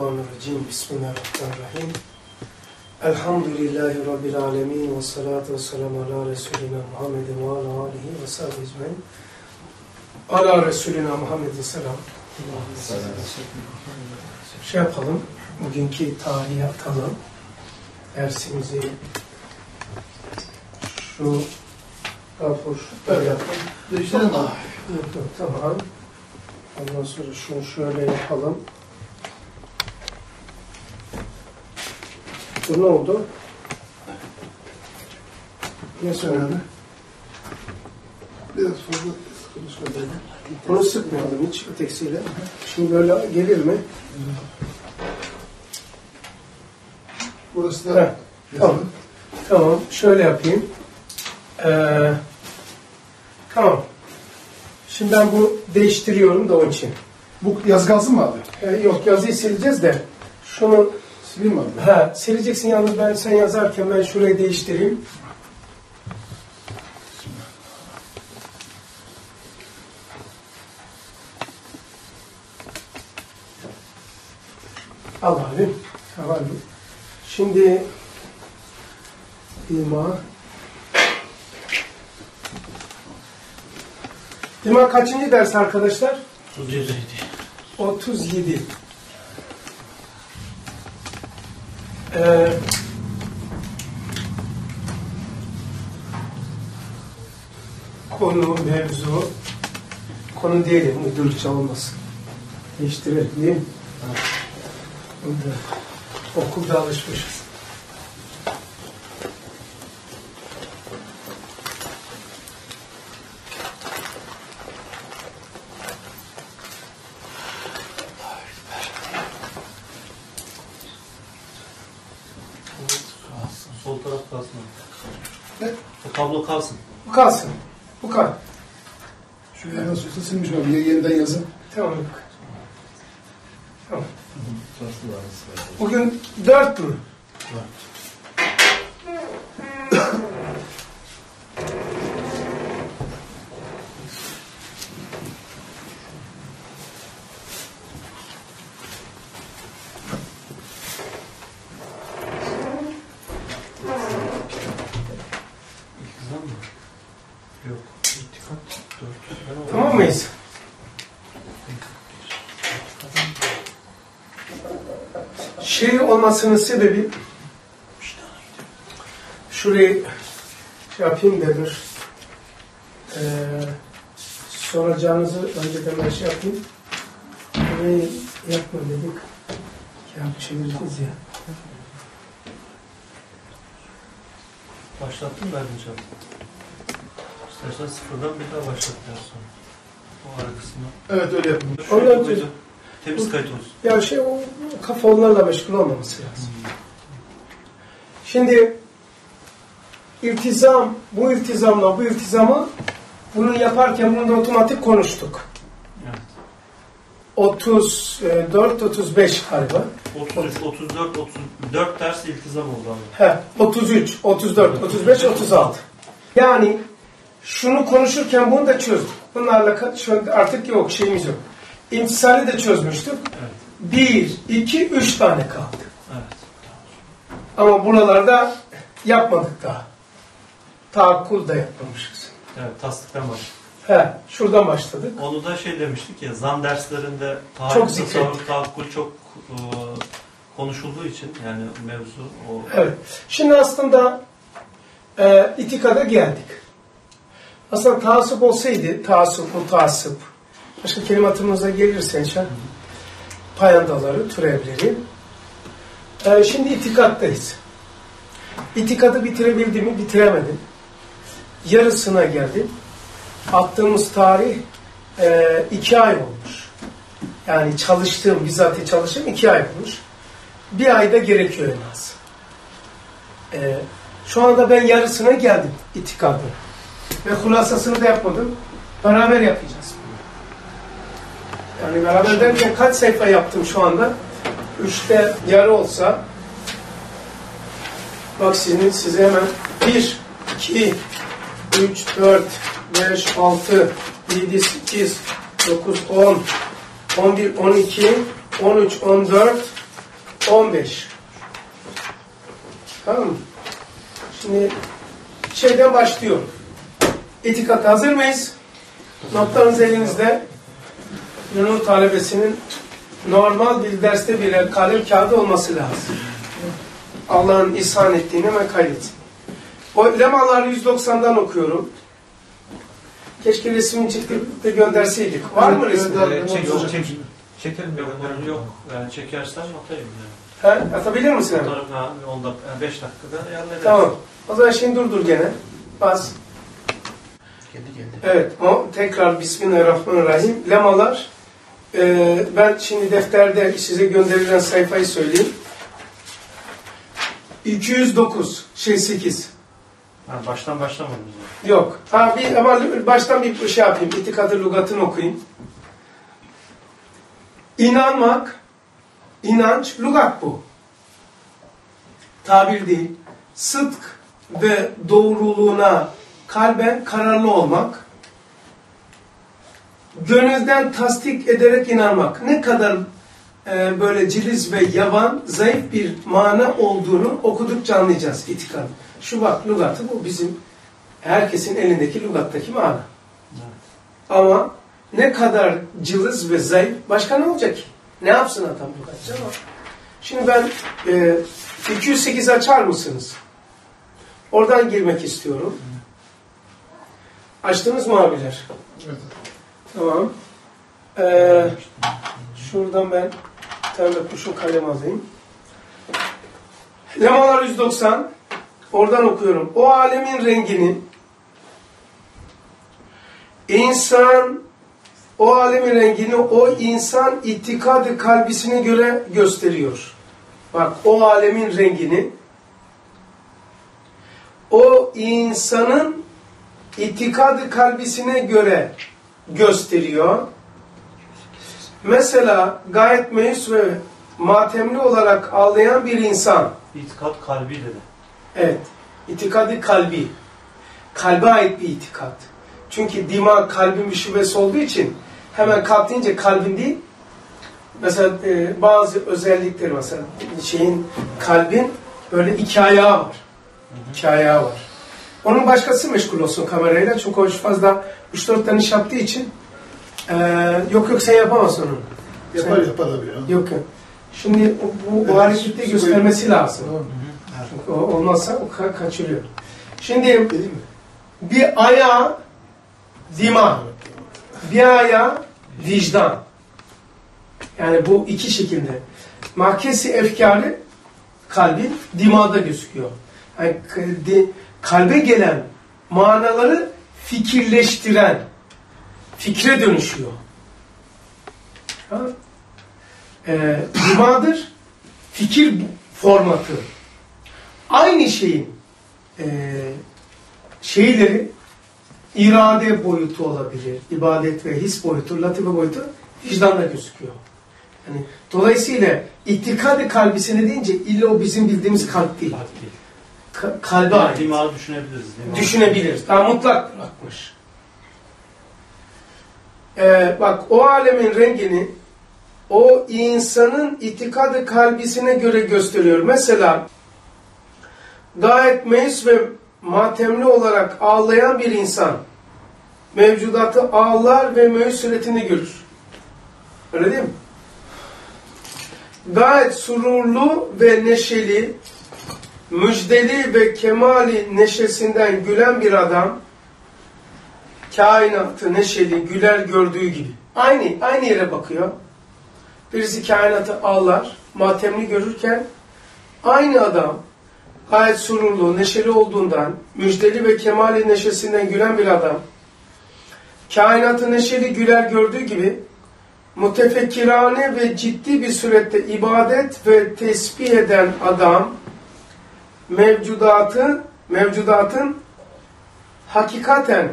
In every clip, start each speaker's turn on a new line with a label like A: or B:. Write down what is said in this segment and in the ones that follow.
A: Euzubillahimineşşeytanirracim. Bismillahirrahmanirrahim. Elhamdülillahi Rabbil alemin. Ve salatu ve selamu ala Resulina Muhammedin ve ala alihi ve sahibi ecmain. Ala Resulina Muhammedin selam. Şey yapalım. Bugünkü tarihi atalım. Dersimizi şu rapor böyle yapalım. Yok tamam. Ondan sonra şunu şöyle yapalım. Bu ne oldu? Ne söyledi?
B: Biraz fazla konuşmadım.
A: Bunu sıkmayalım hiç ötekisiyle. Şimdi böyle gelir mi?
B: Burası da
A: Heh, tamam. Tamam. Şöyle yapayım. Ee, tamam. Şimdi ben bu değiştiriyorum da onun için.
B: Bu yaz kalsın mı abi?
A: Ee, yok yazıyı sileceğiz de şunu
B: Sileyim abi?
A: Ha, sileceksin yalnız ben sen yazarken ben şurayı değiştireyim. Al abi. Tamam. Şimdi ima İma kaçıncı ders arkadaşlar?
C: 37.
A: 37. Ee, konu, mevzu, konu değil, müdürlükçe olmasın. Değiştirelim değil mi? Burada okulda alışmışız.
C: Kalsın. Sol taraf kalsın.
B: Ne?
C: O kablo kalsın.
A: Bu. Bu kal.
B: Şuraya nasıl olsa silmiş abi. Ye- Yeniden yazın.
A: Tamam. Tamam. Bugün dört mü?
C: İkizden mi? Yok. İttikat 4. Ben o-
A: Tamam mıyız? Şey olmasının sebebi şurayı şey yapayım dedir. Ee, soracağınızı önceden ben şey yapayım. Burayı yapma dedik. Ya çevireceğiz ya.
C: Başlattın mı Erdinç abi? İstersen sıfırdan bir daha başlat biraz sonra. O ara kısmı.
B: Evet öyle yapın.
A: Ondan önce-.
C: Temiz kayıt olsun.
A: Ya şey o kafa onlarla meşgul olmaması lazım. Şimdi iltizam, bu iltizamla bu iltizamı bunu yaparken bunu da otomatik konuştuk.
C: Evet.
A: 34, 35 galiba.
C: 33, 34, 34 ders iltizam oldu abi.
A: He, 33, 34, 35, 36. Yani şunu konuşurken bunu da çözdük. Bunlarla artık yok şeyimiz yok. İmtisali de çözmüştük.
C: Evet.
A: 1, 2, 3 tane kaldı.
C: Evet.
A: Ama buralarda yapmadık daha. Taakkul da yapmamışız.
C: Evet. Tasdikten baş.
A: He, şuradan başladık.
C: Onu da şey demiştik ya, zan derslerinde
A: Çok zikrettik.
C: tasavvuf, tahakkul çok e, konuşulduğu için yani mevzu o.
A: Evet. Şimdi aslında e, itikada geldik. Aslında taassup olsaydı, taassup, mutasip, başka kelimatımıza gelirse inşallah, payandaları, türevleri. E, şimdi itikattayız. İtikadı bitirebildim mi? Bitiremedim. Yarısına geldim. Attığımız tarih e, iki ay olmuş. Yani çalıştığım, bizzat çalıştığım iki ay olmuş. Bir ayda gerekiyor en az. Ee, şu anda ben yarısına geldim itikadı. Ve hulasasını da yapmadım. Beraber yapacağız. Yani beraber derken kaç sayfa yaptım şu anda? Üçte yarı olsa bak sizin, size hemen bir, iki, üç, dört, 5, 6, 7, 8, 9, 10, 11, 12, 13, 14, 15. Tamam mı? Şimdi şeyden başlıyor. İtikat hazır mıyız? Notlarınız elinizde. Yunus talebesinin normal bir derste bile kalem kağıdı olması lazım. Allah'ın ihsan ettiğini hemen kaydetsin. O lemaları 190'dan okuyorum. Keşke resmini çekip de gönderseydik. Var mı resim?
B: Evet,
C: Ee, çek,
B: Yok.
C: çek, çekelim mi? Yok, yok. Yani çekersen atayım yani.
A: He? Atabilir misin?
C: Fotoğraf ha, onda 5 dakikada hallederiz.
A: Tamam. O zaman şimdi durdur gene. Bas.
C: Geldi geldi.
A: Evet. O, tekrar Bismillahirrahmanirrahim. Lemalar. Ee, ben şimdi defterde size gönderilen sayfayı söyleyeyim. 209. Şey 8.
C: Ha, baştan başlamadınız.
A: Yok. Ha, bir, ama baştan bir şey yapayım. İtikadı lügatını okuyayım. İnanmak, inanç, lügat bu. Tabir değil. Sıdk ve doğruluğuna kalben kararlı olmak, gönülden tasdik ederek inanmak. Ne kadar e, böyle ciliz ve yavan, zayıf bir mana olduğunu okudukça anlayacağız itikad. Şu bak lügatı bu bizim herkesin elindeki lügattaki mana. Ama ne kadar cılız ve zayıf, başka ne olacak ki? Ne yapsın adam lügatçı ama. Şimdi ben e, 208 açar mısınız? Oradan girmek istiyorum. Açtınız mı abiler?
B: Evet.
A: Tamam. Ee, şuradan ben tane kuşun kalem alayım. Lemalar 190. Oradan okuyorum. O alemin rengini insan o alemin rengini o insan itikadı kalbisine göre gösteriyor. Bak o alemin rengini o insanın itikadı kalbisine göre gösteriyor. Mesela gayet meyus ve matemli olarak ağlayan bir insan.
C: İtikat kalbi dedi.
A: Evet. itikadı kalbi. Kalbe ait bir itikat. Çünkü dima kalbin bir şubesi olduğu için hemen kalp deyince kalbin değil. Mesela e, bazı özellikleri mesela şeyin kalbin böyle iki ayağı var. İki ayağı var. Onun başkası meşgul olsun kamerayla. Çünkü o fazla 3-4 tane iş yaptığı için e, yok yok sen yapamazsın onu.
B: Yapar
A: Sen-
B: yapar abi ya.
A: Yok yok. Şimdi bu, bu
B: Evet,
A: harekette
B: su-
A: göstermesi lazım. Çünkü o olmazsa o ka- kaçırıyor. Şimdi bir ayağı dima, bir ayağı vicdan. Yani bu iki şekilde. Mahkesi efkarı kalbin dimada gözüküyor. Yani di- kalbe gelen manaları fikirleştiren, fikre dönüşüyor. Ha? Ee, fikir formatı. Aynı şeyin e, şeyleri irade boyutu olabilir, ibadet ve his boyutu, latife boyutu vicdanla gözüküyor. Yani dolayısıyla itikad-ı kalbisine deyince illa o bizim bildiğimiz kalp değil.
C: Kalp değil.
A: Ka- kalbe ait.
C: Dimağı düşünebiliriz. Dimağı.
A: Düşünebiliriz. Daha mutlak bırakmış. Ee, bak o alemin rengini o insanın itikadı kalbisine göre gösteriyor. Mesela gayet meyus ve matemli olarak ağlayan bir insan mevcudatı ağlar ve meyus suretini görür. Öyle değil mi? Gayet sururlu ve neşeli, müjdeli ve kemali neşesinden gülen bir adam, kainatı neşeli, güler gördüğü gibi. Aynı, aynı yere bakıyor. Birisi kainatı ağlar, matemli görürken, aynı adam, gayet sururlu, neşeli olduğundan, müjdeli ve kemali neşesinden gülen bir adam, kainatı neşeli, güler gördüğü gibi, mutefekkirane ve ciddi bir surette ibadet ve tesbih eden adam, mevcudatı, mevcudatın hakikaten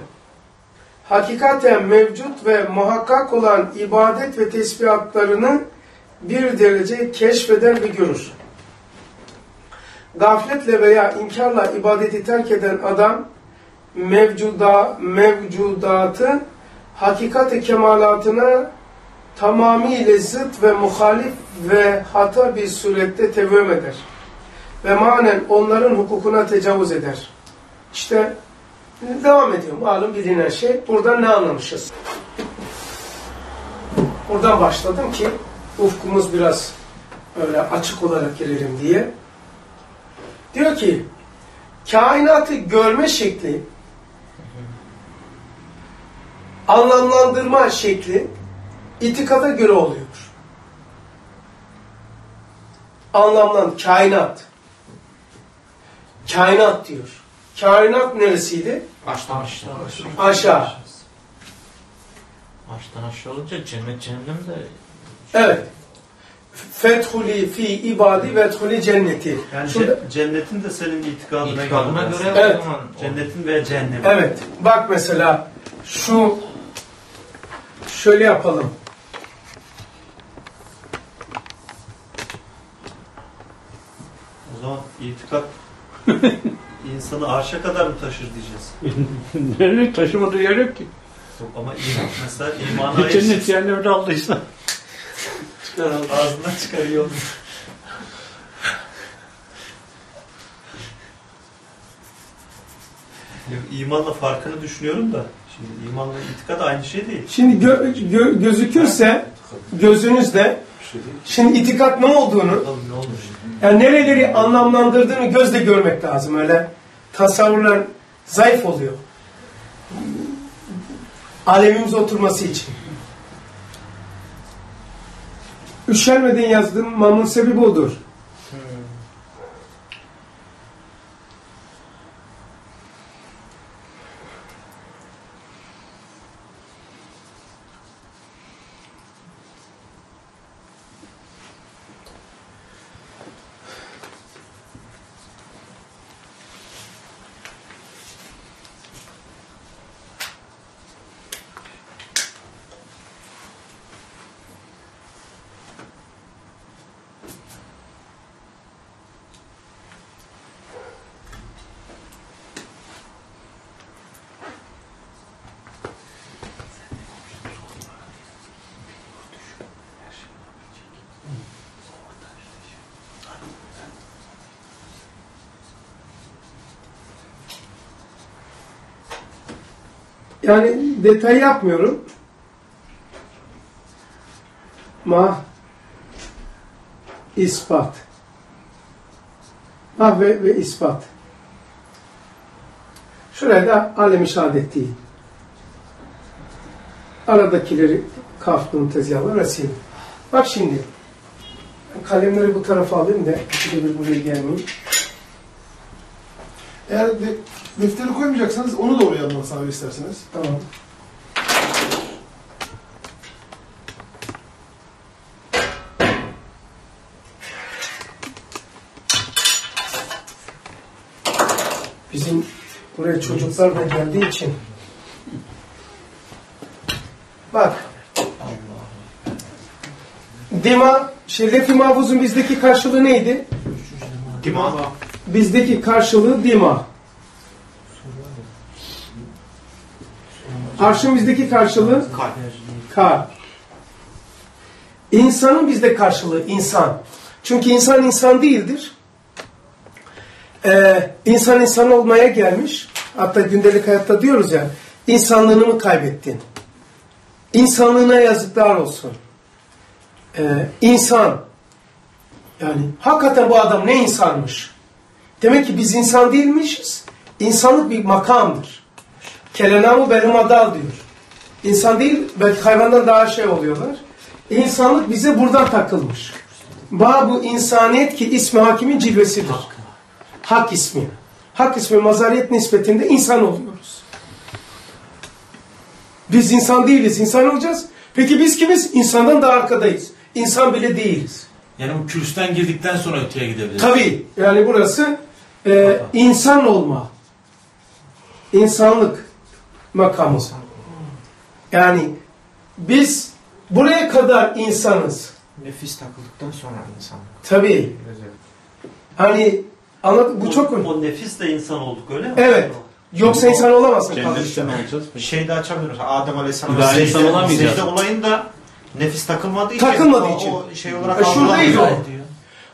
A: hakikaten mevcut ve muhakkak olan ibadet ve tesbihatlarını bir derece keşfeder ve görür. Gafletle veya inkarla ibadeti terk eden adam mevcuda, mevcudatı hakikat-ı kemalatına tamamıyla zıt ve muhalif ve hata bir surette tevhüm eder. Ve manen onların hukukuna tecavüz eder. İşte devam ediyor. Malum bilinen şey. Buradan ne anlamışız? Buradan başladım ki ufkumuz biraz öyle açık olarak gelelim diye. Diyor ki kainatı görme şekli anlamlandırma şekli itikada göre oluyor. Anlamlan kainat. Kainat diyor. Kainat neresiydi?
D: Baştan aşağı.
A: Aşağı.
C: Baştan aşağı olunca cennet cehennem de
A: Evet. Fethuli fi ibadi ve thuli cenneti.
E: Yani
A: Şurada-
E: ce- cennetin de senin itikadına,
C: itikadına
E: göre.
C: göre
A: Evet.
C: o zaman
E: Cennetin ve cehennemin.
A: Evet. Bak mesela şu şöyle yapalım.
E: O zaman itikat insanı arşa kadar mı taşır diyeceğiz.
D: Nereye taşımadığı yer yok ki.
E: Yok ama iman mesela imana
D: Bir cennet yani orada aldıysa.
E: Ağzından çıkarıyor. Yok, İmanla farkını düşünüyorum da. Şimdi imanla itikat aynı şey değil.
A: Şimdi gö- gö- gözükürse gözünüzde şimdi itikat ne olduğunu
E: Bakalım ne olur.
A: Yani nereleri anlamlandırdığını gözle görmek lazım. Öyle tasavvurlar zayıf oluyor. Alemimiz oturması için. Üşenmeden yazdığım mamın sebebi odur. Yani detay yapmıyorum. Ma ispat. Ma ve, ve ispat. Şuraya da alem-i şehadet değil. Aradakileri kaflığın tezgahlar resim. Bak şimdi. Kalemleri bu tarafa alayım da bir buraya gelmeyeyim.
B: Eğer de, defteri koymayacaksanız onu da oraya almanız abi isterseniz.
A: Tamam. Bizim buraya çocuklar da geldiği için bak Dima, şey Lef-i Mahfuz'un bizdeki karşılığı neydi?
E: Dima.
A: Bizdeki karşılığı Dima. Arşın bizdeki karşılığı
D: Kalp.
A: Ka. İnsanın bizde karşılığı insan. Çünkü insan insan değildir. Ee, insan insan olmaya gelmiş. Hatta gündelik hayatta diyoruz ya, insanlığını mı kaybettin? İnsanlığına yazıklar olsun. Ee, insan. Yani hakikaten bu adam ne insanmış? Demek ki biz insan değilmişiz. İnsanlık bir makamdır. Kelenamı benim adal diyor. İnsan değil, belki hayvandan daha şey oluyorlar. İnsanlık bize buradan takılmış. Babu insaniyet ki ismi hakimin cilvesidir. Hak ismi. Hak ismi mazariyet nispetinde insan oluyoruz. Biz insan değiliz, insan olacağız. Peki biz kimiz? İnsandan daha arkadayız. İnsan bile değiliz.
F: Yani bu kürsüden girdikten sonra öteye gidebiliriz.
A: Tabii. Yani burası e, insan olma. İnsanlık makamı. Yani biz buraya kadar insanız.
D: Nefis takıldıktan sonra insanlık.
A: Tabii. Hani anladın bu çok önemli.
E: O nefisle insan olduk öyle mi?
A: Evet. Yoksa insan olamazsın.
D: Cennetten olacağız. Bir şey de açamıyoruz. Adem Aleyhisselam
F: Bir daha insan
D: secde-
F: olamayacağız.
D: Secde olayında
E: Nefis takılmadığı için.
A: Takılmadığı
E: o,
A: için.
E: O şey olarak
A: E, şuradayız o.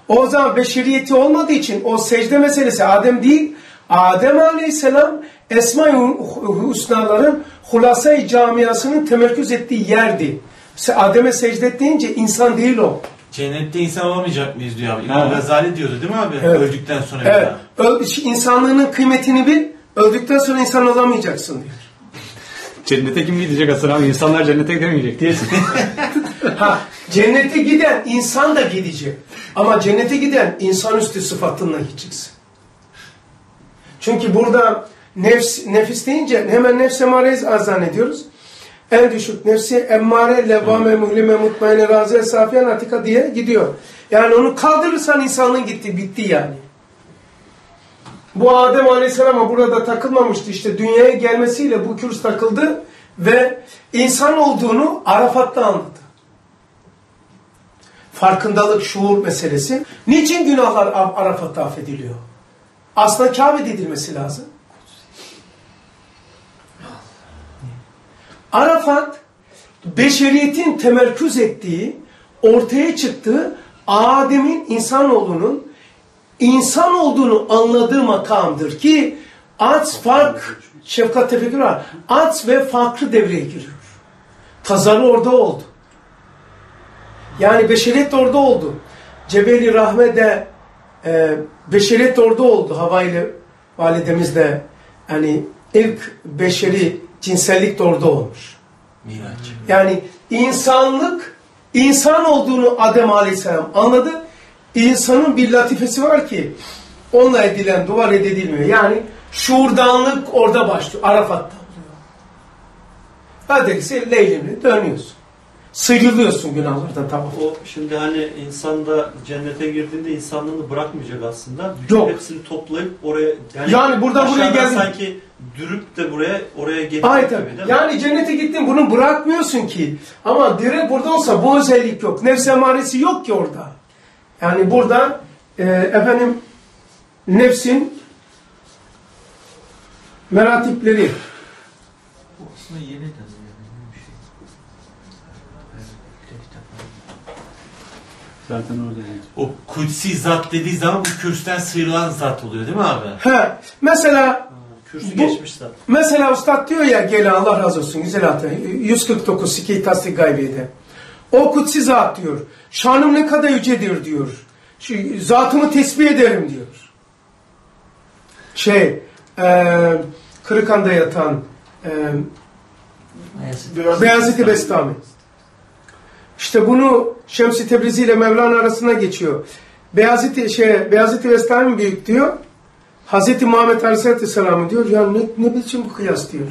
A: O zaman beşeriyeti olmadığı için o secde meselesi Adem değil, Adem Aleyhisselam Esma-i Hüsnaların hulasa camiasının temerküz ettiği yerdi. Adem'e secde et deyince insan değil o.
F: Cennette insan olamayacak mıyız diyor abi. İmam. Gazali diyordu değil mi abi?
A: Evet.
F: Öldükten sonra
A: Evet. Öl- insanlığının kıymetini bil, öldükten sonra insan olamayacaksın diyor.
D: Cennete kim gidecek Hasan abi? İnsanlar cennete gidemeyecek diyesin.
A: Ha, cennete giden insan da gidecek. Ama cennete giden insanüstü sıfatınla gideceksin. Çünkü burada nefs, nefis deyince hemen nefs emareyi zannediyoruz. En düşük nefsi emmare, levvame, muhlime, mutmaine, raziye, safiye, natika diye gidiyor. Yani onu kaldırırsan insanlığın gitti, bitti yani. Bu Adem Aleyhisselam'a burada takılmamıştı. İşte dünyaya gelmesiyle bu kürs takıldı ve insan olduğunu Arafat'ta anladı. Farkındalık, şuur meselesi. Niçin günahlar Ar- Arafat'ta affediliyor? Aslında Kabe'de edilmesi lazım. Arafat, beşeriyetin temerküz ettiği, ortaya çıktığı Adem'in insanoğlunun insan olduğunu anladığı makamdır ki at fark, şefkat tefekkür var. At ve farklı devreye giriyor. Tazarı orada oldu. Yani beşeriyet orada oldu. Cebeli Rahme de e, beşeriyet orada oldu. Hava ile validemiz de yani ilk beşeri cinsellik de orada olmuş.
F: Miraç.
A: Yani insanlık insan olduğunu Adem Aleyhisselam anladı. İnsanın bir latifesi var ki onunla edilen duvar edilmiyor. Yani şuurdanlık orada başlıyor. Arafat'ta oluyor. Hadisi leylimle dönüyorsun. Sıyrılıyorsun günahlardan tamam.
E: O şimdi hani insan da cennete girdiğinde insanlığını bırakmayacak aslında. Bütün
A: Yok.
E: hepsini toplayıp oraya yani,
A: Yani buradan buraya geldin.
E: sanki dürüp de buraya oraya getirmek gibi değil mi?
A: Yani cennete gittin bunu bırakmıyorsun ki. Ama direkt burada olsa bu özellik yok. Nefs emaresi yok ki orada. Yani burada e, efendim nefsin meratipleri
C: Aslında yeni de
D: Zaten orada yani.
F: O kutsi zat dediği zaman bu kürsten sıyrılan zat oluyor değil mi abi?
A: He, mesela
E: Kürsü
A: Bu-
E: geçmiş zaten.
A: mesela ustad diyor ya gel Allah razı olsun güzel hatı 149 Sike-i Tasdik Gaybiye'de. O kutsi zat diyor. Şanım ne kadar yücedir diyor. Şu, zatımı tesbih ederim diyor. Şey e, Kırıkan'da yatan e, Beyazıt-ı Bestami. İşte bunu Şems-i Tebrizi ile Mevlana arasına geçiyor. Beyazıt şey Beyazıt-ı Bestami büyük diyor. Hazreti Muhammed Aleyhisselam'ı diyor. Ya ne, ne biçim bu kıyas diyor.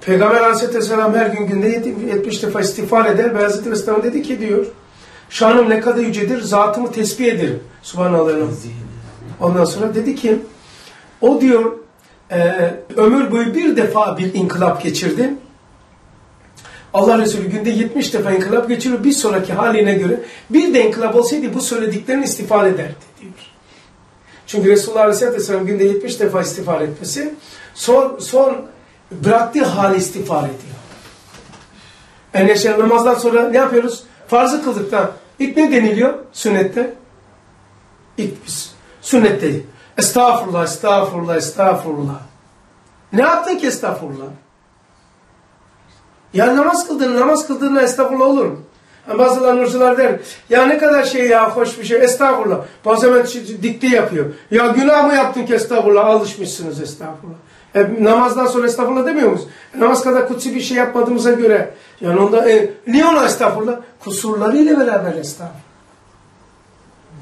A: Peygamber Aleyhisselam her gün günde 70 defa istiğfar eder. Beyazıt-ı Bestami dedi ki diyor. Şanım ne kadar yücedir. Zatımı tesbih ederim. Subhanallah. Ondan sonra dedi ki o diyor e, ömür boyu bir defa bir inkılap geçirdi. Allah Resulü günde 70 defa inkılap geçiriyor. Bir sonraki haline göre bir de inkılap olsaydı bu söylediklerini istifade ederdi diyor. Çünkü Resulullah Aleyhisselatü Vesselam günde 70 defa istiğfar etmesi son, son bıraktığı hali istiğfar ediyor. Enleşen namazdan sonra ne yapıyoruz? Farzı kıldıktan ilk ne deniliyor sünnette? İlk biz sünnette estağfurullah, estağfurullah, estağfurullah. Ne yaptın ki estağfurullah? Ya namaz kıldın, namaz kıldığında estağfurullah olur mu? Yani bazıları nurcular der, ya ne kadar şey ya hoş bir şey, estağfurullah. Bazen hemen dikte yapıyor. Ya günah mı yaptın ki estağfurullah, alışmışsınız estağfurullah. E, namazdan sonra estağfurullah demiyor muyuz? E, namaz kadar kutsi bir şey yapmadığımıza göre, yani onda, e, niye ona estağfurullah? Kusurlarıyla beraber estağfurullah.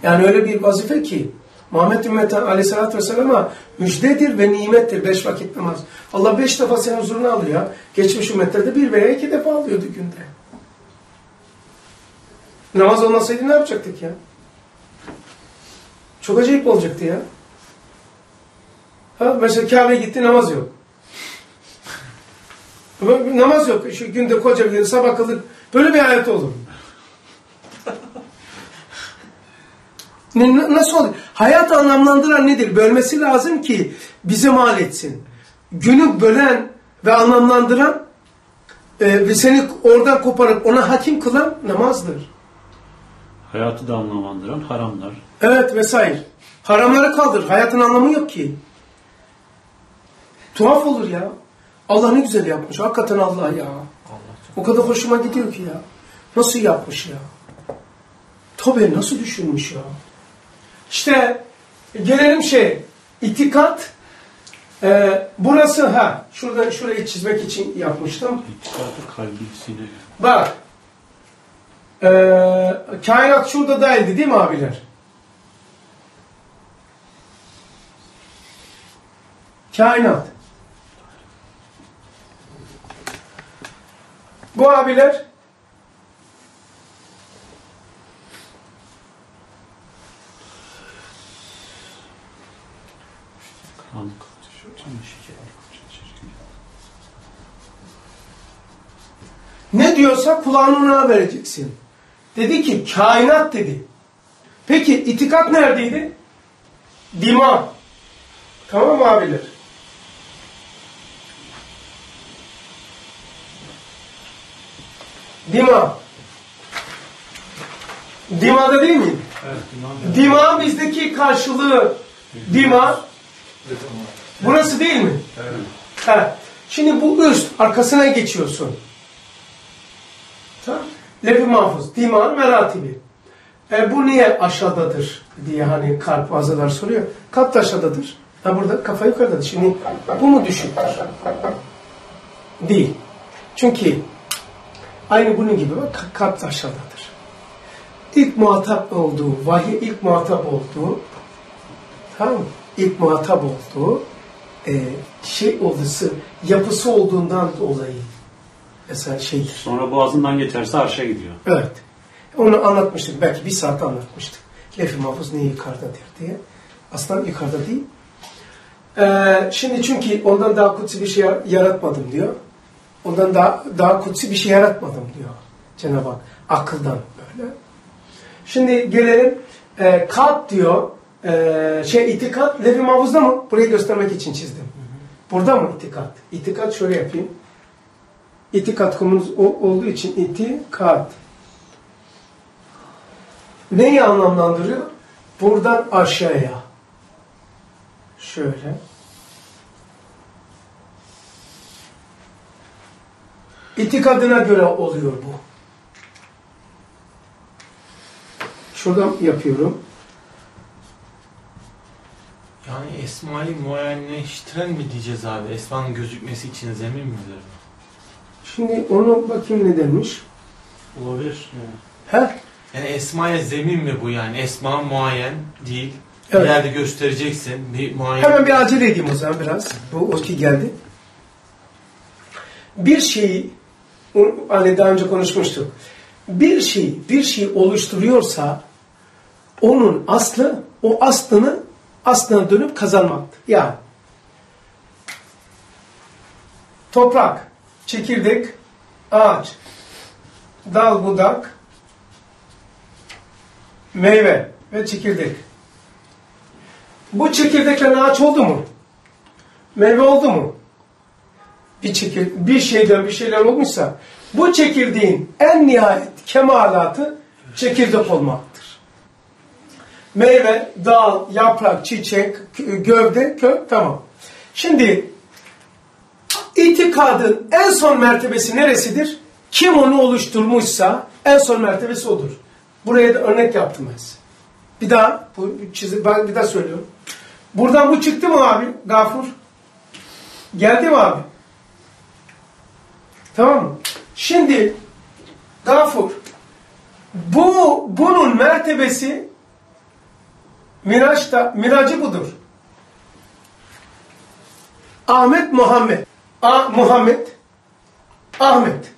A: Yani öyle bir vazife ki, Muhammed Ümmeti Aleyhisselatü Vesselam'a müjdedir ve nimettir beş vakit namaz. Allah beş defa senin huzuruna alıyor. Geçmiş ümmetlerde bir veya iki defa alıyordu günde. Namaz olmasaydı ne yapacaktık ya? Çok acayip olacaktı ya. Ha, mesela Kabe'ye gitti namaz yok. namaz yok. Şu günde koca bir sabah kıldık. Böyle bir hayat olur. Ne- Nasıl olur? Hayat anlamlandıran nedir? Bölmesi lazım ki bize mal etsin. Günü bölen ve anlamlandıran e, ve seni oradan koparıp ona hakim kılan namazdır.
D: Hayatı da anlamlandıran haramlar.
A: Evet vesaire. Haramları kaldır. Hayatın anlamı yok ki. Tuhaf olur ya. Allah ne güzel yapmış. Hakikaten Allah ya. O kadar hoşuma gidiyor ki ya. Nasıl yapmış ya? Tabii nasıl düşünmüş ya? İşte gelelim şey. itikat. Ee, burası ha. Şurada şurayı çizmek için yapmıştım.
D: İtikadı kalbi sine.
A: Bak. Ee, kainat şurada değildi değil mi abiler? Kainat. Bu abiler
D: Karanlık.
A: Ne diyorsa kulağına vereceksin. Dedi ki kainat dedi. Peki itikat neredeydi? Dima. Tamam mı abiler? Dima. Dima'da değil mi?
C: Evet.
A: Dima bizdeki karşılığı dima. Burası değil mi?
C: Evet.
A: Ha. Şimdi bu üst arkasına geçiyorsun. Tamam. Lef-i mahfuz. Diman meratibi. E, bu niye aşağıdadır diye hani kalp bazılar soruyor. Kalp da aşağıdadır. Ha burada kafa yukarıdadır. Şimdi bu mu düşüktür? Değil. Çünkü aynı bunun gibi bak kalp da aşağıdadır. İlk muhatap olduğu, vahiy ilk muhatap olduğu tamam mı? İlk muhatap olduğu e, şey oldusu, yapısı olduğundan dolayı mesela şeydir.
D: Sonra boğazından geçerse arşa gidiyor.
A: Evet. Onu anlatmıştık. Belki bir saat anlatmıştık. Lef-i mahfuz niye yukarıdadır diye. Aslında yukarıda değil. Ee, şimdi çünkü ondan daha kutsi bir şey yaratmadım diyor. Ondan daha, daha kutsi bir şey yaratmadım diyor. Cenab-ı Hak. Akıldan böyle. Şimdi gelelim. E, kalp diyor. E, şey itikat lef-i mahfuzda mı? Burayı göstermek için çizdim. Burada mı itikat? İtikat şöyle yapayım. İtikat konumuz o- olduğu için itikat. Neyi anlamlandırıyor? Buradan aşağıya. Şöyle. İtikadına göre oluyor bu. Şuradan yapıyorum.
F: Yani Esma'yı muayeneleştiren mi diyeceğiz abi? Esma'nın gözükmesi için zemin midir?
A: Şimdi onu bakayım ne demiş.
C: Olabilir.
A: He?
F: Yani Esma'ya zemin mi bu yani? Esma muayen değil.
A: Evet.
F: Bir yerde göstereceksin. Bir muayen.
A: Hemen bir acele edeyim o zaman biraz. Bu o ki geldi. Bir şeyi hani daha önce konuşmuştuk. Bir şey bir şey oluşturuyorsa onun aslı o aslını aslına dönüp kazanmaktır. Yani toprak, çekirdek, ağaç, dal budak, meyve ve çekirdek. Bu çekirdekten ağaç oldu mu? Meyve oldu mu? Bir, çekir, bir şeyden bir şeyler olmuşsa bu çekirdeğin en nihayet kemalatı çekirdek olmaktır. Meyve, dal, yaprak, çiçek, gövde, kök tamam. Şimdi itikadın en son mertebesi neresidir? Kim onu oluşturmuşsa en son mertebesi odur. Buraya da örnek yaptım ben size. Bir daha bu çizi, ben bir daha söylüyorum. Buradan bu çıktı mı abi Gafur? Geldi mi abi? Tamam mı? Şimdi Gafur bu bunun mertebesi Miraç'ta miracı budur. Ahmet Muhammed. A Muhammed Ahmet.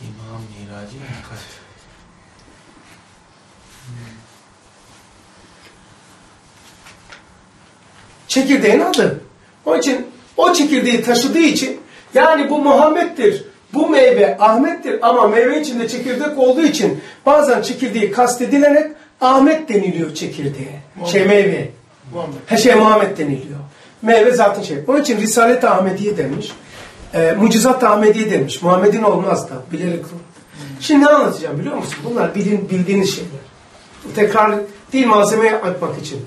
F: İmam miracı
A: çekirdeğin adı. Onun için o çekirdeği taşıdığı için yani bu Muhammed'dir, bu meyve Ahmet'tir ama meyve içinde çekirdek olduğu için bazen çekirdeği kastedilerek Ahmet deniliyor çekirdeğe. Şey meyve.
B: Muhammed.
A: Her şey Muhammed deniliyor. Meyve zaten şey. Onun için Risalet-i Ahmediye demiş. E, Mucizat-ı Ahmediye demiş. Muhammed'in olmaz da bilerek. Şimdi ne anlatacağım biliyor musun? Bunlar bilin, bildiğiniz şeyler. Tekrar değil malzemeye atmak için.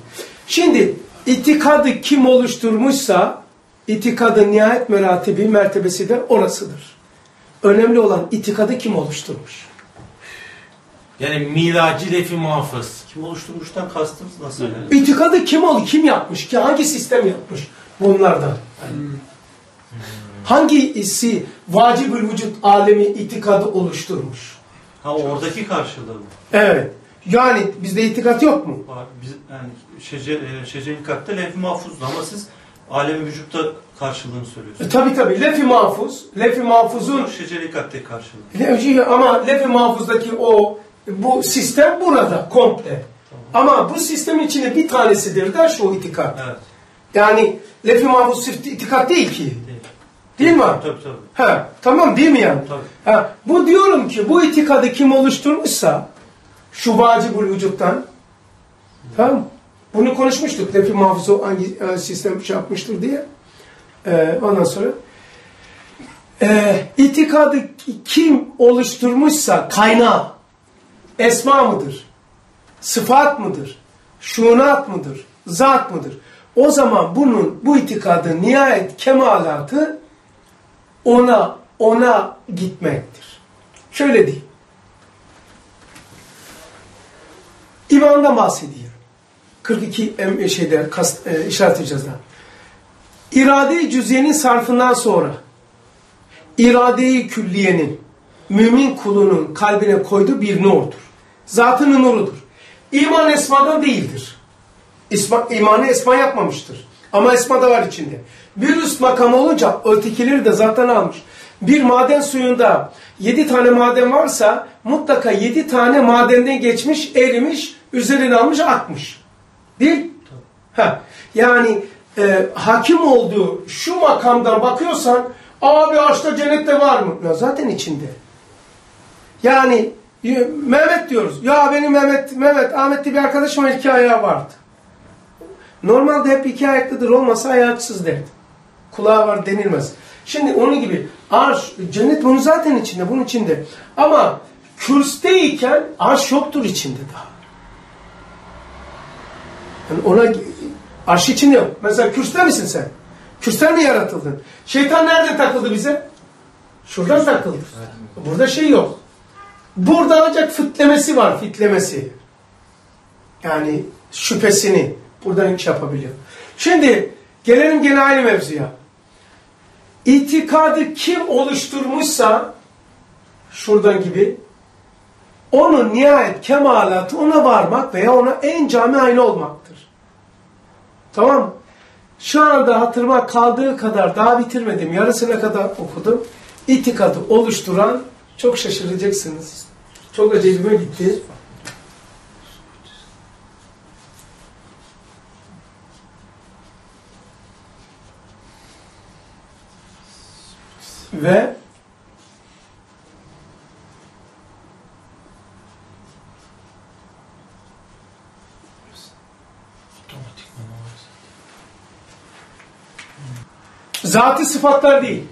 A: Şimdi itikadı kim oluşturmuşsa itikadın nihayet meratibi, mertebesi de orasıdır. Önemli olan itikadı kim oluşturmuş?
F: Yani miracı lefi muhafız.
E: Kim oluşturmuştan kastımız nasıl yani?
A: İtikadı kim ol, kim yapmış ki? Hangi sistem yapmış bunlardan? Hangisi vacibül vücut alemi itikadı oluşturmuş?
E: Ha oradaki karşılığı mı?
A: Evet. Yani bizde itikat yok mu?
E: Var. Biz, yani şece, e, şeceri katta levh-i mahfuzdu ama siz alemi vücutta karşılığını
A: E,
E: söylüyorsunuz.
A: tabi tabi. Lef-i mahfuz. Lef-i mahfuzun
E: Şeceri kattaki karşılığı.
A: Le- ama lef-i mahfuzdaki o bu sistem burada komple. Ama bu sistemin içinde bir tanesidir de şu itikat.
E: Evet.
A: Yani lef-i mahfuz itikat değil ki.
E: Değil.
A: Değil mi?
E: Tabii tabii.
A: Ha, tamam değil mi yani?
E: Tabii.
A: Ha, bu diyorum ki bu itikadı kim oluşturmuşsa şu vacibul vücuttan tamam mı? Bunu konuşmuştuk. Lef-i mahfuzu hangi e, sistem şey yapmıştır diye. Ee, ondan sonra e, itikadı kim oluşturmuşsa kaynağı esma mıdır? Sıfat mıdır? Şunat mıdır? Zat mıdır? O zaman bunun bu itikadın nihayet kemalatı ona ona gitmektir. Şöyle değil. İmandan bahsediyor. 42 em- şeyde kast, e, işaret edeceğiz daha. İrade-i cüziyenin sarfından sonra irade-i külliyenin mümin kulunun kalbine koyduğu bir nurdur. Zatının nurudur. İman esmadan değildir. İsma, imanı esma yapmamıştır. Ama esma da var içinde. Bir üst makam olunca ötekileri de zaten almış. Bir maden suyunda yedi tane maden varsa mutlaka yedi tane madenden geçmiş, erimiş, üzerine almış, akmış. Değil? Ha. Yani e, hakim olduğu şu makamdan bakıyorsan abi aşkta cennette var mı? Ya zaten içinde. Yani Mehmet diyoruz. Ya benim Mehmet, Mehmet, Ahmet'te bir arkadaşım var iki ayağı vardı. Normalde hep iki ayaklıdır olmasa ayaksız derdi. Kulağı var denilmez. Şimdi onun gibi arş, cennet bunun zaten içinde, bunun içinde. Ama kürsteyken arş yoktur içinde daha. Yani ona arş içinde yok. Mesela kürste misin sen? Kürsten mi yaratıldın? Şeytan nerede takıldı bize? Şuradan takıldı. Burada şey yok. Burada ancak fitlemesi var, fitlemesi. Yani şüphesini buradan şey yapabiliyor. Şimdi gelelim gene aynı mevzuya. İtikadı kim oluşturmuşsa şuradan gibi onun nihayet kemalatı ona varmak veya ona en cami aynı olmaktır. Tamam? Şu anda hatırıma kaldığı kadar daha bitirmedim. Yarısına kadar okudum. İtikadı oluşturan çok şaşıracaksınız. Çok acayibime gitti. Ve. Zatı sıfatlar değil.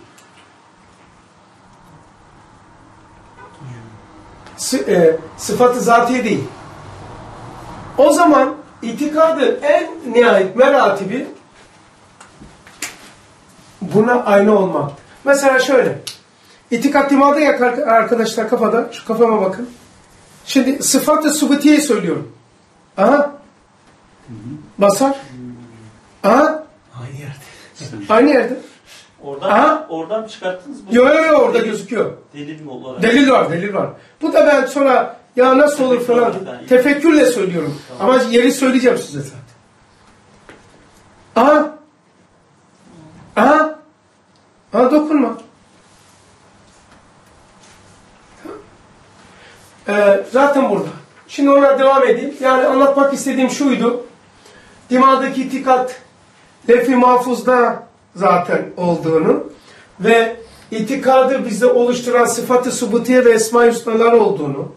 A: Sı, e, sıfatı zatiye değil. O zaman itikadın en nihayet meratibi buna aynı olmak. Mesela şöyle. İtikat dimada yak arkadaşlar kafada. Şu kafama bakın. Şimdi sıfatı subutiye söylüyorum. Aha. Basar. Aha.
F: Aynı yerde.
A: Aynı yerde.
E: Oradan,
A: Aha.
E: oradan mı çıkarttınız bu?
A: Yo yo yo orada gözüküyor.
E: Delil mi olarak?
A: Delil var, delil var. Bu da ben sonra ya nasıl olur falan tefekkürle söylüyorum. Ama yeri söyleyeceğim size zaten. Aha. Aha. Aha dokunma. Ee, zaten burada. Şimdi ona devam edeyim. Yani anlatmak istediğim şuydu. Dimağdaki itikat lef-i mahfuzda zaten olduğunu ve itikadı bizde oluşturan sıfatı subutiye ve esma-i hüsnalar olduğunu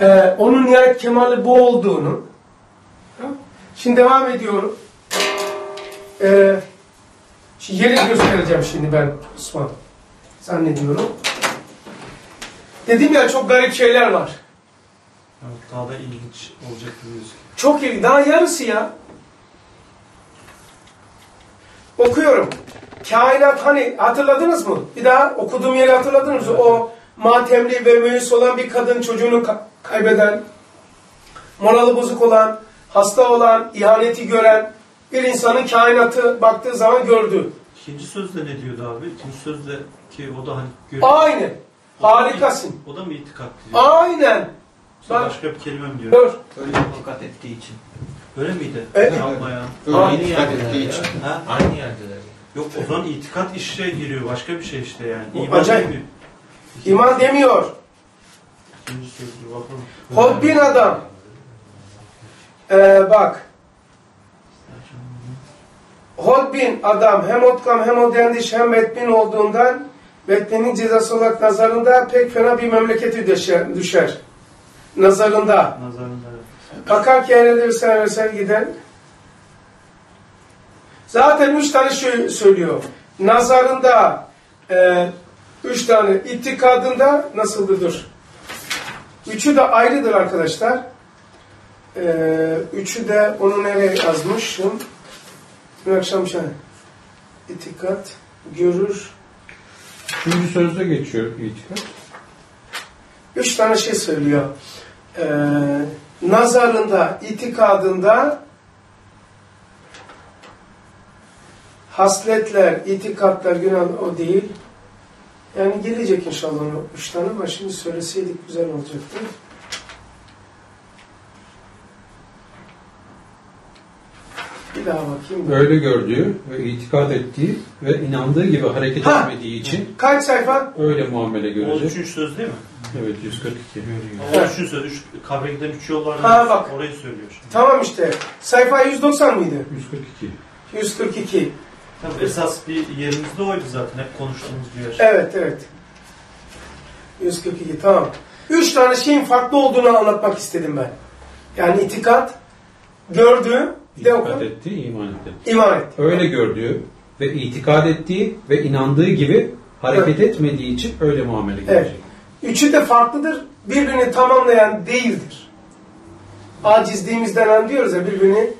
A: e, onun nihayet kemali bu olduğunu şimdi devam ediyorum. e, şimdi yeri göstereceğim şimdi ben Osman. Zannediyorum. Dedim ya çok garip şeyler var.
E: Daha da ilginç olacak gibi gözüküyor.
A: Çok iyi. Daha yarısı ya. Okuyorum. Kainat hani hatırladınız mı? Bir daha okuduğum yeri hatırladınız mı? O matemli ve mühis olan bir kadın çocuğunu ka- kaybeden, moralı bozuk olan, hasta olan, ihaneti gören bir insanın kainatı baktığı zaman gördü.
E: İkinci sözde ne diyordu abi? İkinci sözde ki o da hani görüyor.
A: Aynen. Harikasın.
E: O da mı itikat diyor?
A: Aynen.
E: Yoksa başka bir kelime mi diyor?
A: Dur.
C: Öyle fakat ettiği için.
E: Öyle miydi?
A: Evet.
E: Yapma ya.
F: Aynı yerdeler.
E: Ha?
F: Aynı yerdeler.
E: Yok o zaman itikat işe giriyor. Başka bir şey işte yani. İman
A: acayip.
E: demiyor.
A: İman demiyor.
E: İkinci sözde bakalım.
A: Hodbin adam. Ee, bak. Hodbin adam hem otkam hem odendiş hem metbin olduğundan metbinin cezası olarak nazarında pek fena bir memleketi düşer. düşer. Nazarında.
E: Nazarında.
A: Kakar kenedir severser giden. Zaten üç tane şey söylüyor. Nazarında e, üç tane, itikadında nasıldır? Üçü de ayrıdır arkadaşlar. E, üçü de onu nereye yazmışım? Dün akşam şey. İtikat, görür.
D: Üçüncü sözde geçiyor itikat.
A: Üç tane şey söylüyor. E, nazarında, itikadında hasletler, itikatlar, günah o değil. Yani gelecek inşallah onu üç tane ama şimdi söyleseydik güzel olacaktı. Bir daha bakayım.
D: Öyle gördüğü ve itikad ettiği ve inandığı gibi hareket
A: Ha!
D: etmediği için
A: Kaç sayfa?
D: öyle muamele görecek.
E: üçüncü söz değil mi?
D: Evet 142.
E: O
A: Evet.
E: üçüncü söz. Üç, kabre giden üç yol var.
A: Ha, bak.
E: Orayı söylüyor şimdi.
A: Tamam işte. Sayfa 190 mıydı?
D: 142.
A: 142.
E: Tabii esas bir yerimizde oydu zaten. Hep konuştuğumuz bir yer.
A: Evet, evet. 142, tamam. Üç tane şeyin farklı olduğunu anlatmak istedim ben. Yani itikat, gördüğü, de
D: İtikad ettiği, iman etti.
A: iman etti.
D: Öyle gördüğü ve itikad ettiği ve inandığı gibi hareket etmediği için öyle muamele görecek.
A: Üçü de farklıdır, birbirini tamamlayan değildir. Acizliğimiz denen diyoruz ya, birbirini,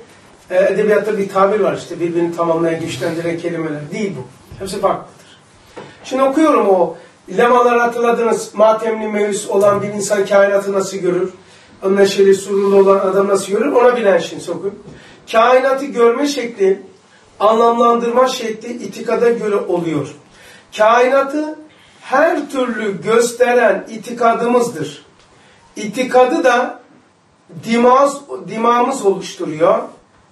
A: e, edebiyatta bir tabir var işte, birbirini tamamlayan, güçlendiren kelimeler. Değil bu. Hepsi farklıdır. Şimdi okuyorum o lemaları hatırladınız. Matemli mevzus olan bir insan kainatı nasıl görür? O neşeli, sururlu olan adam nasıl görür? Ona bilen şimdi okuyun. Kainatı görme şekli, anlamlandırma şekli itikada göre oluyor. Kainatı her türlü gösteren itikadımızdır. İtikadı da dimağız, dimağımız oluşturuyor.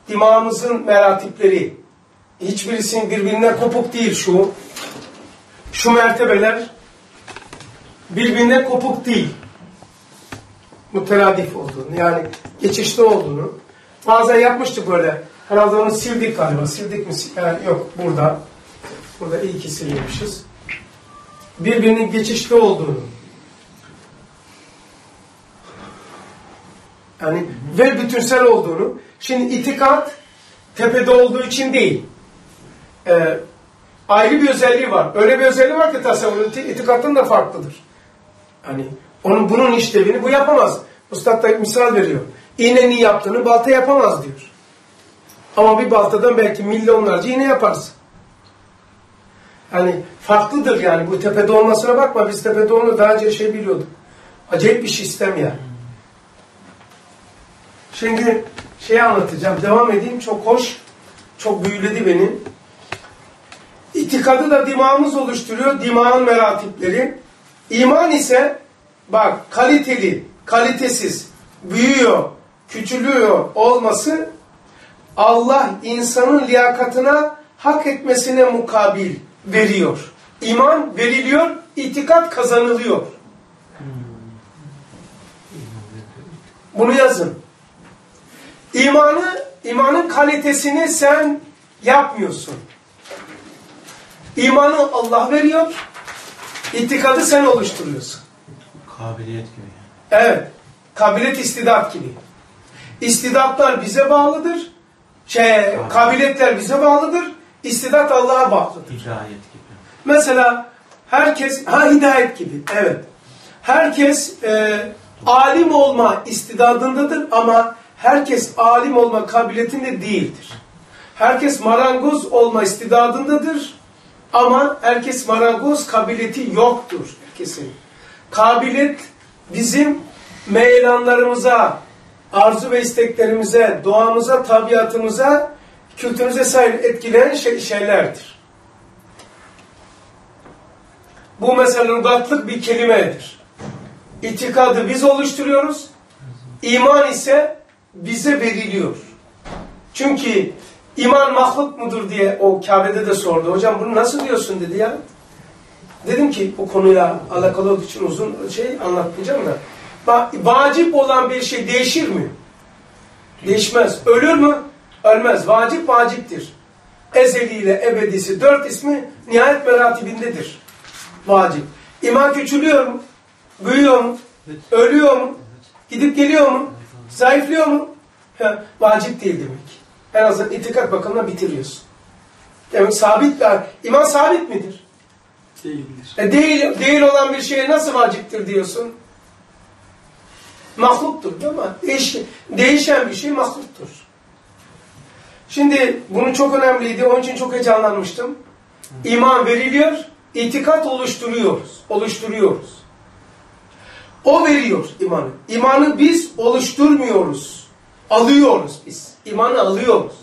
A: Dimağımızın meratipleri. Hiçbirisinin birbirinden kopuk değil şu. Şu mertebeler birbirinden kopuk değil. Müteradif olduğunu yani geçişli olduğunu. Bazen yapmıştık böyle. Herhalde onu sildik galiba. Sildik mi? Yani yok burada. Burada iyi ki silmişiz. Birbirinin geçişli olduğunu. Yani ve bütünsel olduğunu. Şimdi itikat tepede olduğu için değil. Ee, ayrı bir özelliği var. Öyle bir özelliği var ki tasavvurun iti- itikatın da farklıdır. Yani onun bunun işlevini bu yapamaz. Ustad da misal veriyor. İğnenin yaptığını balta yapamaz diyor. Ama bir baltadan belki milyonlarca iğne yaparsın. Yani farklıdır yani bu tepede olmasına bakma. Biz tepede onu daha önce şey biliyorduk. Acayip bir sistem yani. Şimdi şey anlatacağım. Devam edeyim. Çok hoş. Çok büyüledi beni. İtikadı da dimağımız oluşturuyor. Dimağın meratipleri. İman ise bak kaliteli, kalitesiz, büyüyor, küçülüyor olması Allah insanın liyakatına hak etmesine mukabil veriyor. İman veriliyor, itikat kazanılıyor. Bunu yazın. İmanı, imanın kalitesini sen yapmıyorsun. İmanı Allah veriyor, itikadı sen oluşturuyorsun.
F: Kabiliyet gibi.
A: Evet, kabiliyet istidat gibi. İstidatlar bize bağlıdır, şey, kabiliyetler bize bağlıdır. İstidat Allah'a bağlıdır.
F: Hidayet gibi.
A: Mesela herkes, ha hidayet gibi, evet. Herkes e, alim olma istidadındadır ama herkes alim olma kabiliyetinde değildir. Herkes marangoz olma istidadındadır ama herkes marangoz kabiliyeti yoktur herkesin. Kabiliyet bizim meylanlarımıza, arzu ve isteklerimize, doğamıza, tabiatımıza, kültürümüze sahip etkileyen şey- şeylerdir. Bu mesela lügatlık bir kelimedir. İtikadı biz oluşturuyoruz. İman ise bize veriliyor. Çünkü iman mahluk mudur diye o Kabe'de de sordu. Hocam bunu nasıl diyorsun dedi ya. Dedim ki bu konuyla alakalı olduğu için uzun şey anlatmayacağım da. Va- Vacip olan bir şey değişir mi? Değişmez. Ölür mü? Ölmez. Vacip vaciptir. Ezeliyle ebedisi dört ismi nihayet meratibindedir. Vacip. İman küçülüyor mu? Büyüyor mu? Ölüyor mu? Gidip geliyor mu? Zayıflıyor mu? Ha, vacip değil demek. En azından itikat bakımından bitiriyorsun. Demek sabit bir İman sabit midir?
B: Değildir.
A: E değil, değil olan bir şeye nasıl vaciptir diyorsun? Mahluktur değil mi? Değiş, değişen bir şey mahluktur. Şimdi bunu çok önemliydi. Onun için çok heyecanlanmıştım. İman veriliyor, itikat oluşturuyoruz. Oluşturuyoruz. O veriyor imanı. İmanı biz oluşturmuyoruz. Alıyoruz biz. İmanı alıyoruz.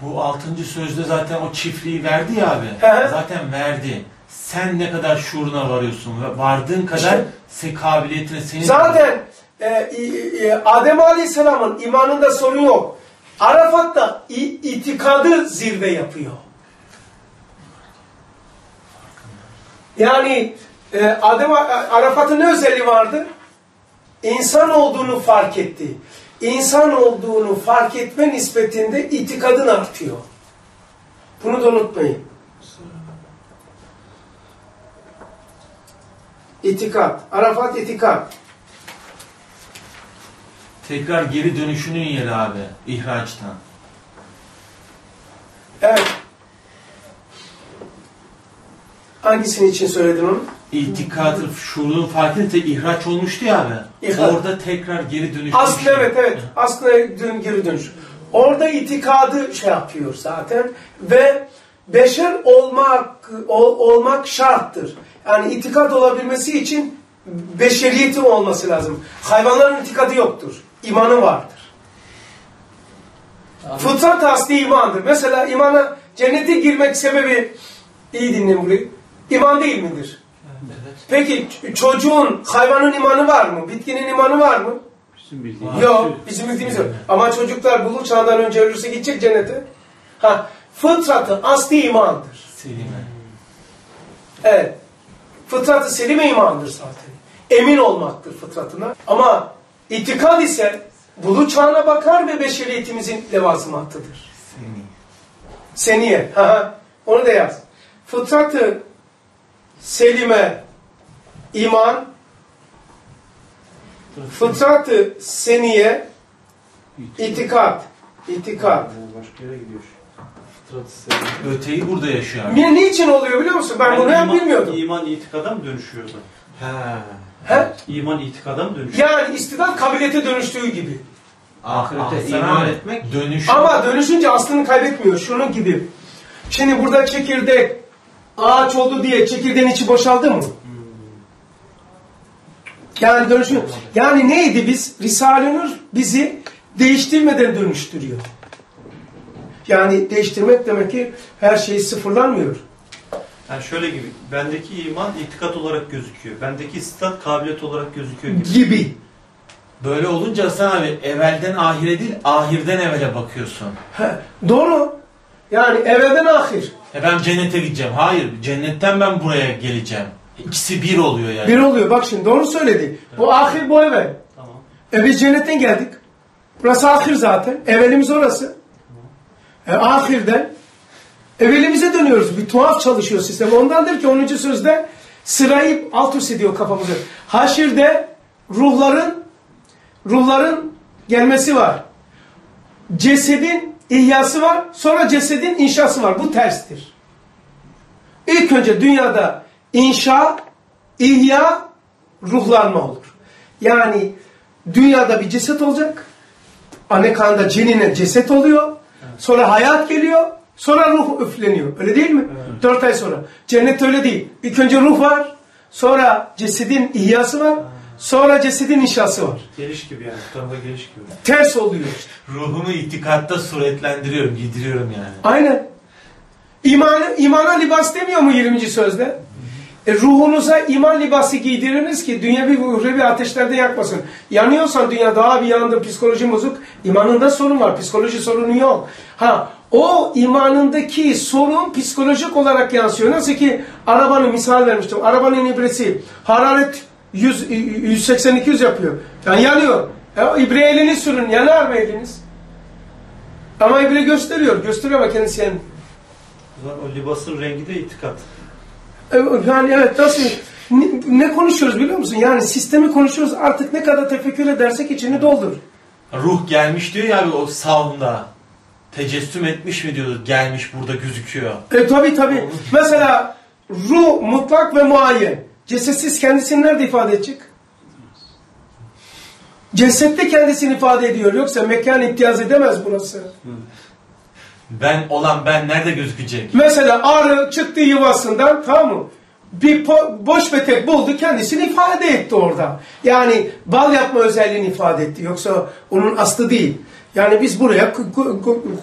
F: Bu altıncı sözde zaten o çiftliği verdi ya abi.
A: He
F: zaten verdi. Sen ne kadar şuuruna varıyorsun ve vardığın kadar
A: İşte-
F: kabiliyetine senin...
A: Zaten e, i- Adem Aleyhisselam'ın imanında sorun yok. Arafat'ta itikadı zirve yapıyor. Yani e, Adem Arafat'ın ne özelliği vardı? İnsan olduğunu fark etti. İnsan olduğunu fark etme nispetinde itikadın artıyor. Bunu da unutmayın. İtikat. Arafat itikat.
F: Tekrar geri dönüşünün yeri abi ihraçtan.
A: Evet. Hangisinin için söyledin onu?
F: İtikadı, şuurun farkında ihraç olmuştu ya abi.
A: İhraç.
F: Orada tekrar geri dönüş.
A: Aslı evet evet. Aslında dön, geri dönüş. Orada itikadı şey yapıyor zaten ve beşer olmak ol- olmak şarttır. Yani itikat olabilmesi için beşeriyetin olması lazım. Hayvanların itikadı yoktur. İmanı vardır. Fıtrat asli imandır. Mesela imana cennete girmek sebebi iyi dinleyin burayı. İman değil midir? Peki ç- çocuğun, hayvanın imanı var mı? Bitkinin imanı var mı?
D: Bizim bildiğimiz.
A: Yok, bizim bildiğimiz yok. Ama çocuklar bulur çağdan önce ölürse gidecek cennete. Ha, fıtratı asli imandır.
F: Selime.
A: Evet. Fıtratı selime imandır zaten. Emin olmaktır fıtratına. Ama itikad ise bulu çağına bakar ve beşeriyetimizin levazımatıdır.
F: Seni.
A: Seniye. Ha, ha. Onu da yaz. Fıtratı selime iman, fıtratı seniye itikat. İtikat.
D: Başka yere gidiyor.
F: Öteyi burada yaşıyor abi.
A: Ni- Niçin oluyor biliyor musun? Ben bunu hep
E: iman,
A: bilmiyordum.
E: İman itikada mı dönüşüyordu?
D: Ha.
A: He?
E: İman itikada mı dönüşüyor?
A: Yani istidat kabiliyete dönüştüğü gibi.
D: Ahirete
F: Ahsen
D: iman etmek
F: Dönüş.
A: Ama dönüşünce aslını kaybetmiyor. Şunun gibi. Şimdi burada çekirdek ağaç oldu diye çekirdeğin içi boşaldı mı? Yani dönüşü yani neydi biz? Risale-i Nur bizi değiştirmeden dönüştürüyor. Yani değiştirmek demek ki her şey sıfırlanmıyor.
E: Yani şöyle gibi, bendeki iman itikat olarak gözüküyor. Bendeki istat kabiliyet olarak gözüküyor gibi.
A: Gibi.
F: Böyle olunca Hasan abi evvelden ahire değil ahirden evvele bakıyorsun.
A: He, doğru. Yani evvelden ahir.
F: E ben cennete gideceğim. Hayır cennetten ben buraya geleceğim. İkisi bir oluyor yani.
A: Bir oluyor. Bak şimdi doğru söyledi. Bu ahir bu evvel.
E: Tamam.
A: E biz cennetten geldik. Burası ahir zaten. Evvelimiz orası. E ahirden evvelimize dönüyoruz. Bir tuhaf çalışıyor sistem. Ondandır ki 10. sözde sırayı alt üst ediyor kafamızı. Haşirde ruhların ruhların gelmesi var. Cesedin ihyası var, sonra cesedin inşası var. Bu terstir. İlk önce dünyada inşa, ihya, ruhlanma olur. Yani dünyada bir ceset olacak. Anne karnında cenine ceset oluyor. Sonra hayat geliyor. Sonra ruh üfleniyor. Öyle değil mi? Dört ay sonra. Cennet öyle değil. İlk önce ruh var. Sonra cesedin ihyası var. Sonra cesedin inşası var.
E: Geliş gibi yani. Tarafa geliş gibi.
A: Ters oluyor.
F: Ruhumu itikatta suretlendiriyorum, giydiriyorum yani.
A: Aynen. İmanı, imana libas demiyor mu 20. sözde? E, ruhunuza iman libası giydiriniz ki dünyevi ve uhrevi ateşlerde yakmasın. Yanıyorsan dünyada abi yandım psikoloji bozuk. İmanında sorun var. Psikoloji sorunu yok. Ha o imanındaki sorun psikolojik olarak yansıyor. Nasıl ki arabanın misal vermiştim. Arabanın ibresi hararet 100, 180-200 yapıyor. Yani yanıyor. E, ibre elini sürün. Yanar mı eliniz? Ama ibre gösteriyor. Gösteriyor ama kendisi yani.
E: O libasın rengi de itikat.
A: Yani evet nasıl ne, ne konuşuyoruz biliyor musun? Yani sistemi konuşuyoruz. Artık ne kadar tefekkür edersek içini doldur.
F: Ruh gelmiş diyor ya o savunda. Tecessüm etmiş mi diyordu, gelmiş burada gözüküyor.
A: E tabi tabi. Mesela ruh mutlak ve muayyen. Cesetsiz kendisini nerede ifade edecek? Cesette kendisini ifade ediyor. Yoksa mekan ihtiyaz edemez burası.
F: Ben olan ben nerede gözükecek?
A: Mesela arı çıktı yuvasından tamam mı? Bir boş petek buldu kendisini ifade etti orada. Yani bal yapma özelliğini ifade etti. Yoksa onun aslı değil. Yani biz buraya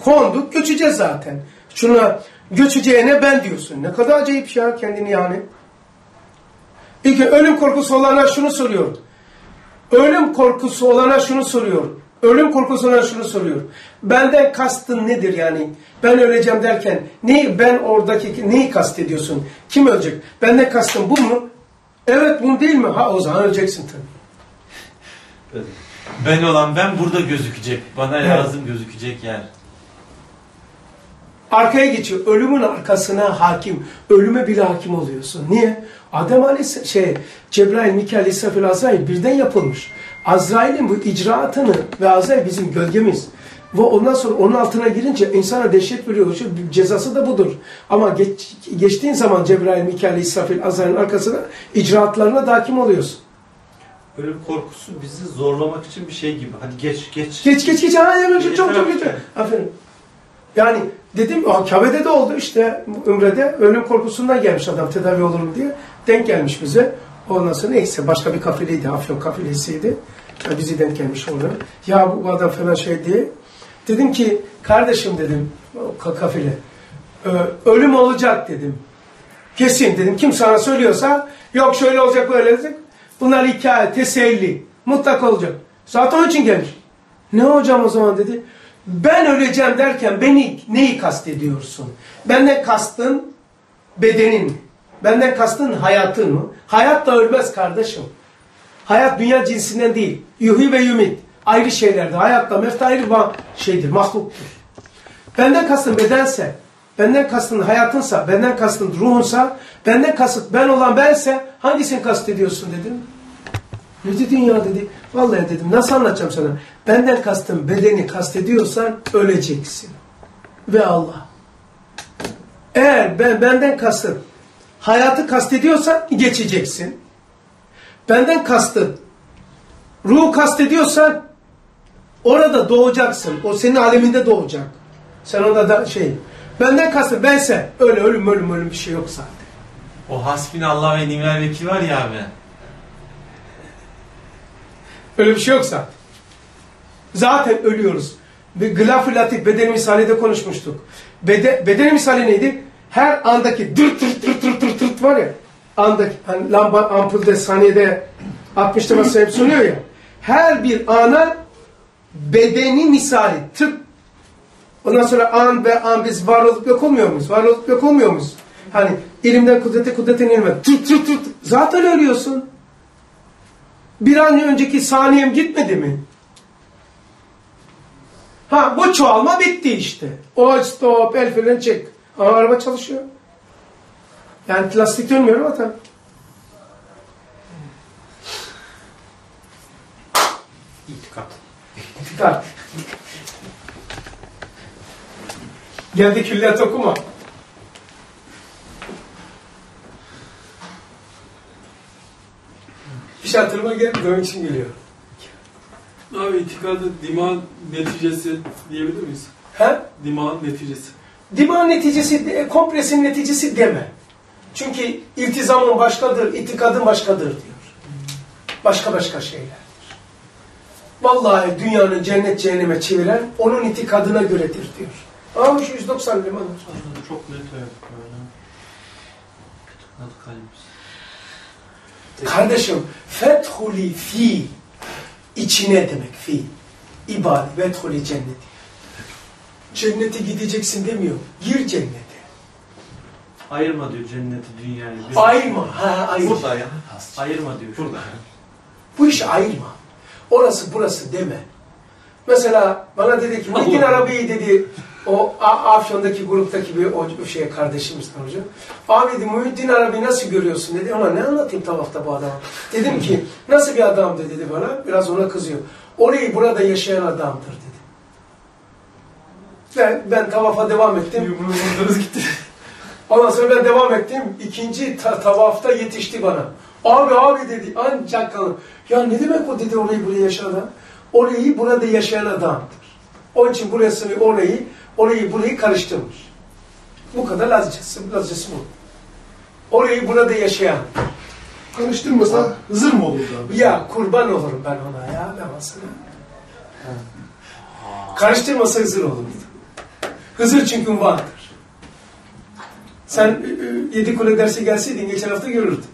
A: konduk göçeceğiz zaten. Şuna göçeceğine ben diyorsun. Ne kadar acayip ya kendini yani. İlk ölüm korkusu olana şunu soruyor. Ölüm korkusu olana şunu soruyor. Ölüm korkusu olana şunu soruyor. Benden kastın nedir yani? Ben öleceğim derken ne ben oradaki neyi kastediyorsun? Kim ölecek? Benden kastın bu mu? Evet bu değil mi? Ha o zaman öleceksin tabii.
F: Ben olan ben burada gözükecek. Bana
A: Evet.
F: lazım gözükecek yer.
A: Arkaya geçiyor. Ölümün arkasına hakim. Ölüme bile hakim oluyorsun. Niye? Adem Aleyhisselam, şey, Cebrail, Mikail, İsrafil, Azrail birden yapılmış. Azrail'in bu icraatını ve Azrail bizim gölgemiz. Ve ondan sonra onun altına girince insana dehşet veriyor. Cezası da budur. Ama geç, geçtiğin zaman Cebrail, Mikail, İsrafil, Azrail'in arkasına icraatlarına da hakim oluyorsun.
E: Ölüm korkusu bizi zorlamak için bir şey gibi. Hadi geç geç.
A: Geç geç geç. Ha, evet, çok çok geç. Aferin. Yani dedim Kabe'de de oldu işte Ümre'de ölüm korkusundan gelmiş adam tedavi olur mu diye denk gelmiş bize. Ondan sonra neyse başka bir kafileydi Afyon kafilesiydi. Bizi denk gelmiş orada. Ya bu adam falan şey diye. Dedim ki kardeşim dedim kafile e, ölüm olacak dedim. Kesin dedim. Kim sana söylüyorsa yok şöyle olacak böyle olacak. Bunlar hikaye, teselli. Mutlak olacak. Zaten onun için gelmiş. Ne hocam o zaman dedi. Ben öleceğim derken beni neyi kastediyorsun? Benden kastın bedenin mi? Benden kastın hayatın mı? Hayat da ölmez kardeşim. Hayat dünya cinsinden değil. Yuhi ve yumit. Ayrı şeylerdir. Hayatla mefta ayrı bir şeydir, mahluktur. Benden kastın bedense, benden kastın hayatınsa, benden kastın ruhunsa, benden kasıt ben olan bense hangisini kastediyorsun dedim. Ne dedin ya dedi. Vallahi dedim nasıl anlatacağım sana. Benden kastım bedeni kastediyorsan öleceksin. Ve Allah. Eğer ben benden kastım hayatı kastediyorsan geçeceksin. Benden kastım ruhu kastediyorsan orada doğacaksın. O senin aleminde doğacak. Sen orada da şey. Benden kastım bense öyle ölüm ölüm ölüm bir şey yok zaten.
F: O hasbinallah ve nimel vekil var ya abi.
A: Öyle bir şey yok zaten. Zaten ölüyoruz. Gılaf-ı latif beden misalinde konuşmuştuk. Bede, beden misali neydi? Her andaki dırt dırt dırt dırt dırt dırt var ya. Andaki hani lamba ampulde saniyede 60 defa hep söylüyor ya. Her bir ana bedeni misali tıp. Ondan sonra an ve an biz var olup yok olmuyor muyuz? Var olup yok olmuyor muyuz? Hani ilimden kudrete kudretin ilme. Tırt tırt tırt. Zaten ölüyorsun. Bir an önceki saniyem gitmedi mi? Ha bu çoğalma bitti işte. O stop el freni çek. Ama araba çalışıyor. Yani plastik dönmüyor ama tabii.
E: İtikat.
A: İtikad. Geldi külliyat okuma. Bir şey hatırıma geldi, onun için geliyor.
G: Abi itikadı diman neticesi diyebilir miyiz?
A: He?
G: Diman neticesi.
A: Diman neticesi, e, kompresin neticesi deme. Çünkü iltizamın başkadır, itikadın başkadır diyor. Başka başka şeyler. Vallahi dünyanın cennet cehenneme çeviren onun itikadına göredir diyor. Ama şu 190 liman.
E: Çok net evet.
A: Kardeşim, fethuli fi içine demek fi. İbadi, fethuli cenneti. Cennete gideceksin demiyor. Gir cennete.
E: Ayırma diyor cenneti dünyayı. Biz-
A: Ayırma. Ha, ayırma.
F: Burada ya.
E: Ayırma diyor.
F: Burada.
A: Bu işi ayırma. Orası burası deme. Mesela bana dedi ki Muhittin Arabi'yi dedi o Afyon'daki gruptaki bir o, o şey kardeşimiz hocam. Abi dedi Muhittin Arabi nasıl görüyorsun dedi. Ona ne anlatayım tavafta bu adama. Dedim ki nasıl bir adamdı dedi bana. Biraz ona kızıyor. Orayı burada yaşayan adamdır dedi. Ben, ben tavafa devam ettim.
G: Yumruğumuz gitti.
A: Ondan sonra ben devam ettim. İkinci ta- tavafta yetişti bana. Abi abi dedi ancak kalın. Ya ne demek o dedi orayı buraya yaşayan adam? Orayı burada yaşayan adamdır. Onun için burasını orayı, orayı burayı karıştırmış. Bu kadar Lazcası, Lazcası bu. Orayı burada yaşayan.
B: Karıştırmasa Hızır mı olurdu abi?
A: Ya kurban olurum ben ona ya ben sana. Karıştırmasa Hızır olurdu. Hızır çünkü vardır. Sen e, e, yedi kule dersi gelseydin geçen hafta görürdün.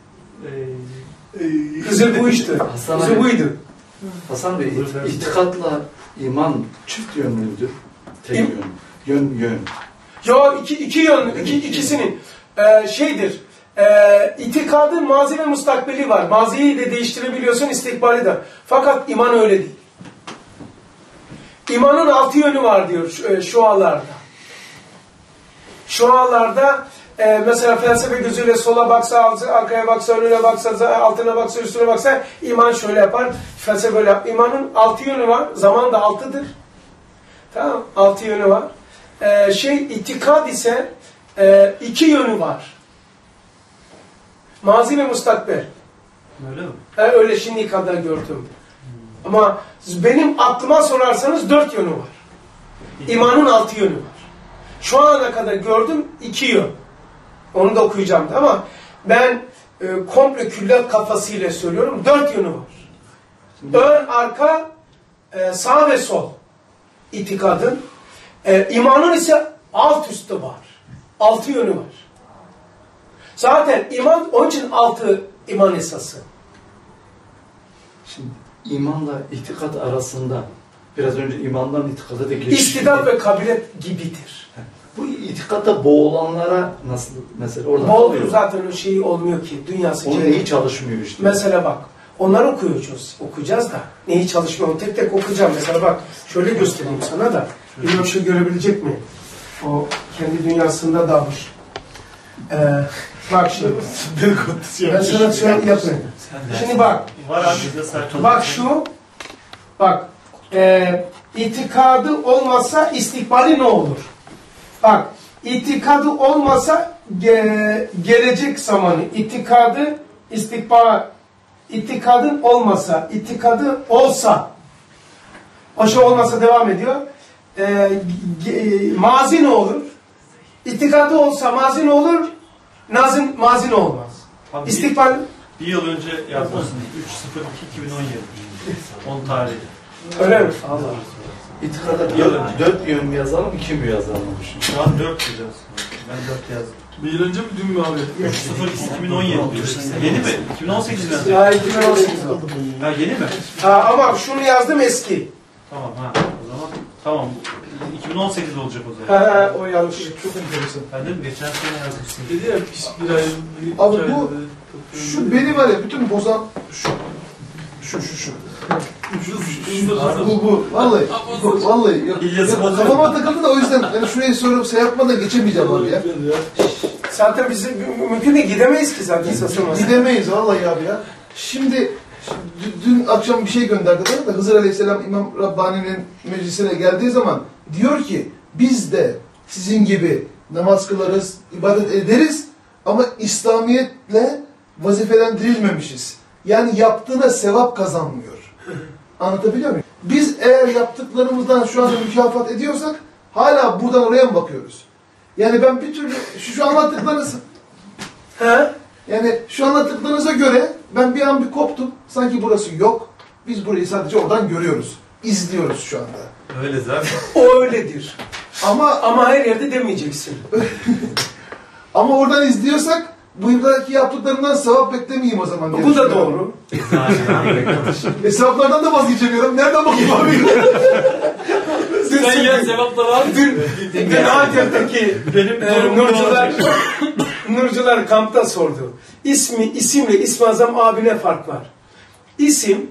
A: Hızır bu işti.
H: Hasan
A: Hızır buydu.
H: Hasan Bey, it- itikatla iman çift yönlüdür. Tek
A: İm-
H: yön. Yön, yön.
A: Ya iki, iki yön, iki, ikisinin e, şeydir. E, itikadın mazi ve mustakbeli var. Maziyi de değiştirebiliyorsun, istikbali de. Fakat iman öyle değil. İmanın altı yönü var diyor şu, e, şualarda. Şualarda e, mesela felsefe gözüyle sola baksa, arkaya baksa, önüne baksa, altına baksa, üstüne baksa iman şöyle yapar. Felsefe böyle yap. İmanın altı yönü var. Zaman da altıdır. Tamam Altı yönü var. Ee, şey itikad ise e, iki yönü var. Mazi ve mustakbel.
E: Öyle mi?
A: Ha, öyle şimdiye kadar gördüm. Ama benim aklıma sorarsanız dört yönü var. İmanın altı yönü var. Şu ana kadar gördüm iki yön. Onu da okuyacağım ama ben e, komple külliyat kafasıyla söylüyorum. Dört yönü var. Ön, arka, e, sağ ve sol. İtikadın. E, imanın ise alt üstü var. Altı yönü var. Zaten iman, onun için altı iman esası.
H: Şimdi imanla itikat arasında biraz önce imandan itikada da geçtik.
A: İstidat ve kabilet gibidir.
H: Bu itikata boğulanlara nasıl mesela orada
A: Bol
H: kalıyor.
A: zaten o şeyi olmuyor ki. Dünyası
H: O neyi çalışmıyor işte.
A: Mesela bak. Onları okuyacağız. Okuyacağız da. Neyi çalışmıyor? Tek tek okuyacağım. Mesela bak. Şöyle göstereyim sana da. Bilmiyorum şu görebilecek mi? O kendi dünyasında dalmış. Ee, bak şimdi. ben sana söyle yapmayayım. Şimdi bak.
E: Var abi.
A: Bak şu. Bak. E, itikadı olmasa istikbali ne olur? Bak. itikadı olmasa ge- gelecek zamanı. itikadı istikbal itikadın olmasa, itikadı olsa o şey olmasa devam ediyor. E, mazi ne olur? İtikadı olsa mazi ne olur? Nazin, mazi ne olmaz?
E: Abi,
A: İstikbal
E: Bir yıl önce yazmışsın. 3.02.2017. 10 tarihi.
A: öyle mi?
H: İtikada dört, dört yön mü yazalım, iki mi yazalım?
E: Şu an 4 yazacağız. Ben 4 yazdım.
G: Bir yıl önce mi dün mü abi?
E: 3.02.2017 diyor. Yeni mi? 2018 mi?
A: Ya 2018 oldu.
E: Ha yeni mi?
A: Ha, ama şunu yazdım eski.
E: Tamam ha. O zaman tamam. 2018 olacak o zaman.
A: Ha, o yanlış.
B: Çok enteresan.
E: Ben dedim geçen sene yazmışsın.
G: Dedi ya bir, bir ay. Bir,
B: Abi bu- Şu beni var ya bütün bozan şu.
G: Şu şu şu.
B: Bu bu. Vallahi. Bu, vallahi. Yok.
E: İlyas'ı
B: Ya,
E: bozuyor.
B: Kafama takıldı da o yüzden yani şurayı sorup şey yapmadan geçemeyeceğim abi ya.
A: Zaten biz mü- mümkün değil gidemeyiz ki zaten sasılmaz.
B: Gidemeyiz vallahi abi ya. Şimdi dü- dün akşam bir şey gönderdi bana da Hızır Aleyhisselam İmam Rabbani'nin meclisine geldiği zaman diyor ki biz de sizin gibi namaz kılarız, ibadet ederiz ama İslamiyetle vazifelendirilmemişiz. Yani yaptığına sevap kazanmıyor. Anlatabiliyor muyum? Biz eğer yaptıklarımızdan şu anda mükafat ediyorsak hala buradan oraya mı bakıyoruz? Yani ben bir türlü şu, şu anlattıklarınız
A: He?
B: yani şu anlattıklarınıza göre ben bir an bir koptum. Sanki burası yok. Biz burayı sadece oradan görüyoruz. İzliyoruz şu anda.
F: Öyle zaten.
A: O öyledir.
B: Ama
A: Ama her yerde demeyeceksin.
B: ama oradan izliyorsak bu buradaki yaptıklarımdan sevap beklemeyeyim o zaman.
A: Bu da doğru.
B: Hesaplardan da vazgeçemiyorum. Nereden bakayım abi?
G: Sen gel sevaplar abi.
A: Dün, dün Antep'teki
E: Benim
A: e, Nurcular, Nurcular kampta sordu. İsmi, isimle İsmi Azam abi ne fark var? İsim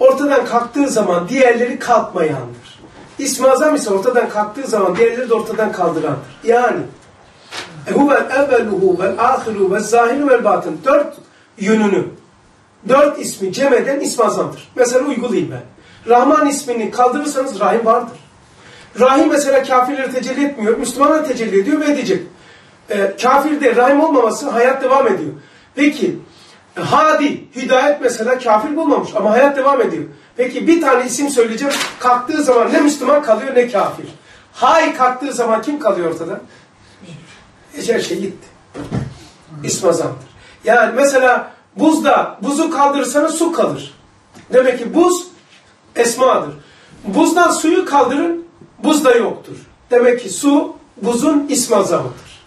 A: ortadan kalktığı zaman diğerleri kalkmayandır. İsmi Azam ise ortadan kalktığı zaman diğerleri de ortadan kaldırandır. Yani huvel evveluhu vel ahiru vel zahiru vel batın. Dört yönünü, dört ismi cem eden İsmi Azam'dır. Mesela uygulayayım ben. Rahman ismini kaldırırsanız Rahim vardır. Rahim mesela kafirleri tecelli etmiyor. Müslümana tecelli ediyor ve edecek. E, kafirde rahim olmaması hayat devam ediyor. Peki e, hadi, hidayet mesela kafir bulmamış ama hayat devam ediyor. Peki bir tane isim söyleyeceğim. Kalktığı zaman ne Müslüman kalıyor ne kafir. Hay kalktığı zaman kim kalıyor ortada? Her şey gitti. İsm azamdır. Yani mesela buzda buzu kaldırırsanız su kalır. Demek ki buz esmadır. Buzdan suyu kaldırın, buz da yoktur. Demek ki su buzun ismi azamıdır.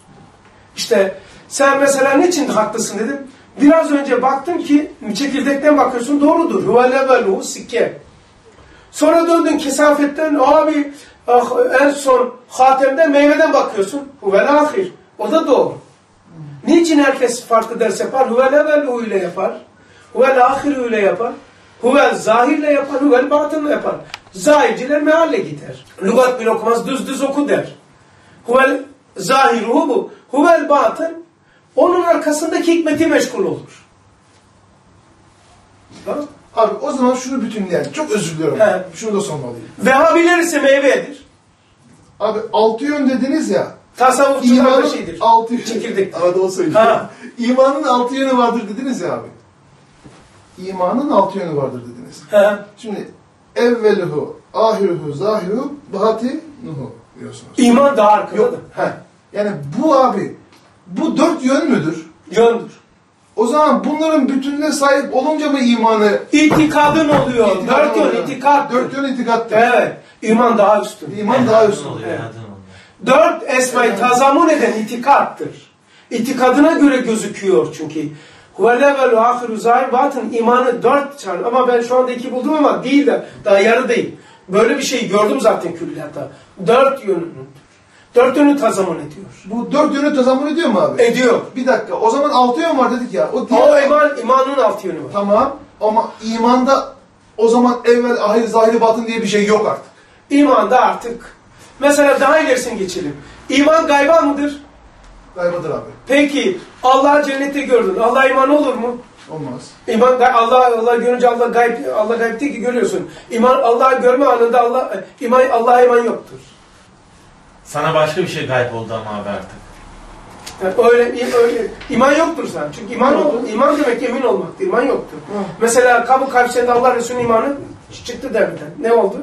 A: İşte sen mesela niçin haklısın dedim. Biraz önce baktım ki çekirdekten bakıyorsun doğrudur. Huveleveluhu sikke. Sonra döndün kesafetten abi ah, en son hatemden meyveden bakıyorsun. Huvel ahir. O da doğru. Niçin herkes farklı ders yapar? Huvel evveluhu ile yapar. Huvel ahiru ile yapar. Huvel zahirle yapar. Huvel batınla yapar. Zahirciler mealle gider. Lugat bir okumaz düz düz oku der. Huvel zahiruhu bu. Huvel batın onun arkasındaki hikmeti meşgul olur. Tamam?
B: Abi o zaman şunu bütünleyelim. Çok özür diliyorum.
A: He.
B: Şunu da sormalıyım.
A: Vehhabiler ise meyvedir.
B: Abi altı yön dediniz ya.
A: Tasavvufçular da
B: İmanın
A: şeydir.
B: altı yönü.
A: Çekirdek.
B: Arada o.
A: Ha.
B: İmanın altı yönü vardır dediniz ya abi. İmanın altı yönü vardır dediniz.
A: He.
B: Şimdi evveluhu, ahiruhu, zahiruhu, batinuhu diyorsunuz.
A: İman daha arkadadır.
B: Yani bu abi, bu dört yön müdür?
A: Yöndür.
B: O zaman bunların bütününe sahip olunca mı imanı
A: İtikadın oluyor.
B: İtikad
A: Dört yön itikat.
B: Dört yön itikattır.
A: Evet. İman daha üstün.
B: İman daha üstün.
F: oluyor.
A: Evet. Dört esmayı tazamun eden itikattır. İtikadına göre gözüküyor çünkü. Huvelevel ahiru zahir batın imanı dört çarpı. Ama ben şu anda iki buldum ama değil de daha yarı değil. Böyle bir şey gördüm zaten külliyatta. Dört yönünün. Dört yönü tazamun ediyor.
B: Bu dört yönü tazammül ediyor mu abi?
A: Ediyor.
B: Bir dakika. O zaman altı yön var dedik ya. O
A: O
B: diğer...
A: iman, imanın alt yönü var.
B: Tamam. Ama imanda o zaman evvel, ahir, zahiri, batın diye bir şey yok artık.
A: İmanda artık. Mesela daha ilerisini geçelim. İman gayba mıdır?
B: Gaybadır abi.
A: Peki Allah'ı cennette gördün. Allah iman olur mu?
B: Olmaz.
A: İman Allah Allah görünce Allah gayb Allah gayb değil ki görüyorsun. İman Allah'ı görme anında Allah iman Allah'a iman yoktur.
F: Sana başka bir şey gayb oldu ama abi artık.
A: Yani öyle, öyle iman yoktur sen. Çünkü iman ol, iman demek emin olmaktır. İman yoktur. Mesela kabul kalpsinde Allah Resulü'nün imanı çıktı devreden. Ne oldu?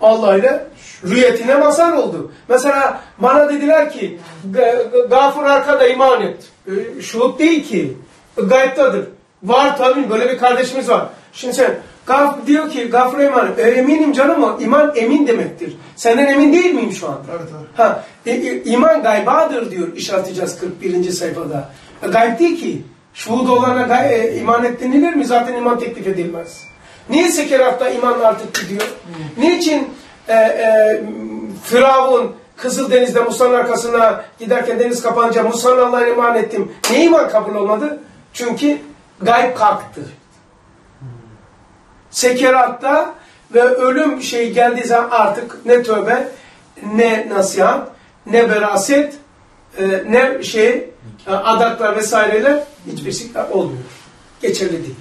A: Allah ile rüyetine mazhar oldu. Mesela bana dediler ki "Ga- ga- Gafur arkada iman et. E, Şuhut değil ki. Gayiptadır. Var tabii böyle bir kardeşimiz var. Şimdi sen Gaf diyor ki Gafur iman. E, eminim canım o. İman emin demektir. Senden emin değil miyim şu anda?
B: Evet abi.
A: Ha, e, e, iman gaybadır diyor işareteceğiz 41. sayfada. E, gayb değil ki. Şuhud olana gay, e, iman et denilir mi? Zaten iman teklif edilmez. Niye sekeratta iman artık gidiyor? Niçin e, e, Firavun Kızıldeniz'de Musa'nın arkasına giderken deniz kapanınca Musa'nın Allah'a iman ettim. Ne iman kabul olmadı? Çünkü gayb kalktı. Sekeratta ve ölüm şeyi geldiği zaman artık ne tövbe, ne nasihat, ne veraset, e, ne şey, e, adaklar vesaireler hiçbir şey olmuyor. Geçerli değil.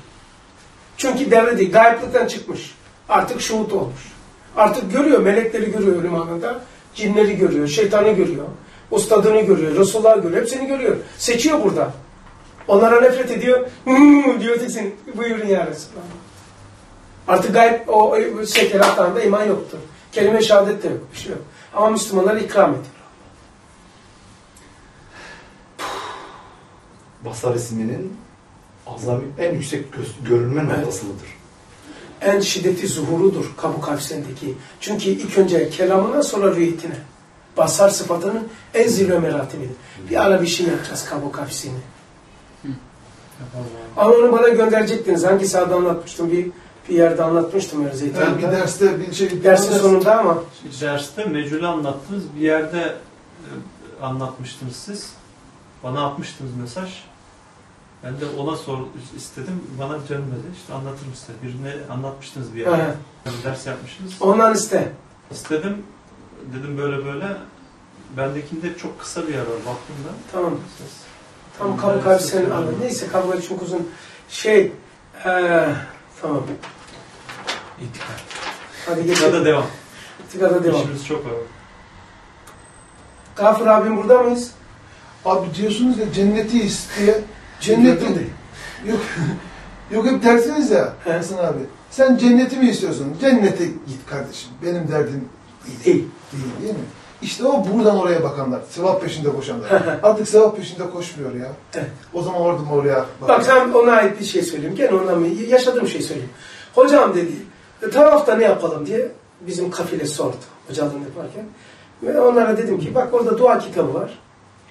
A: Çünkü devre değil, gayiplikten çıkmış. Artık şuhut olmuş. Artık görüyor, melekleri görüyor ölüm anında. Cinleri görüyor, şeytanı görüyor, ustadını görüyor, Resulullah'ı görüyor, hepsini görüyor. Seçiyor burada. Onlara nefret ediyor. Hmm, diyor teksin. Buyurun ya Resulallah. Artık gayb o, sekeratlarında iman yoktu. Kelime şehadet de yok. Bir şey yok. Ama Müslümanlara ikram ediyor.
H: Basar isminin azami en yüksek görünme noktasıdır.
A: En şiddeti zuhurudur kabu kavsendeki. Çünkü ilk önce kelamına sonra rüyetine. Basar sıfatının en zirve meratibidir. Bir ara bir şey yapacağız kabu kavsini. Ama onu bana gönderecektiniz. Hangi sahada anlatmıştım? Bir, bir yerde anlatmıştım öyle
B: Yani
A: Zeytin'de.
B: bir derste bir şey...
A: Dersin sonunda ama
E: Bir derste mecülü anlattınız. Bir yerde e, anlatmıştınız siz. Bana atmıştınız mesaj. Ben de ona sor istedim. Bana dönmedi. İşte anlatırım size. Birine anlatmıştınız bir yerde. Bir ders yapmışsınız.
A: ondan iste.
E: İstedim. Dedim böyle böyle. Bendekinde çok kısa bir yer var. Baktım da.
A: Tamam.
E: Siz-
A: Tam kabu kavsinin adı. Neyse kabu çok uzun. Şey, eee tamam.
E: İtikad.
A: Hadi
E: İtikada
A: geçelim.
E: devam.
A: İtikada devam.
E: İşimiz çok var.
A: Gafur abim burada mıyız?
B: Abi diyorsunuz ya cenneti isteye.
A: Cenneti
B: Cenneti
A: de.
B: Yok. Yok hep tersiniz ya. Hasan abi. Sen cenneti mi istiyorsun? Cennete git kardeşim. Benim derdim değil.
A: Değil.
B: Değil, değil mi? İşte o buradan oraya bakanlar. Sevap peşinde koşanlar. Artık sevap peşinde koşmuyor ya.
A: Evet.
B: O zaman oradan oraya
A: Bak sen ona ait bir şey söyleyeyim. Gene ondan mı? Yaşadığım şey söyleyeyim. Hocam dedi, "E, tavafta ne yapalım diye bizim kafile sordu hocalığını yaparken. Ve onlara dedim ki bak orada dua kitabı var.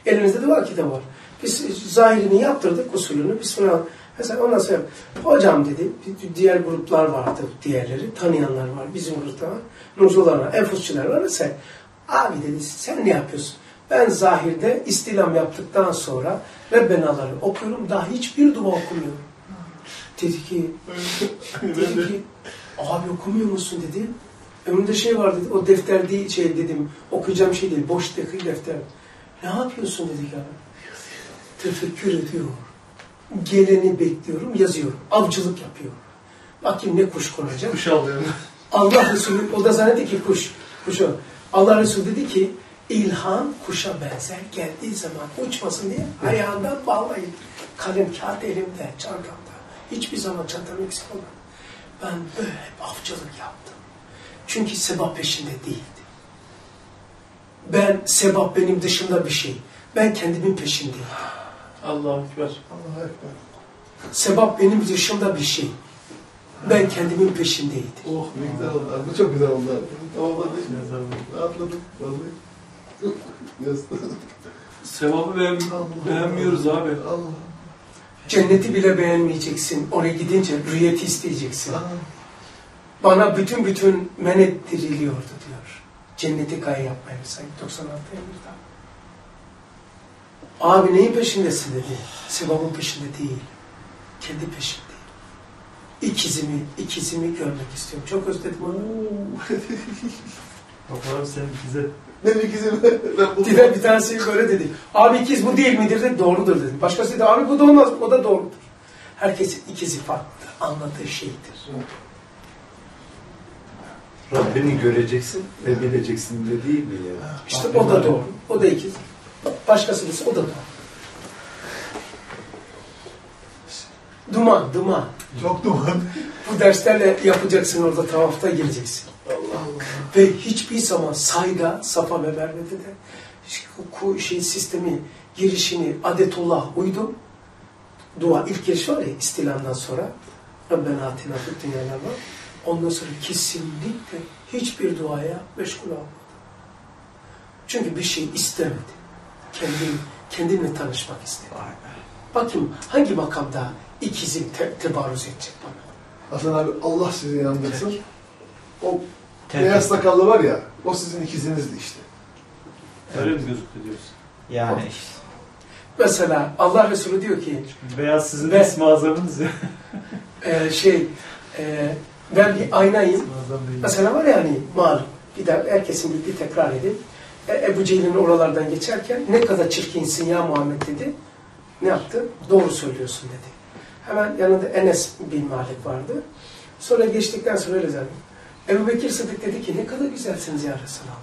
A: Elimizde dua kitabı var. Biz zahirini yaptırdık usulünü. Bismillah. Mesela ondan sonra hocam dedi di- diğer gruplar vardı diğerleri tanıyanlar var bizim grupta var. Nurcular var, enfusçular var. Mesela abi dedi sen ne yapıyorsun? Ben zahirde istilam yaptıktan sonra Rebbenaları okuyorum daha hiçbir dua okumuyorum. Dedi ki dedi ki abi okumuyor musun dedi. Önümde şey var dedi. O defter değil şey dedim. Okuyacağım şey değil. Boş defter. defter. Ne yapıyorsun dedik abi. Tefekkür ediyor. Geleni bekliyorum, yazıyorum. Avcılık yapıyorum. Bakayım ne kuş konacak.
B: kuş alıyorum.
A: Allah Resulü, o da zannetti ki kuş. Kuş o. Allah Resulü dedi ki, ilham kuşa benzer geldiği zaman uçmasın diye ayağından bağlayın. Kalem kağıt elimde, çantamda. Hiçbir zaman çantam eksik olmadı. Ben böyle hep avcılık yaptım. Çünkü sebap peşinde değildi. Ben, sebap benim dışımda bir şey. Ben kendimin peşindeyim.
G: Allahu Ekber.
B: Allah ekber.
A: Sebap benim dışımda bir şey. Ben kendimin peşindeydim.
B: Oh ne güzel oldu. abi. Bu çok güzel oldu. abi. Tamam hadi. Atladım. Vallahi.
G: Sevabı beğen beğenmiyoruz abi.
B: Allah.
A: Cenneti bile beğenmeyeceksin. Oraya gidince rüyeti isteyeceksin. Bana bütün bütün men ettiriliyordu diyor. Cenneti kay yapmaya mesela 96 yılında. Abi neyin peşindesin dedi. Sevabın peşinde değil. Kendi peşindeyim. İkizimi, ikizimi görmek istiyorum. Çok özledim onu.
E: Bakalım senin bize
B: Benim ikizim. Ben buldum.
A: Bir tanesi böyle dedi. Abi ikiz bu değil midir dedi. Doğrudur dedi. Başkası dedi abi bu da olmaz. O da doğrudur. Herkesin ikizi farklıdır. Anladığı şeydir.
H: Rabbini göreceksin ve bileceksin de değil mi ya?
A: İşte o da doğru. O da ikiz. Başkası dese o da doğru. Duman, duman.
B: Çok duman.
A: Bu derslerle yapacaksın orada tavafta gireceksin. Ve hiçbir zaman sayda, Safa ve Merve'de de hiç ku- şey sistemi, girişini adetullah uydum. Dua ilk giriş var ya istilamdan sonra. Rabbena atina fid dünyada var. Ondan sonra kesinlikle hiçbir duaya meşgul olmadı. Çünkü bir şey istemedi. Kendim, kendimle tanışmak istedi. Bakayım hangi makamda ikizim te tebarüz edecek bana?
B: Hasan abi Allah sizi inandırsın. O beyaz sakallı var ya, o sizin ikizinizdi işte.
E: öyle mi gözüktü diyorsun?
F: Yani işte.
A: Mesela Allah Resulü diyor ki
E: Beyaz sizin
A: Ve-
E: ismi azamınız ya.
A: e, şey e, ben bir aynayım. Mesela var ya hani malum bir de herkesin bildiği tekrar edip e, Ebu Cehil'in oralardan geçerken ne kadar çirkinsin ya Muhammed dedi. Ne yaptı? Doğru söylüyorsun dedi. Hemen yanında Enes bin Malik vardı. Sonra geçtikten sonra öyle zannediyorum. Ebu Bekir Sıddık dedi ki ne kadar güzelsiniz ya Resulallah.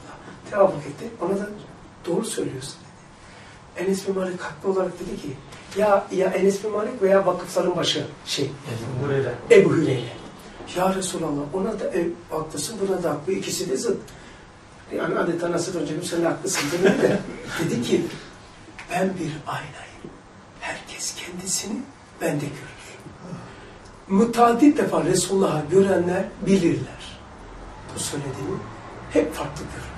A: tevafuk etti. Ona da doğru söylüyorsun dedi. Enes bin Malik haklı olarak dedi ki ya ya Enes bin Malik veya vakıfların başı şey
E: Burayla.
A: Ebu Hüreyre. Ya Resulallah ona da e, haklısın buna da haklı. İkisi de zıt. Yani adeta nasıl önce sen haklısın dedi de dedi ki ben bir aynayım. Herkes kendisini bende görür. Mutadit defa Resulullah'ı görenler bilirler. Bu söylediğini hep farklı görürler.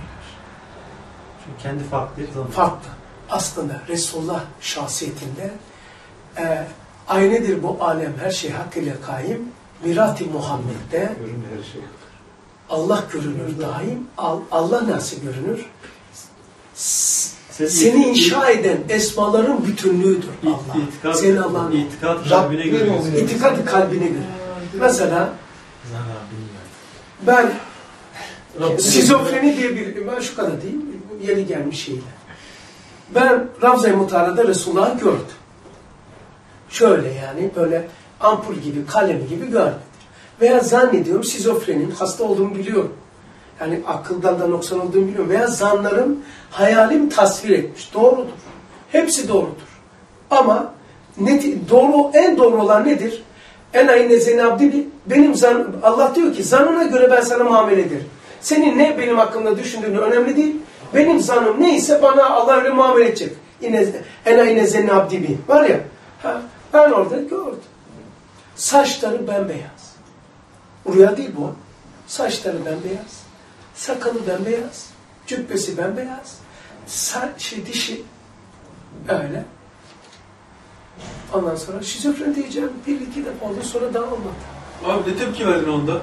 E: Çünkü kendi farklı.
A: Farklı. Aslında Resulullah şahsiyetinde e, aynedir bu alem her şey hakkıyla kaim. Mirati Muhammed'de
H: Görün her şey.
A: Allah görünür daim. Al- Allah nasıl görünür? Seni inşa eden esmaların bütünlüğüdür Allah.
E: İtikat,
A: Senin Allah'ın
E: itikat kalbine göre.
A: İtikad kalbine göre. Mesela ben Şizofreni diye bir, ben şu kadar diyeyim, bu yeni gelmiş şeyler. Ben Ravza-i Mutara'da Resulullah'ı gördüm. Şöyle yani böyle ampul gibi, kalem gibi görmedim. Veya zannediyorum şizofrenin hasta olduğumu biliyorum. Yani akıldan da noksan olduğumu biliyorum. Veya zanlarım, hayalim tasvir etmiş. Doğrudur. Hepsi doğrudur. Ama net, doğru, en doğru olan nedir? En ayne zenabdili benim zan, Allah diyor ki zanına göre ben sana muamele ederim. Senin ne benim hakkımda düşündüğün önemli değil. Benim zanım neyse bana Allah öyle muamele edecek. En ayne zenabdili var ya. Ha, ben orada gördüm. Saçları bembeyaz. Rüya değil bu. Saçları bembeyaz. Sakalı bembeyaz. Cübbesi bembeyaz. Sa şey, dişi öyle. Ondan sonra şizofren diyeceğim. Bir iki defa oldu sonra daha olmadı.
G: Abi ne tepki verdin onda?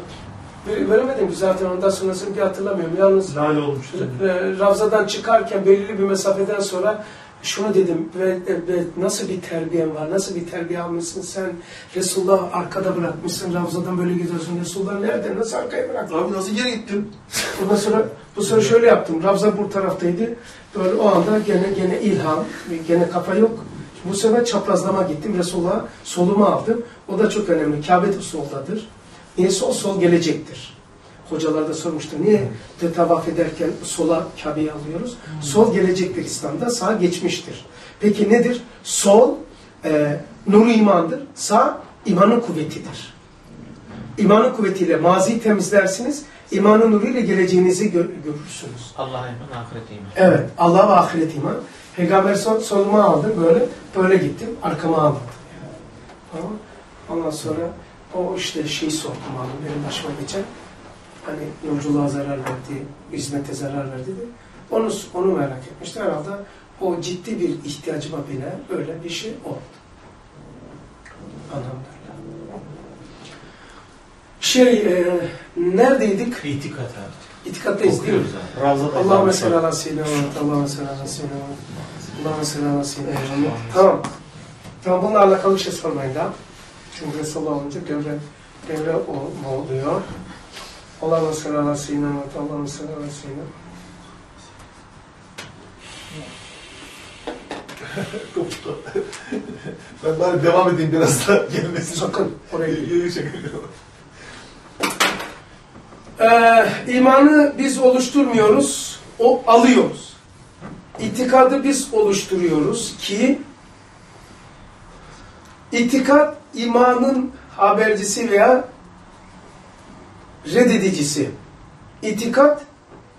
A: Veremedim ki zaten ondan sonrasını bir hatırlamıyorum. Yalnız
E: Lale olmuştu.
A: e, Ravzadan çıkarken belirli bir mesafeden sonra şunu dedim ve, ve nasıl bir terbiyen var, nasıl bir terbiye almışsın sen Resulullah arkada bırakmışsın Ravzadan böyle gidiyorsun Resulullah nerede, nasıl arkaya bıraktın?
G: Abi nasıl geri gittin?
A: Ondan sonra bu sefer şöyle yaptım. Rabza bu taraftaydı. Böyle o anda gene gene ilham, gene kafa yok. Bu sefer çaprazlama gittim. Resulullah solumu aldım. O da çok önemli. Kabe de soldadır. Niye sol? Sol gelecektir. Hocalar da sormuştu. Niye de tavaf ederken sola Kabe'yi alıyoruz? Sol gelecektir İslam'da. Sağ geçmiştir. Peki nedir? Sol e, nuru imandır. Sağ imanın kuvvetidir. İmanın kuvvetiyle maziyi temizlersiniz. İmanın nuruyla geleceğinizi gör- görürsünüz.
F: Allah'a iman, ahirete iman.
A: Evet. Allah ve ahiret iman. Peygamber son, soluma aldım böyle. Böyle gittim. Arkama aldım. Tamam. Ondan sonra o işte şeyi sordum abi benim başıma geçen. Hani yolculuğa zarar verdi, hizmete zarar verdi de. Onu, onu merak etmiştim. Herhalde o ciddi bir ihtiyacıma bile öyle bir şey oldu. Elhamdülillah. Şey, e, neredeydik?
F: İtikat abi.
A: İtikattayız değil mi? Allahümme salli ala Muhammed. Allahümme salli ala Muhammed. Allahümme salli ala Muhammed. Tamam. Tamam bununla alakalı bir şey sormayın daha. Çünkü Resulullah olunca devre, devre o, oluyor. Allahümme salli ala seyyidina Muhammed. Allahümme salli ala seyyidina
B: Koptu. ben bari devam edeyim biraz da gelmesin.
A: Sakın oraya
B: yapıyorum.
A: Ee, imanı biz oluşturmuyoruz, o alıyoruz. İtikadı biz oluşturuyoruz ki itikat imanın habercisi veya reddedicisi. İtikat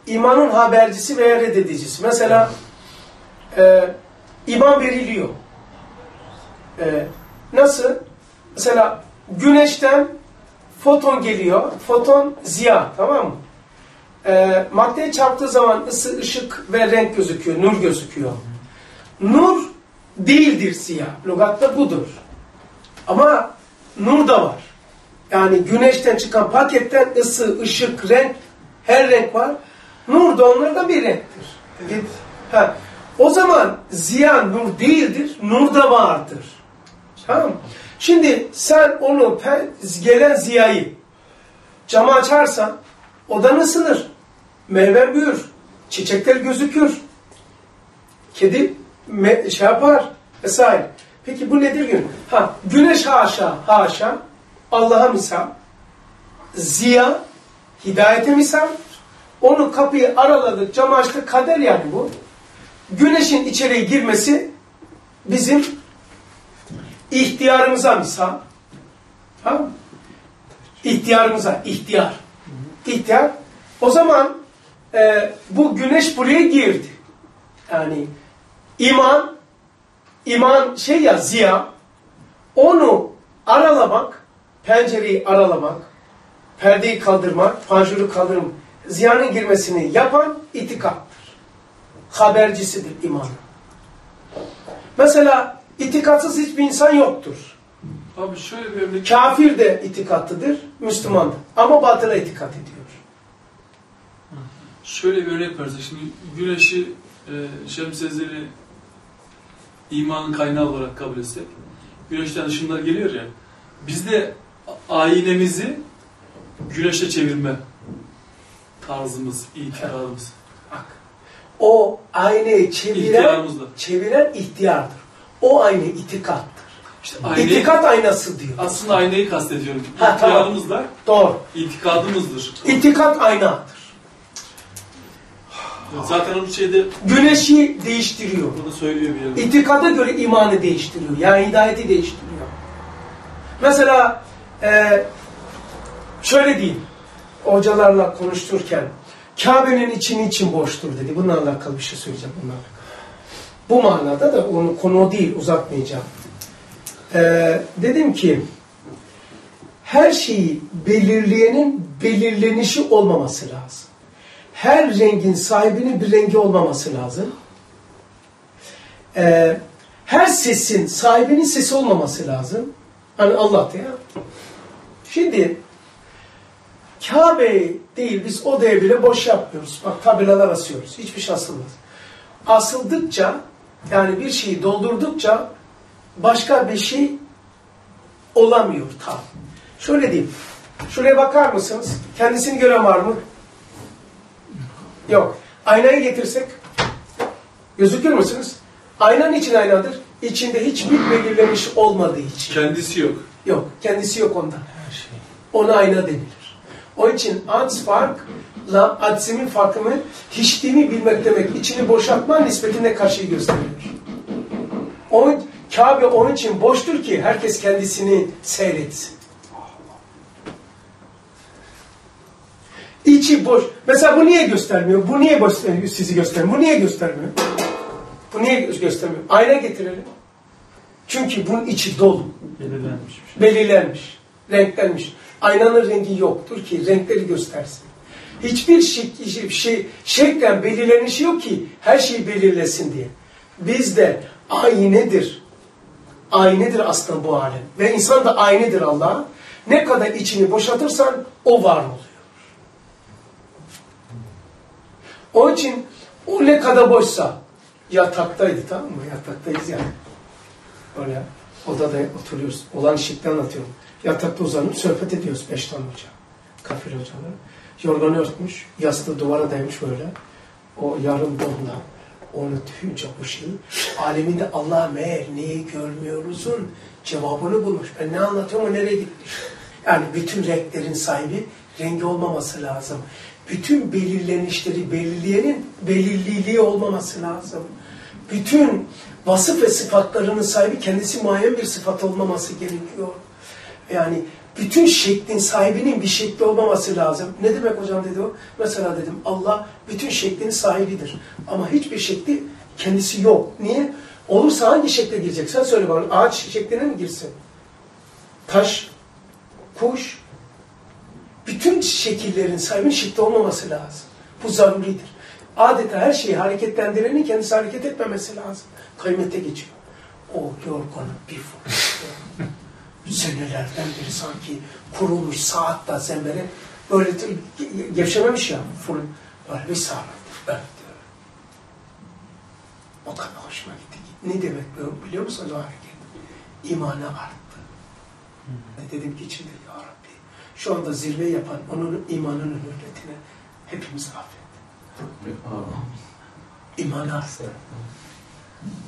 A: imanın habercisi veya reddedicisi. Mesela e, iman veriliyor. E, nasıl? Mesela güneşten foton geliyor. Foton ziya. Tamam mı? Ee, maddeye çarptığı zaman ısı, ışık ve renk gözüküyor. Nur gözüküyor. Nur değildir siyah. Lugatta budur. Ama nur da var. Yani güneşten çıkan paketten ısı, ışık, renk, her renk var. Nur da onlardan bir renktir. Ha. O zaman ziya nur değildir, nur da vardır. Tamam mı? Şimdi sen onu gelen ziyayı cama açarsan odan ısınır. Meyve büyür. Çiçekler gözükür. Kedi şey yapar vesaire. Peki bu nedir gün? Ha, güneş haşa, haşa Allah'a misal. Ziya, hidayete misal. Onu kapıyı araladık, cam açtık, kader yani bu. Güneşin içeriye girmesi bizim ihtiyarımıza misal. Tamam mı? İhtiyarımıza, ihtiyar. İhtiyar. O zaman e, bu güneş buraya girdi. Yani iman, iman şey ya ziya, onu aralamak, pencereyi aralamak, perdeyi kaldırmak, panjuru kaldırmak, ziyanın girmesini yapan itikattır. Habercisidir imanın. Mesela itikatsız hiçbir insan yoktur.
G: Abi şöyle bir örnek.
A: Kafir de itikatlıdır, Müslüman da. Ama batıla itikat ediyor.
G: Şöyle bir örnek versek. Şimdi güneşi e, Şems Ezeli imanın kaynağı olarak kabul etsek. Güneşten ışınlar geliyor ya. Biz de aynemizi güneşe çevirme tarzımız, itikadımız.
A: Bak, o aynayı çeviren, çeviren ihtiyardır. O ayna itikattır.
G: İşte aynayı,
A: İtikat aynası diyor.
G: aslında aynayı kastediyorum.
A: Ha, tamam.
G: İhtiyarımızla
A: Doğru.
G: itikadımızdır.
A: İtikat aynadır.
G: Zaten onun şeyde
A: Güneşi değiştiriyor.
G: bunu söylüyor bir yerde.
A: İtikada göre imanı değiştiriyor. Yani hidayeti değiştiriyor. Mesela e, şöyle diyeyim. Hocalarla konuşturken Kabe'nin içini için boştur dedi. Bununla alakalı bir şey söyleyeceğim. Bununla. Bu manada da onun konu değil. Uzatmayacağım. E, dedim ki her şeyi belirleyenin belirlenişi olmaması lazım. Her rengin sahibinin bir rengi olmaması lazım. Ee, her sesin sahibinin sesi olmaması lazım. Hani Allah'ta ya. Şimdi Kabe değil biz odaya bile boş yapmıyoruz. Bak tabelalar asıyoruz. Hiçbir şey asılmaz. Asıldıkça yani bir şeyi doldurdukça başka bir şey olamıyor tam. Şöyle diyeyim. Şuraya bakar mısınız? Kendisini gören var mı? Yok. Aynayı getirsek gözükür müsünüz? Aynanın için aynadır. İçinde hiçbir belirlemiş olmadığı için.
G: Kendisi yok.
A: Yok. Kendisi yok onda. Ona ayna denilir. O için aks farkla aksimin farkını hiçliğini bilmek demek. İçini boşaltma nispetinde karşıyı gösteriyor. O, Kabe onun için boştur ki herkes kendisini seyretsin. İçi boş. Mesela bu niye göstermiyor? Bu niye göstermiyor? Sizi göstermiyor. Bu niye göstermiyor? Bu niye gö- göstermiyor? Ayna getirelim. Çünkü bunun içi dolu.
E: Belirlenmiş şey.
A: Belirlenmiş. Renklenmiş. Aynanın rengi yoktur ki renkleri göstersin. Hiçbir şey, şey şeklen belirlenişi yok ki her şeyi belirlesin diye. Bizde aynedir. Aynedir aslında bu alem. Ve insan da aynedir Allah'a. Ne kadar içini boşaltırsan o var oluyor. Onun için o ne kadar boşsa yataktaydı tamam mı? Yataktayız yani. Öyle odada oturuyoruz. Olan işlikten anlatıyorum. Yatakta uzanıp sohbet ediyoruz beş tane hoca. Kafir hocalar. Yorganı örtmüş. Yastığı duvara dayamış böyle. O yarım donla. Onu tüyünce bu şeyi. Aleminde Allah meğer neyi görmüyoruzun cevabını bulmuş. Ben ne anlatıyorum o nereye gitmiş. Yani bütün renklerin sahibi rengi olmaması lazım. Bütün belirlenişleri belirleyenin belirliliği olmaması lazım. Bütün vasıf ve sıfatlarının sahibi kendisi muayyen bir sıfat olmaması gerekiyor. Yani bütün şeklin sahibinin bir şekli olmaması lazım. Ne demek hocam dedi o? Mesela dedim Allah bütün şeklin sahibidir. Ama hiçbir şekli kendisi yok. Niye? Olursa hangi şekle girecek? Sen söyle bana. Ağaç şekline mi girsin? Taş, kuş, bütün şekillerin sahibinin şekli olmaması lazım. Bu zaruridir. Adeta her şeyi hareketlendirenin kendisi hareket etmemesi lazım. Kıymete geçiyor. O yorganı bir fırlattı. Senelerden beri sanki kurulmuş saatte zembere böyle de- ge- gevşememiş ya. Fır, böyle bir sarıldı. Öptü. O kadar hoşuma gitti. Ne demek biliyor musunuz o hareket? İmanı arttı. Dedim ki içinde ya Rabbi şu anda zirve yapan onun imanının hürmetine hepimiz affet. İman arttı.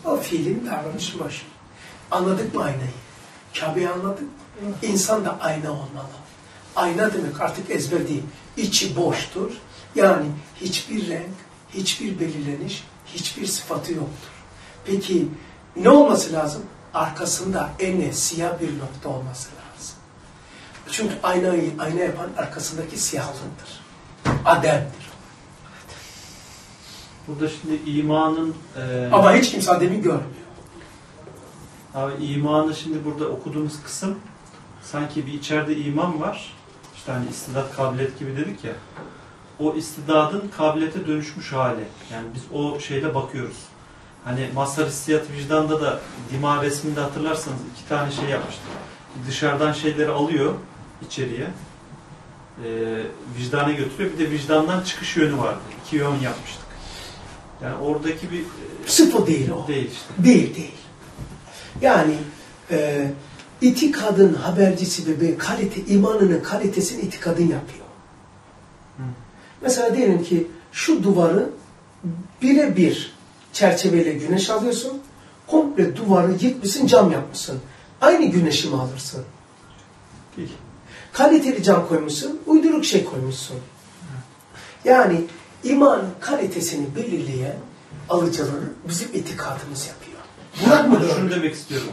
A: O fiilin davranışı başı. Anladık mı aynayı? Kabe'yi anladık. İnsan da ayna olmalı. Ayna demek artık ezber değil. İçi boştur. Yani hiçbir renk, hiçbir belirleniş, hiçbir sıfatı yoktur. Peki ne olması lazım? Arkasında ene siyah bir nokta olması lazım. Çünkü aynayı ayna yapan arkasındaki siyahlıktır. Adem'dir.
E: Burada şimdi imanın e,
A: Ama hiç kimse Adem'i görmüyor.
E: Abi imanı şimdi burada okuduğumuz kısım sanki bir içeride iman var. İşte hani istidat kabiliyet gibi dedik ya. O istidadın kabiliyete dönüşmüş hali. Yani biz o şeyle bakıyoruz. Hani mazhar hissiyat vicdanda da dima resminde hatırlarsanız iki tane şey yapmıştık. Dışarıdan şeyleri alıyor içeriye. Ee, vicdana götürüyor. Bir de vicdandan çıkış yönü vardı. İki yön yapmıştık. Yani oradaki bir e,
A: Sıfır değil o.
E: değil işte.
A: Değil değil. Yani e, itikadın habercisi ve bir kalite, imanının kalitesini itikadın yapıyor.
E: Hı.
A: Mesela diyelim ki şu duvarı birebir çerçeveyle güneş alıyorsun. Komple duvarı yıkmışsın, cam yapmışsın. Aynı güneşi mi alırsın?
E: Değil.
A: Kaliteli cam koymuşsun, uyduruk şey koymuşsun. Yani imanın kalitesini belirleyen alıcıları bizim itikadımız yapıyor. Burak mı
E: Şunu demek istiyorum.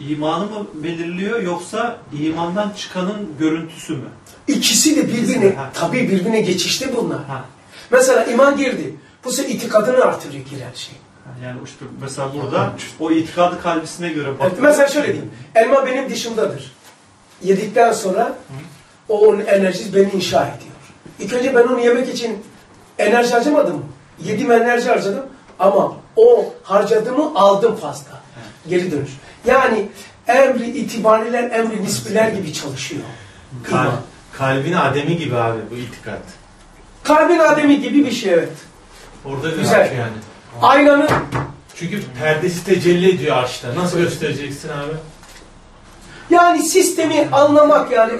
E: İmanı mı belirliyor yoksa imandan çıkanın görüntüsü mü?
A: İkisi de birbirine,
E: Ha.
A: tabii birbirine geçişte bunlar.
E: Ha.
A: Mesela iman girdi. Bu sefer itikadını artırıyor giren şey.
E: Yani işte mesela burada o itikadı kalbisine göre
A: Evet,
E: bakıyor.
A: mesela şöyle diyeyim. Elma benim dışımdadır. Yedikten sonra o onun enerjisi beni inşa ediyor. İlk önce ben onu yemek için enerji harcamadım. Yedim enerji harcadım. Ama o harcadığımı aldım fazla. Geri dönüş. Yani emri itibariyle emri nisbiler gibi çalışıyor.
F: Kal, kalbin ademi gibi abi bu itikat.
A: Kalbin ademi gibi bir şey evet.
F: Orada
A: Güzel.
F: yani.
A: Aynanın
F: Çünkü perdesi tecelli ediyor arşta. Nasıl göstereceksin abi?
A: Yani sistemi anlamak yani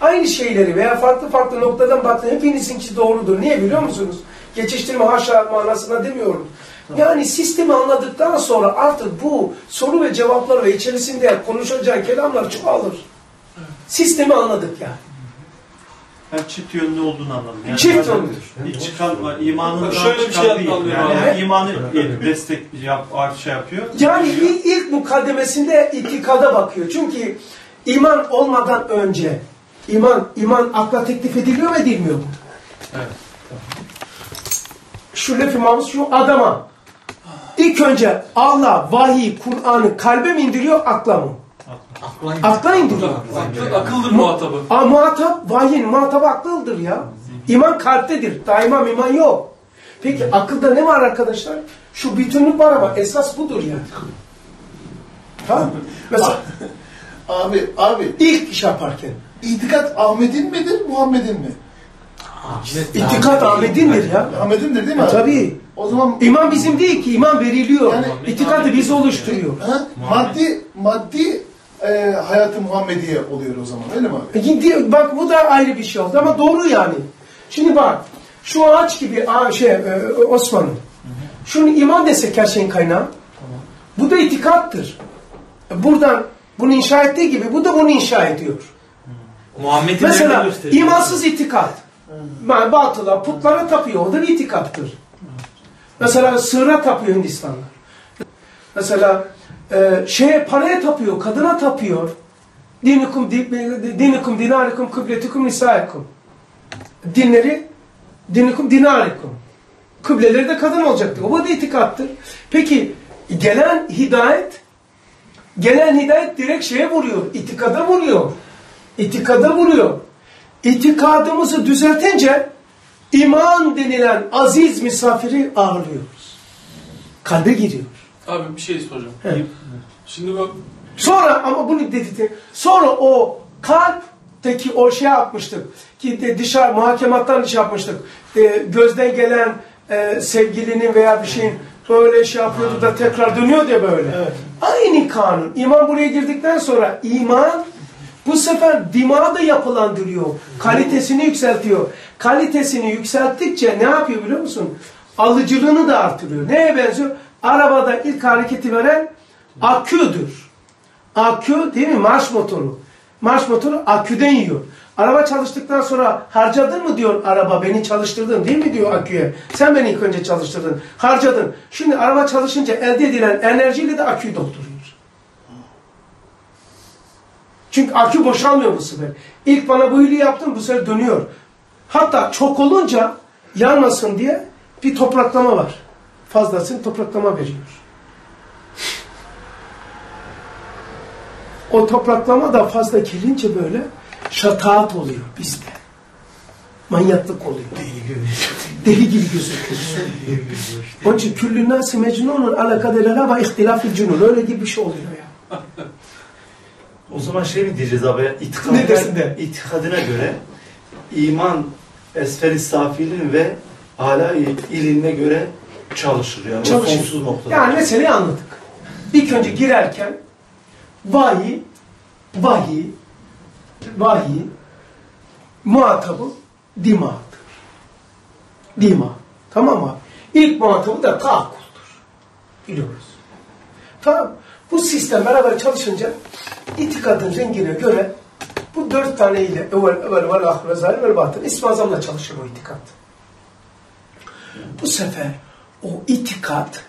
A: aynı şeyleri veya farklı farklı noktadan baktığında hepinizinki doğrudur. Niye biliyor musunuz? Geçiştirme haşa manasına demiyorum. Yani sistemi anladıktan sonra artık bu soru ve cevaplar ve içerisinde konuşacağın kelamlar çoğalır. Sistemi anladık yani.
E: Hem çift yönlü olduğunu anladım. Yani
A: Çift.
E: Bir çıkan imanın
G: Şöyle bir şey
E: değil.
G: anlıyorum
E: Yani hem imanı destek yap, şey yapıyor.
A: Yani ilk, ilk mukaddemesinde itikada bakıyor. Çünkü iman olmadan önce iman iman akla teklif ediliyor mu edilmiyor mu?
E: Evet.
A: Şu lefimamız şu adama. İlk önce Allah vahiy, Kur'an'ı kalbe mi indiriyor, akla mı? Akla indiriyor.
G: Akıl, akıldır muhatabı.
A: Aa, muhatap, vahyin muhatabı akıldır ya. İman kalptedir. Daima iman yok. Peki akılda ne var arkadaşlar? Şu bütünlük var ama esas budur yani. Tamam Mesela
B: Abi, abi
A: ilk iş yaparken.
B: itikat Ahmet'in midir, Muhammed'in mi?
A: İtikat Ahmet'indir ya.
B: Ahmet'indir değil mi abi?
A: tabii.
B: O zaman
A: İman bizim değil ki, iman veriliyor.
B: Yani
A: İtikadı biz oluşturuyor.
B: ha, maddi maddi e, hayatı Muhammediye oluyor o zaman öyle mi abi?
A: Peki, Bak bu da ayrı bir şey oldu ama doğru yani. Şimdi bak, şu ağaç gibi aa, şey, e, Osman'ın. Şunu iman desek her şeyin kaynağı. Bu da itikattır. Buradan bunu inşa ettiği gibi bu da bunu inşa ediyor.
F: Muhammed'in
A: Mesela imansız itikat. Yani batıla, putlara tapıyor. O da bir itikattır. Mesela sığıra tapıyor Hindistanlar. Mesela e, şeye paraya tapıyor, kadına tapıyor. Dinikum, di, dinikum, dinarikum, kıbletikum, nisaikum. Dinleri, dinikum, dinarikum. Kıbleleri de kadın olacaktır. O da itikattır. Peki gelen hidayet, gelen hidayet direkt şeye vuruyor, itikada vuruyor. İtikada vuruyor. İtikadımızı düzeltince iman denilen aziz misafiri ağırlıyoruz. Kalbe giriyor.
G: Abi bir şey soracağım.
A: Evet.
G: Şimdi bak
A: Sonra ama bunu dedi. Sonra o kalpteki o şey yapmıştık. Ki de dışarı muhakemattan şey yapmıştık. E, gözden gelen e, sevgilinin veya bir şeyin böyle şey yapıyordu da tekrar dönüyor diye böyle. Aynı kanun. İman buraya girdikten sonra iman bu sefer dimağı da yapılandırıyor. Kalitesini yükseltiyor. Kalitesini yükselttikçe ne yapıyor biliyor musun? Alıcılığını da artırıyor. Neye benziyor? Arabada ilk hareketi veren aküdür. Akü değil mi? Marş motoru. Marş motoru aküden yiyor. Araba çalıştıktan sonra harcadın mı diyor araba beni çalıştırdın değil mi diyor aküye. Sen beni ilk önce çalıştırdın. Harcadın. Şimdi araba çalışınca elde edilen enerjiyle de aküyü dolduruyor. Çünkü akü boşalmıyor bu sefer. İlk bana bu iyiliği yaptın bu sefer dönüyor. Hatta çok olunca yanmasın diye bir topraklama var. Fazlasını topraklama veriyor. O topraklama da fazla gelince böyle şataat oluyor bizde. Manyaklık oluyor. Deli gibi gözüküyor. Onun için küllü nâsi mecnunun ala kaderela ve ihtilafil cunun. Öyle gibi bir şey oluyor ya.
H: O zaman şey mi diyeceğiz abi? İtikadına,
A: Ne desin de?
H: itikadına göre iman esferi safilin ve ala iline göre çalışır yani.
A: Çalışır.
H: Sonsuz noktada.
A: Yani meseleyi anladık. İlk önce girerken vahiy, vahiy, vahiy muhatabı dimağdır. Dima. Tamam mı? İlk muhatabı da taakkuldur. Biliyoruz. Tamam. Bu sistem beraber çalışınca itikadın rengine göre bu dört tane ile evvel evvel vel ahir ve zahir vel batın ismi azamla çalışır o itikat. Bu sefer o itikat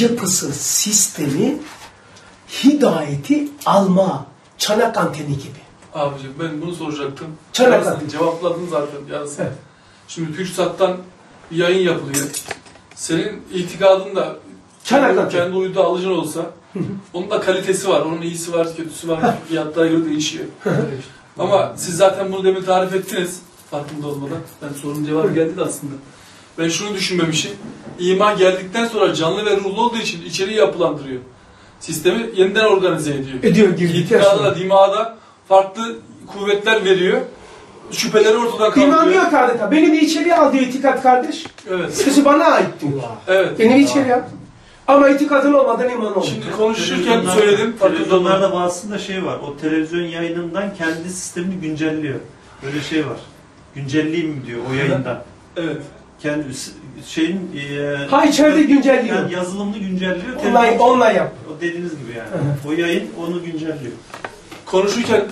A: yapısı, sistemi, hidayeti alma, çanak anteni gibi.
G: Abicim ben bunu soracaktım.
A: Çanak atın.
G: Cevapladın zaten. Yani sen-
A: Evet.
G: Şimdi TürkSat'tan bir yayın yapılıyor. Senin itikadın da
A: Çanak
G: kendi, kendi uyduğu alıcın olsa onun da kalitesi var. Onun iyisi var, kötüsü var. Fiyatlara göre değişiyor. Ama siz zaten bunu demin tarif ettiniz. Farkında olmadan. Ben sorunun cevabı geldi de aslında. Ben şunu düşünmemişim. İman geldikten sonra canlı ve ruhlu olduğu için içeriği yapılandırıyor. Sistemi yeniden organize ediyor.
A: Ediyor girdikten sonra.
G: da dimağda farklı kuvvetler veriyor. Şüpheleri ortadan kaldırıyor.
A: yok adeta. Beni bir içeriye al diyor itikat kardeş.
G: Evet.
A: Sözü bana ait diyor.
G: Evet.
A: Beni bir içeriye al. Ama itikadın olmadan iman olmuyor.
G: Şimdi konuşurken söyledim. Farkında olmadan.
E: Televizyonlarda bazısında şey var. O televizyon yayınından kendi sistemini güncelliyor. Böyle şey var. Güncelleyeyim diyor o yayından.
G: Evet.
E: Kendi şeyin e,
A: Ha içeride güncelliyor.
E: yani yazılımını güncelliyor.
A: Online, online yap.
E: O dediğiniz gibi yani.
A: Hı
E: o yayın onu güncelliyor.
G: Konuşurken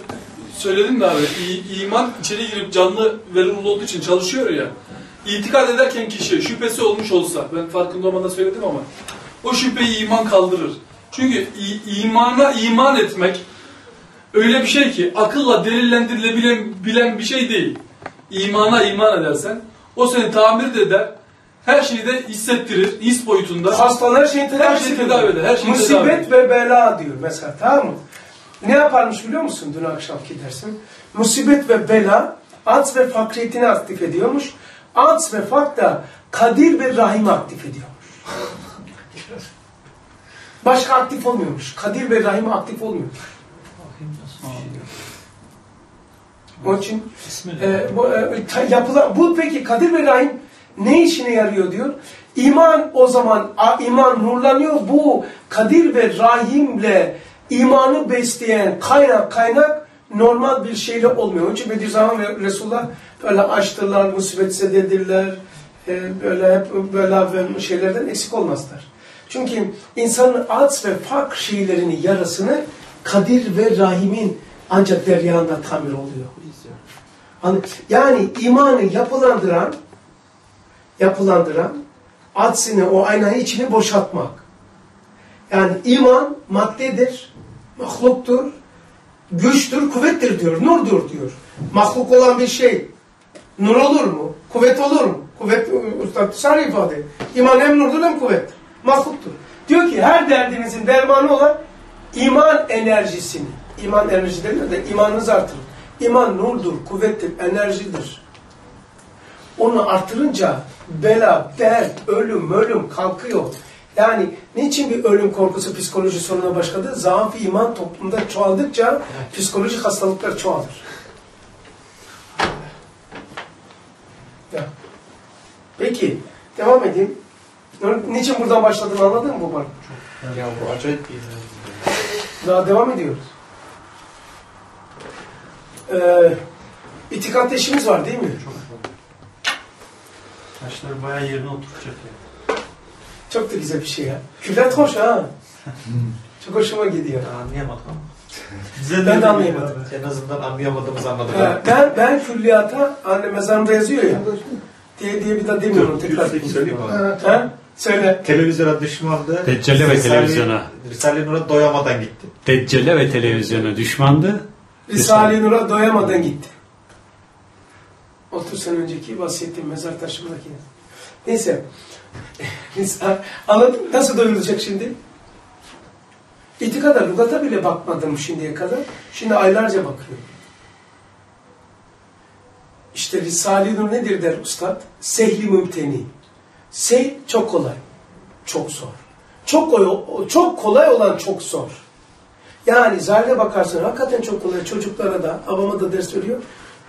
G: söyledim de abi. i- iman içeri girip canlı ve ruhlu olduğu için çalışıyor ya. İtikad ederken kişi şüphesi olmuş olsa, ben farkında olmadan söyledim ama o şüpheyi iman kaldırır. Çünkü imana iman etmek öyle bir şey ki akılla delillendirilebilen bilen bir şey değil. İmana iman edersen o seni tamir de eder. Her şeyi de hissettirir, his boyutunda.
A: Hastalar her şeyin
G: Her şeyi tedavi eder, her şeyi tedavi
A: Musibet ve bela diyor mesela tamam mı? Ne yaparmış biliyor musun dün akşamki dersim? Musibet ve bela Ats ve fakriyetini aktif ediyormuş. Ats ve fak da Kadir ve Rahim'i aktif ediyormuş. Başka aktif olmuyormuş. Kadir ve Rahim aktif olmuyor. Onun için e, bu, e, yapılan, bu peki Kadir ve Rahim ne işine yarıyor diyor. İman o zaman iman nurlanıyor. Bu Kadir ve Rahim'le imanı besleyen kaynak kaynak normal bir şeyle olmuyor. Onun için Bediüzzaman ve Resulullah böyle açtılar, musibet sededirler, e, böyle hep böyle şeylerden eksik olmazlar. Çünkü insanın ats ve fakr şeylerini, yarasını Kadir ve Rahim'in ancak deryağında tamir oluyor. Hani- Yani imanı yapılandıran, yapılandıran, adsini, o aynayı içini boşaltmak. Yani iman maddedir, mahluktur, güçtür, kuvvettir diyor, nurdur diyor. Mahluk olan bir şey, nur olur mu? Kuvvet olur mu? Kuvvet, Üstad Sarı ifade. İman hem nurdur hem kuvvettir. Mahluktur. Diyor ki her derdinizin dermanı olan iman enerjisini, iman enerjisi demiyor da imanınızı artırın. İman nurdur, kuvvettir, enerjidir. Onu artırınca bela, dert, ölüm, ölüm kalkıyor. Yani niçin bir ölüm korkusu psikoloji sorununa başladı? Zaaf iman toplumda çoğaldıkça psikolojik hastalıklar çoğalır. Ya. Peki, devam edeyim. Niçin buradan başladım anladın mı bu bana?
H: Ya bu acayip bir
A: Daha devam ediyoruz. Ee, itikatta işimiz var değil mi?
E: Taşları bayağı yerine oturtacak yani.
A: Çok da güzel bir şey ya. Küfret hoş ha. Çok hoşuma gidiyor.
E: Ya anlayamadım ama. Bize
A: Ben de anlayamadım.
F: En azından anlayamadığımızı anladık.
A: Ha, ben, ben külliyata anne mezarımda yazıyor ya. Diye, diye bir daha demiyorum tekrar.
F: Söyleyeyim mi?
A: Ha, ha, söyle.
F: Televizyona düşmandı.
D: Deccale ve televizyona.
F: Risale-i Nur'a doyamadan gitti.
D: Deccale ve televizyona düşmandı.
A: Risale-i Nur'a doyamadan gitti. 30 sene önceki vasiyetim mezar taşımdaki. Neyse. Neyse, Anladın mı? Nasıl doyulacak şimdi? İtikada, lügata bile bakmadım şimdiye kadar. Şimdi aylarca bakıyorum. İşte Risale-i Nur nedir der ustad? Sehli mümteni. Seh çok kolay. Çok zor. Çok kolay, çok kolay olan çok zor. Yani zahire bakarsın hakikaten çok kolay. Çocuklara da, babama da ders veriyor.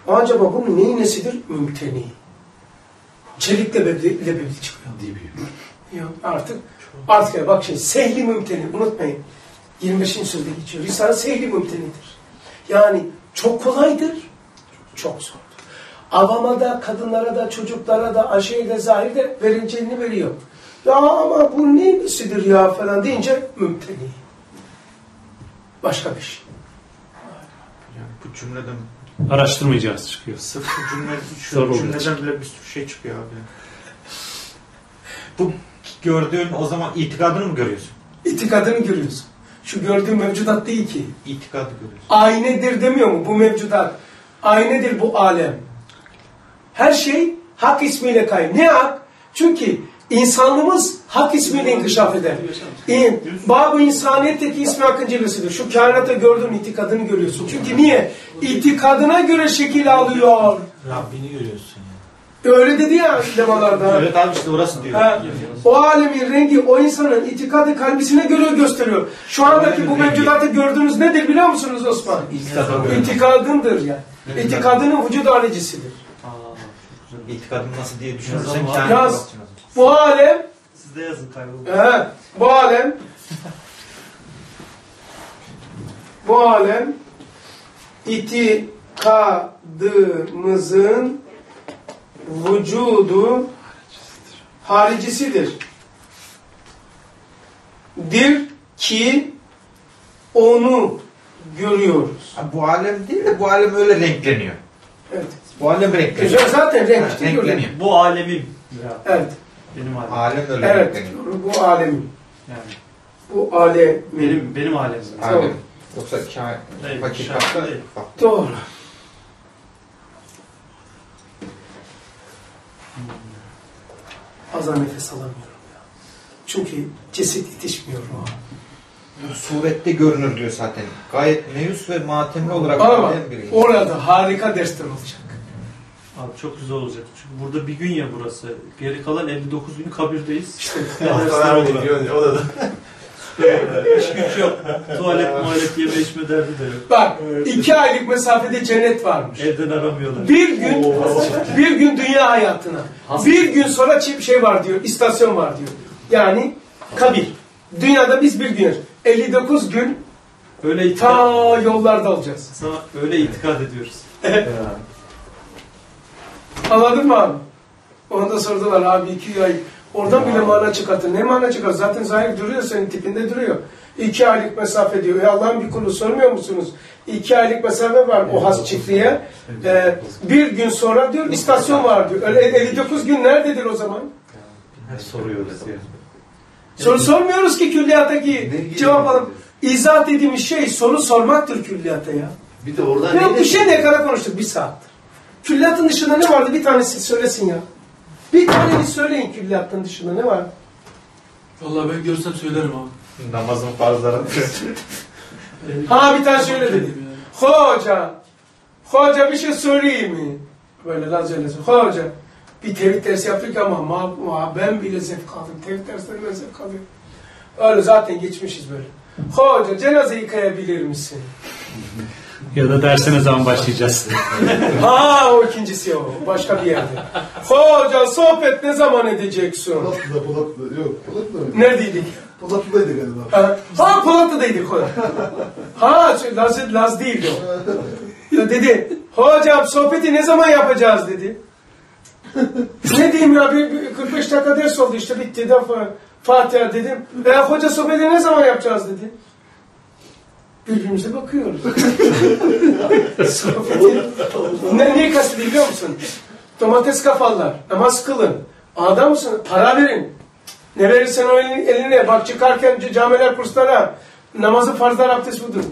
A: Acaba bunun neyin nesidir? Mümteni. Çelik lebebli, lebebli çıkıyor. Yok artık. Artık ya bak şimdi sehli mümteni unutmayın. 25. sözde geçiyor. Risale sehli mümtenidir. Yani çok kolaydır, çok zordur. Avama da, kadınlara da, çocuklara da, aşeyle, zahirde verileceğini veriyor. Ya ama bu neyisidir ya falan deyince mümteni. Başka bir şey.
F: Yani bu cümleden
D: Araştırmayacağız çıkıyor.
F: sırf bu cümle, şu cümleden bile bir sürü şey çıkıyor abi. Bu gördüğün o zaman itikadını mı görüyorsun?
A: İtikadını görüyorsun. Şu gördüğün mevcudat değil ki.
F: İtikadı görüyorsun.
A: Aynedir demiyor mu bu mevcudat? Aynedir bu alem. Her şey hak ismiyle kayın. Ne hak? Çünkü insanlığımız hak ismiyle inkişaf eder. İn, Bab-ı insaniyetteki ismi hakkın cilvesidir. Şu kainatta gördüğün itikadını görüyorsun. Çünkü niye? İtikadına göre şekil alıyor.
F: Rabbini görüyorsun.
A: Öyle dedi ya lemalarda.
F: Evet abi işte orası diyor.
A: Ha, o alemin rengi o insanın itikadı kalbisine göre gösteriyor. Şu andaki bu mevcudatı gördüğünüz nedir biliyor musunuz Osman? İtikadındır yani. İtikadının vücut halicisidir.
F: İtikadın nasıl diye düşünürsen kendine
A: Yaz. Bu alem,
E: Siz de yazın kaybolun.
A: he, bu alem, bu alem itikadımızın vücudu haricisidir. Dir ki onu görüyoruz.
F: Ha, Bu alem değil de bu alem öyle renkleniyor.
A: Evet.
F: Bu alem renkleniyor.
A: Güzel zaten renk
F: Ha,
A: işte
F: renkleniyor.
A: görüyor.
E: Bu alemim.
A: Evet.
E: benim alemim.
F: Alem öyle
A: Evet.
F: renkleniyor.
A: Bu alemin.
E: Yani
A: Bu alemin.
E: benim benim alemim.
A: Tamam.
F: Alem. Yoksa kain, bak.
A: Doğru. Fazla nefes alamıyorum ya. Çünkü ceset yetişmiyor o an.
F: Surette görünür diyor zaten. Gayet meyus ve matemli olarak
A: Ama
F: alem
A: orada harika dersler olacak.
E: Abi çok güzel olacak. Çünkü burada bir gün ya burası. Geri kalan 59 gün kabirdeyiz.
A: İşte
E: Dersler olur. İş güç yok. Tuvalet muhalet yeme içme derdi de yok.
A: bak iki aylık mesafede cennet varmış.
E: Evden aramıyorlar.
A: Bir gün bir gün dünya hayatına. Bir gün sonra çip şey var diyor. istasyon var diyor. Yani kabir. Dünyada biz bir gün 59 gün
E: Öyle itikad,
A: ta yollarda olacağız.
E: sana öyle itikad ediyoruz.
A: Anladın mı abi? Onda sordular abi iki ay. Oradan bile mana çıkartın. Ne mana çıkar? Zaten zahir duruyor senin tipinde duruyor. İki aylık mesafe diyor. Ya Allah'ın bir kulu sormuyor musunuz? İki aylık mesafe var o has çiftliğe. Ee, bir gün sonra diyor istasyon var diyor. Öyle 59 gün nerededir o zaman?
F: Soruyoruz.
A: Soru sormuyoruz ki külliyattaki cevap alalım. İzah dediğimiz şey soru sormaktır külliyata ya.
H: Bir de oradan ne
A: bir şey ne kadar konuştuk? Bir saattir. Külliyatın dışında ne vardı? Bir tanesi söylesin ya. Bir tane bir söyleyin külliyatın dışında ne var?
G: Vallahi ben görsem söylerim abi.
F: Namazın farzları.
A: Ha bir tane şöyle dedi. Hoca, hoca bir şey söyleyeyim mi? Böyle Laz öyle söylüyor. Hoca, bir tevhid dersi yaptık ama ma, ma, ben bile zevk aldım. Tevhid derslerinden zevk alıyorum. Öyle zaten geçmişiz böyle. Hoca, cenaze yıkayabilir misin?
D: Ya da derse ne zaman başlayacağız?
A: Ha o ikincisi o. Başka bir yerde. Hoca sohbet ne zaman edeceksin?
B: Polatlı'da, Polatlı'da. Yok, Polatlı'da mı?
A: Neredeydik?
B: Polatlı'daydı galiba.
A: Ha, ha Polatlı'daydık o. Ha Laz, Laz değildi o. Ya dedi, hocam sohbeti ne zaman yapacağız dedi. ne diyeyim ya, bir, bir 45 dakika ders oldu işte bitti. De, Fatiha dedim. E, hoca sohbeti ne zaman yapacağız dedi birbirimize bakıyoruz. ne, niye kastediyor biliyor musun? Domates kafalar, namaz kılın, adam mısın? Para verin. Ne verirsen o elini, eline, bak çıkarken camiler kurslara, namazı farzlar abdest budur.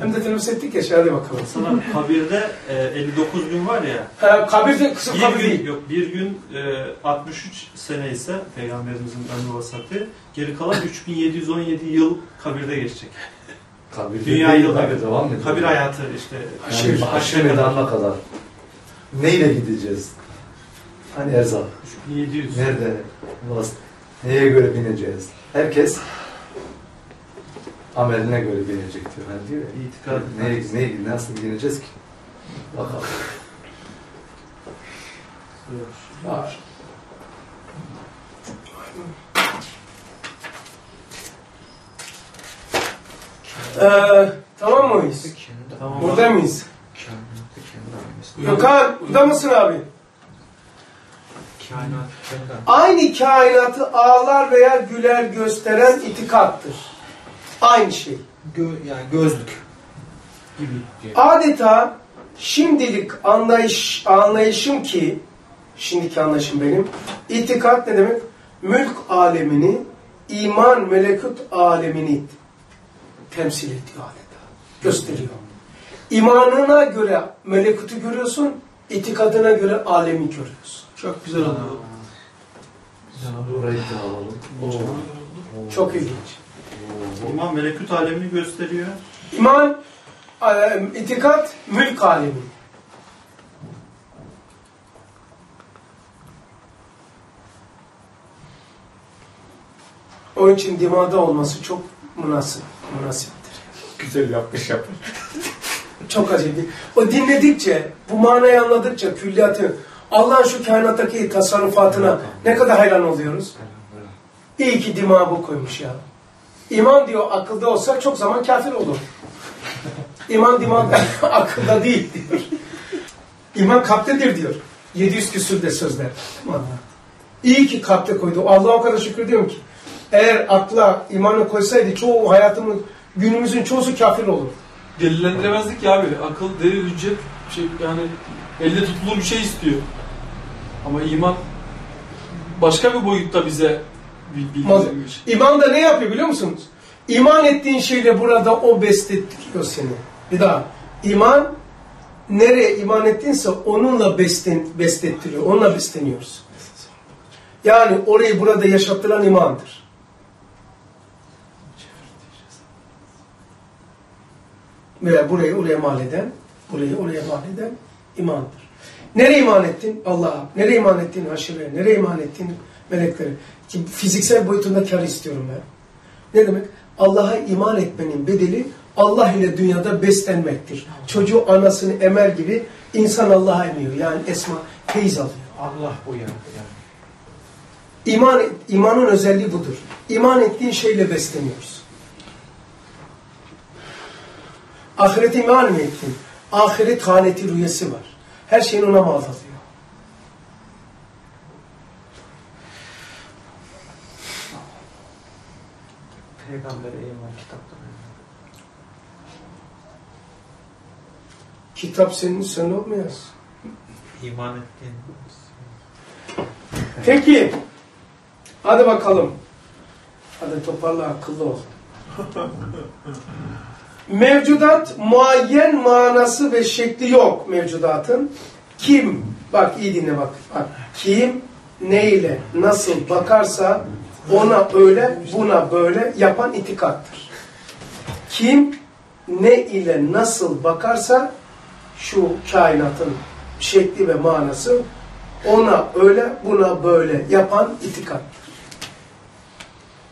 A: Hem de teneffüs ettik ya, şöyle bakalım.
E: Sana kabirde e, 59 gün var ya.
A: E, kabirde kısım
E: bir
A: kabir
E: gün,
A: değil.
E: Yok, bir gün e, 63 sene ise Peygamberimizin ömrü vasatı, geri kalan 3717 yıl kabirde geçecek.
H: Tabii.
E: Dünya
H: yılları devam ediyor.
E: Kabir hayatı işte.
H: Yani şey aşırı, medanına kadar. Neyle gideceğiz? Hani erzak?
E: 700.
H: Nerede? Nasıl? Neye göre bineceğiz? Herkes ameline göre binecek diyor. Hani diyor ya,
E: İtikad.
H: Neye, neye, nasıl bineceğiz ki? Bakalım.
A: Var. Ee, tamam mıyız?
E: Tamam.
A: Burada mıyız? Gökhan, burada mısın abi? Kainat. Aynı kainatı ağlar veya güler gösteren itikattır. Aynı şey.
F: Gö yani gözlük gibi.
A: Adeta şimdilik anlayış anlayışım ki şimdiki anlayışım benim. İtikat ne demek? Mülk alemini, iman melekut alemini temsil ediyor adeta. Gösteriyor. İmanına göre melekutu görüyorsun, itikadına göre alemi görüyorsun.
G: Çok güzel anladım.
H: Orayı da alalım.
A: Çok ilginç.
E: İman melekut alemini gösteriyor.
A: İman, e, itikat, mülk alemi. Onun için dimada olması çok münasip münasiptir.
F: Güzel yapmış yapmış.
A: Çok acayip. O dinledikçe, bu manayı anladıkça külliyatı, Allah'ın şu kainattaki tasarrufatına ne kadar hayran oluyoruz. İyi ki dimağı bu koymuş ya. İman diyor akılda olsa çok zaman kafir olur. İman dimağı akılda değil diyor. İman kalptedir diyor. 700 küsürde sözler. İyi ki kalpte koydu. Allah'a o kadar şükür diyorum ki. Eğer akla, imanı koysaydı çoğu hayatımız, günümüzün çoğusu kafir olur.
G: Delillendiremezdik ya abi. Akıl, delil, hüccet, şey, yani elde tutulur bir şey istiyor. Ama iman başka bir boyutta bize bildirilmiş.
A: İman da ne yapıyor biliyor musunuz? İman ettiğin şeyle burada o beslettiriyor seni. Bir daha. İman nereye iman ettinse onunla besten, beslettiriyor. Onunla besleniyoruz. Yani orayı burada yaşatılan imandır. veya burayı oraya mal eden, burayı oraya mal eden imandır. Nereye iman ettin? Allah'a. Nereye iman ettin? Haşire. Nereye iman ettin? Meleklere. Ki fiziksel boyutunda kar istiyorum ben. Ne demek? Allah'a iman etmenin bedeli Allah ile dünyada beslenmektir. Çocuğu anasını emer gibi insan Allah'a emiyor. Yani Esma feyiz alıyor.
F: Allah bu yani.
A: İman, imanın özelliği budur. İman ettiğin şeyle besleniyoruz. Ahireti iman mı ettin? Ahiret haleti rüyesi var. Her şeyin ona bağlanıyor.
F: Peygamber iman kitapları.
A: Kitap senin sen olmayasın.
E: İman ettiğin.
A: Peki. Hadi bakalım. Hadi toparla akıllı ol. Mevcudat muayyen manası ve şekli yok mevcudatın. Kim, bak iyi dinle bak. bak. Kim, neyle, nasıl bakarsa ona öyle, buna böyle yapan itikattır. Kim, ne ile nasıl bakarsa şu kainatın şekli ve manası ona öyle, buna böyle yapan itikattır.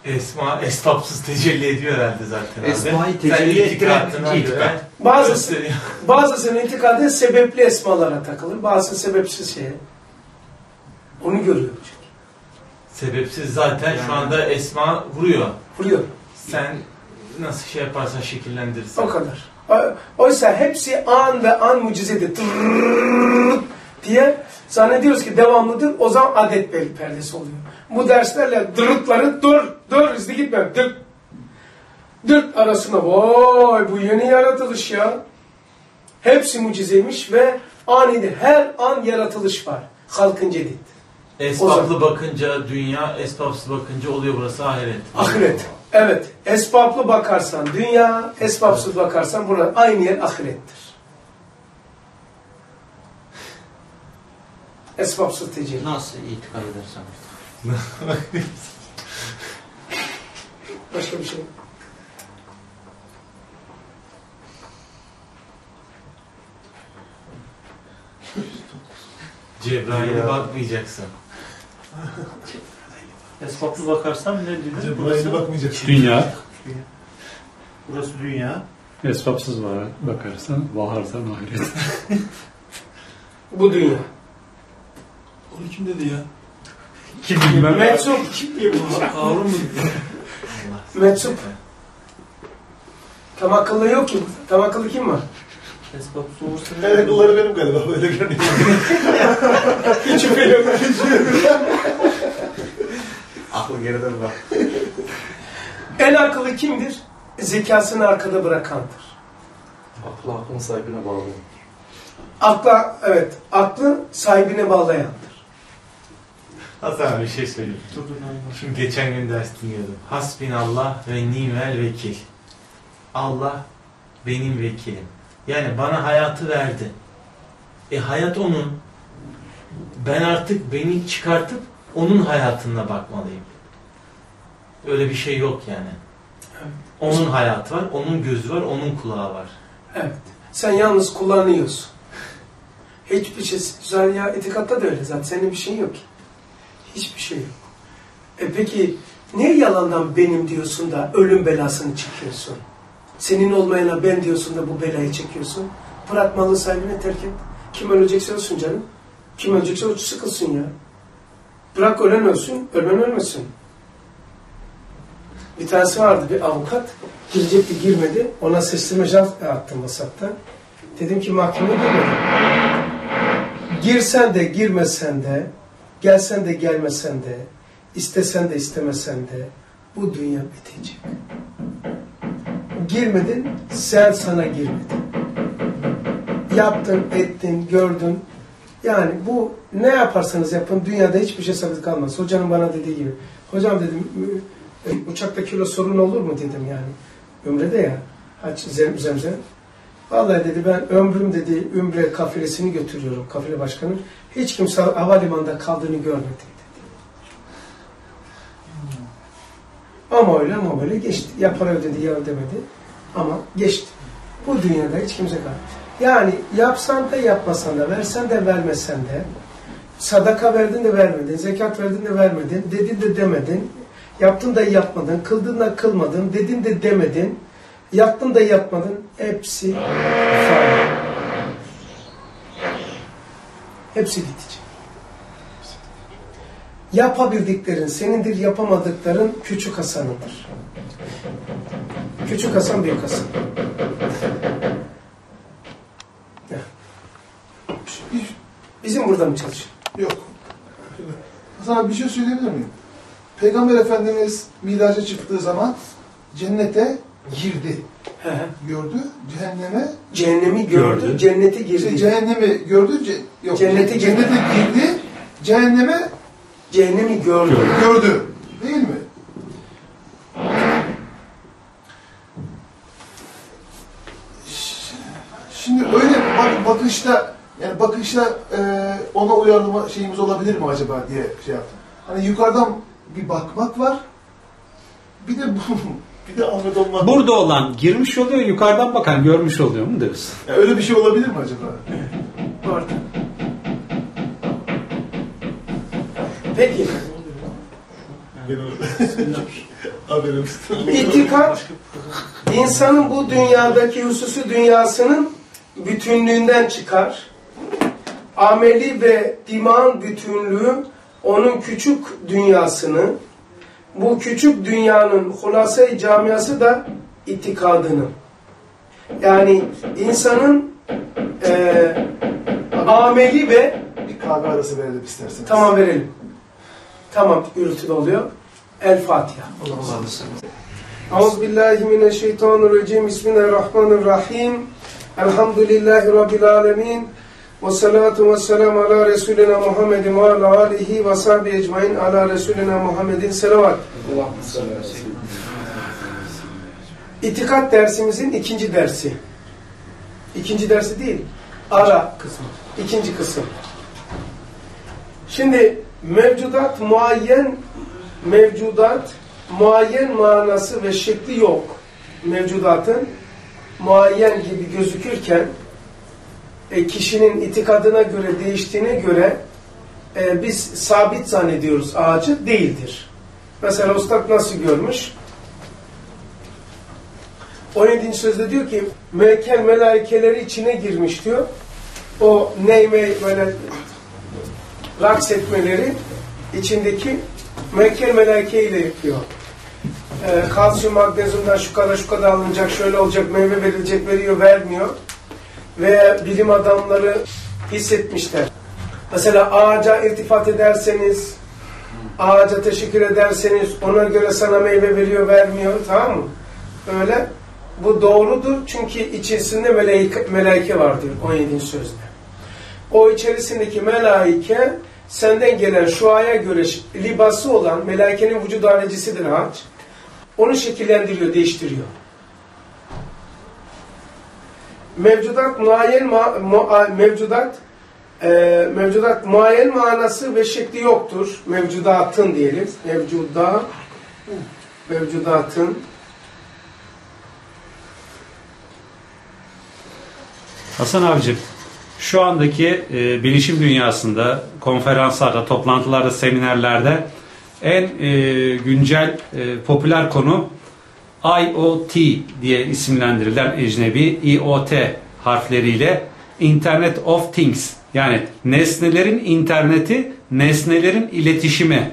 F: Esma estapsız tecelli ediyor herhalde zaten. Esma'yı
D: tecelli ettiren
A: itikad.
F: Bazısı,
A: bazısının itikadı sebepli esmalara takılır, bazısı sebepsiz şeye. Onu görüyor çünkü.
F: Sebepsiz zaten yani. şu anda esma vuruyor.
A: Vuruyor.
F: Sen nasıl şey yaparsan şekillendirirsen.
A: O kadar. Oysa hepsi an ve an mucizedir. Tırrrr Zannediyoruz ki devamlıdır. O zaman adet bel perdesi oluyor. Bu derslerle dırıtları dur, dur hızlı gitme, dırt. Dırt arasında vay bu yeni yaratılış ya. Hepsi mucizeymiş ve anide her an yaratılış var. Halkın cedid.
F: Esbablı bakınca dünya, esbabsız bakınca oluyor burası ahiret.
A: Ahiret. Evet. Esbablı bakarsan dünya, esbabsız bakarsan burası aynı yer ahirettir. Esbabsız tecelli.
F: Nasıl itikad edersen.
A: Başka bir şey.
F: Cebrail'e bakmayacaksın.
E: Esbaplı bakarsam ne dedi?
B: Cebrail'e bakmayacaksın.
D: Dünya.
E: burası dünya.
D: Esbapsız bakarsan, baharsan ahiret.
A: Bu dünya.
G: Onu kim dedi ya?
D: Kim bilmem.
A: Mensup.
G: Harun mu?
A: Mensup. Tam akıllı yok ki. Tam akıllı kim var?
E: Esbapsız olursa ne
B: Evet, kılları benim galiba. Öyle görünüyor.
A: Hiç şüphe yok.
F: Aklı geriden bak.
A: En akıllı kimdir? Zekasını arkada bırakandır.
H: Aklı aklın sahibine bağlı.
A: Akla, evet, aklı sahibine bağlayandır.
F: Hasan bir şey söyleyeyim. Şimdi geçen gün ders dinliyordum. Hasbinallah ve nimel vekil. Allah benim vekilim. Yani bana hayatı verdi. E hayat onun. Ben artık beni çıkartıp onun hayatına bakmalıyım. Öyle bir şey yok yani. Onun hayatı var, onun gözü var, onun kulağı var.
A: Evet. Sen yalnız kullanıyorsun. Hiçbir şey, ya itikatta da öyle zaten. Senin bir şeyin yok ki. Hiçbir şey yok. E peki niye yalandan benim diyorsun da ölüm belasını çekiyorsun? Senin olmayana ben diyorsun da bu belayı çekiyorsun. Bırak malı sahibine terk et. Kim ölecekse ölsün canım. Kim ölecekse o sıkılsın ya. Bırak ölen ölsün, ölmen ölmesin. Bir tanesi vardı bir avukat. Girecekti girmedi. Ona seslenme attım WhatsApp'tan. Dedim ki mahkeme girmedi. Girsen de girmesen de, gelsen de gelmesen de, istesen de istemesen de bu dünya bitecek. Girmedin, sen sana girmedin. Yaptın, ettin, gördün. Yani bu ne yaparsanız yapın dünyada hiçbir şey sabit kalmaz. Hocanın bana dediği gibi. Hocam dedim e, uçakta kilo sorun olur mu dedim yani. Ümrede ya. Haç zem, zemzem. Vallahi dedi ben ömrüm dedi Ümre kafilesini götürüyorum kafile başkanı. Hiç kimse havalimanında kaldığını görmedi dedi. Ama öyle ama böyle geçti. Ya para ödedi ya ödemedi. Ama geçti. Bu dünyada hiç kimse kalmadı. Yani yapsan da yapmasan da, versen de vermesen de, sadaka verdin de vermedin, zekat verdin de vermedin, dedin de demedin, yaptın da yapmadın, kıldın da kılmadın, dedin de demedin, yattın da yatmadın, hepsi fani. Hepsi bitecek. Yapabildiklerin senindir, yapamadıkların küçük Hasan'ındır. Küçük Hasan, büyük Hasan. Bizim burada mı çalışıyor?
B: Yok. Hasan abi bir şey söyleyebilir miyim? Peygamber Efendimiz miraca çıktığı zaman cennete girdi. Gördü. Cehenneme
A: Cehennemi gördü,
D: Gördü.
A: cennete girdi.
B: işte cehennemi gördü. Ce, yok,
A: Cennete
B: cennete girdi. Cehenneme
A: Cehennemi gördü.
B: gördü. Değil mi? Şimdi öyle bak, bakışta yani bakışta e, ona uyarlama şeyimiz olabilir mi acaba diye şey yaptım. Hani yukarıdan bir bakmak var. Bir de bu bir de Ahmet olmak.
D: Burada olan girmiş oluyor, yukarıdan bakan görmüş oluyor mu diyorsun?
B: Ya öyle bir şey olabilir mi acaba?
A: Orada. Peki,
B: Haberim.
A: itikat insanın bu dünyadaki hususu dünyasının bütünlüğünden çıkar. Ameli ve dimağın bütünlüğü onun küçük dünyasını, bu küçük dünyanın hulasa-i camiası da itikadını. Yani insanın eee ameli ve
B: bir kahve arası verelim isterseniz.
A: tamam verelim. Tamam gürültülü oluyor. El Fatiha. Euzubillahimineşşeytanirracim. Bismillahirrahmanirrahim. Elhamdülillahi Rabbil alemin. Ve salatu ve selamu ala Resulina Muhammedin ve ala alihi ve sahbihi ecmain ala Resulina Muhammedin selavat. İtikat dersimizin ikinci dersi. İkinci dersi değil, ara kısmı. İkinci kısım. Şimdi mevcudat muayyen mevcudat muayyen manası ve şekli yok. Mevcudatın muayyen gibi gözükürken e, kişinin itikadına göre değiştiğine göre e, biz sabit zannediyoruz ağacı değildir. Mesela Ustad nasıl görmüş? 17. sözde diyor ki Mekkel melaikeleri içine girmiş diyor. O neyme böyle raks etmeleri içindeki Mekkel melaikeyle yapıyor. Ee, kalsiyum magnezyumdan şu kadar şu kadar alınacak, şöyle olacak, meyve verilecek, veriyor, vermiyor. Ve bilim adamları hissetmişler. Mesela ağaca iltifat ederseniz, ağaca teşekkür ederseniz, ona göre sana meyve veriyor, vermiyor, tamam mı? Öyle. Bu doğrudur çünkü içerisinde melaike, melaike var diyor 17. sözde. O içerisindeki melaike senden gelen şuaya göre libası olan melaikenin vücud harecisidir hac. Onu şekillendiriyor, değiştiriyor. Mevcudat muayyen ma, mu, mevcudat e, mevcudat muayyen manası ve şekli yoktur. Mevcudatın diyelim. Mevcuda mevcudatın
D: Hasan abicim, şu andaki e, bilişim dünyasında, konferanslarda, toplantılarda, seminerlerde en e, güncel, e, popüler konu IoT diye isimlendirilen ecnebi IoT harfleriyle Internet of Things yani nesnelerin interneti, nesnelerin iletişimi.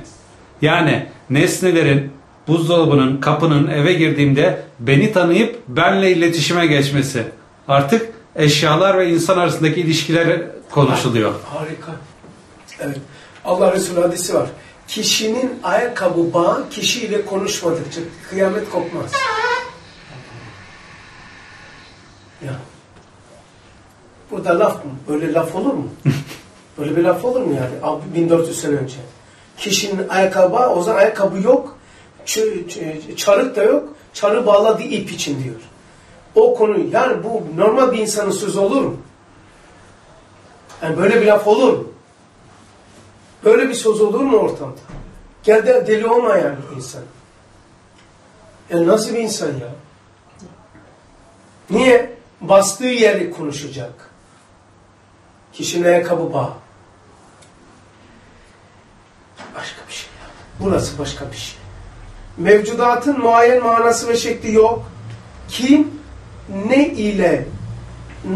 D: Yani nesnelerin buzdolabının, kapının eve girdiğimde beni tanıyıp benle iletişime geçmesi. Artık eşyalar ve insan arasındaki ilişkiler konuşuluyor.
A: Harika. Evet. Allah Resulü hadisi var. Kişinin ayakkabı bağı kişiyle konuşmadıkça kıyamet kopmaz. Ya. Burada laf mı? Böyle laf olur mu? Böyle bir laf olur mu yani? Abi 1400 sene önce. Kişinin ayakkabı o zaman ayakkabı yok, çarık da yok, çarı bağladığı ip için diyor. O konu, yani bu normal bir insanın sözü olur mu? Yani böyle bir laf olur mu? Böyle bir söz olur mu ortamda? Gel de deli olma yani insan. Ya nasıl bir insan ya? Niye? Bastığı yeri konuşacak. Kişinin ayakkabı bağı. Başka bir şey ya. Burası başka bir şey. Mevcudatın muayyen manası ve şekli yok. Kim ne ile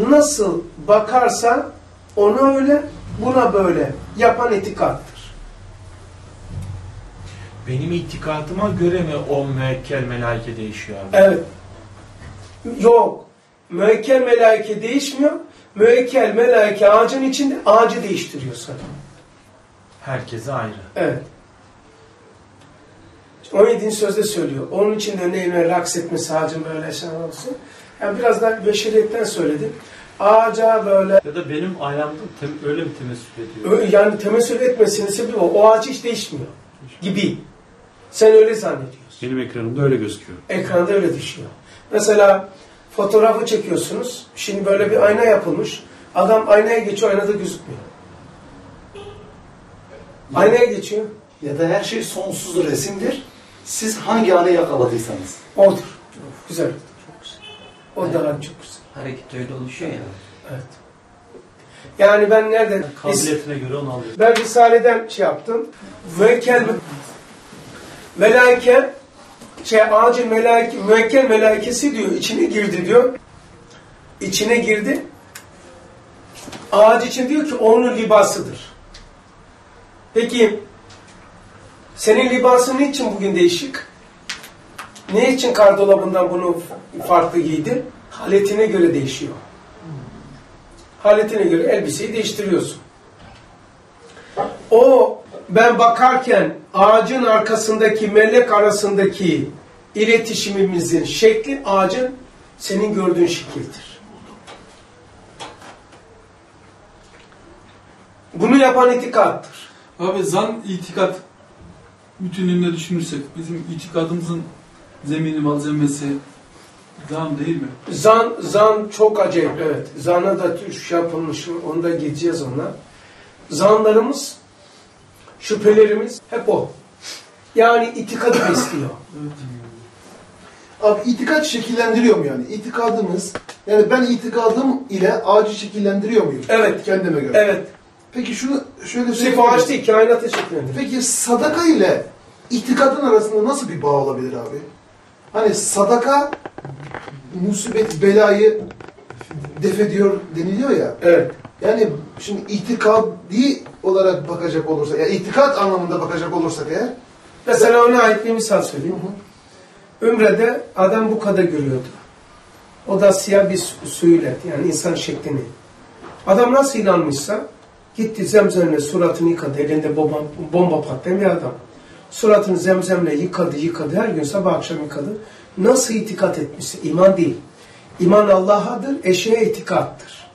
A: nasıl bakarsa ona öyle, buna böyle yapan itikattır.
F: Benim itikatıma göre mi o müekkel melaike değişiyor abi?
A: Evet. Yok. Müekkel melaike değişmiyor. Müekkel melaike ağacın içinde ağacı değiştiriyor sana.
F: Herkese ayrı.
A: Evet. 17. sözde söylüyor. Onun için de neyine raks etmesi ağacın böyle şey olsun. Yani biraz daha beşeriyetten söyledim. Ağaca böyle
E: Ya da benim ayağımda tem- öyle mi temessül ediyor?
A: Ö- Yani temessül etmesinin sebebi o. O ağaç hiç değişmiyor. Gibi. Sen öyle zannediyorsun.
D: Benim ekranımda öyle gözüküyor.
A: Ekranda öyle düşüyor. Mesela fotoğrafı çekiyorsunuz. Şimdi böyle bir ayna yapılmış. Adam aynaya geçiyor, aynada gözükmüyor. Aynaya geçiyor.
H: Ya da her şey sonsuz resimdir. Siz hangi anı yakaladıysanız.
A: Odur. Güzel. O daha çok güzel.
I: Hareket öyle oluşuyor ya.
A: Evet. Yani ben nereden...
E: Kabiliyetine göre onu alıyor.
A: ben Risale'den şey yaptım. Müekkel melaike şey ağacın melaike, müekkel melaikesi diyor içine girdi diyor. İçine girdi. Ağaç için diyor ki onun libasıdır. Peki senin libasın niçin bugün değişik? Ne için kardolabından bunu farklı giydi? Haletine göre değişiyor. Haletine göre elbiseyi değiştiriyorsun. O ben bakarken ağacın arkasındaki melek arasındaki iletişimimizin şekli ağacın senin gördüğün şekildir. Bunu yapan itikattır.
G: Abi zan itikat bütünlüğünde düşünürsek bizim itikadımızın zemini malzemesi zan değil mi?
A: Zan, zan çok acayip evet. Zana da şey yapılmış, onu da geçeceğiz ona. Zanlarımız, şüphelerimiz hep o. Yani itikadı besliyor.
B: Abi itikat şekillendiriyor mu yani? İtikadımız, yani ben itikadım ile ağacı şekillendiriyor muyum?
A: Evet.
B: Kendime göre.
A: Evet.
B: Peki şunu şöyle
A: Sırf
B: söyleyeyim.
A: ağaç değil, kainata şekillendirir.
B: Peki sadaka ile itikadın arasında nasıl bir bağ olabilir abi? Hani sadaka musibet, belayı def ediyor deniliyor ya.
A: Evet.
B: Yani şimdi itikadi olarak bakacak olursa, yani itikat anlamında bakacak olursak eğer,
A: Mesela ona ait bir misal söyleyeyim. Ümre'de adam bu kadar görüyordu. O da siyah bir su- suyla yani insan şeklini. Adam nasıl inanmışsa gitti zemzemle suratını yıkadı. Elinde bomba, bomba patlayan bir adam. Suratını zemzemle yıkadı yıkadı. Her gün sabah akşam yıkadı. Nasıl itikat etmişse iman değil. İman Allah'adır, eşeğe itikattır.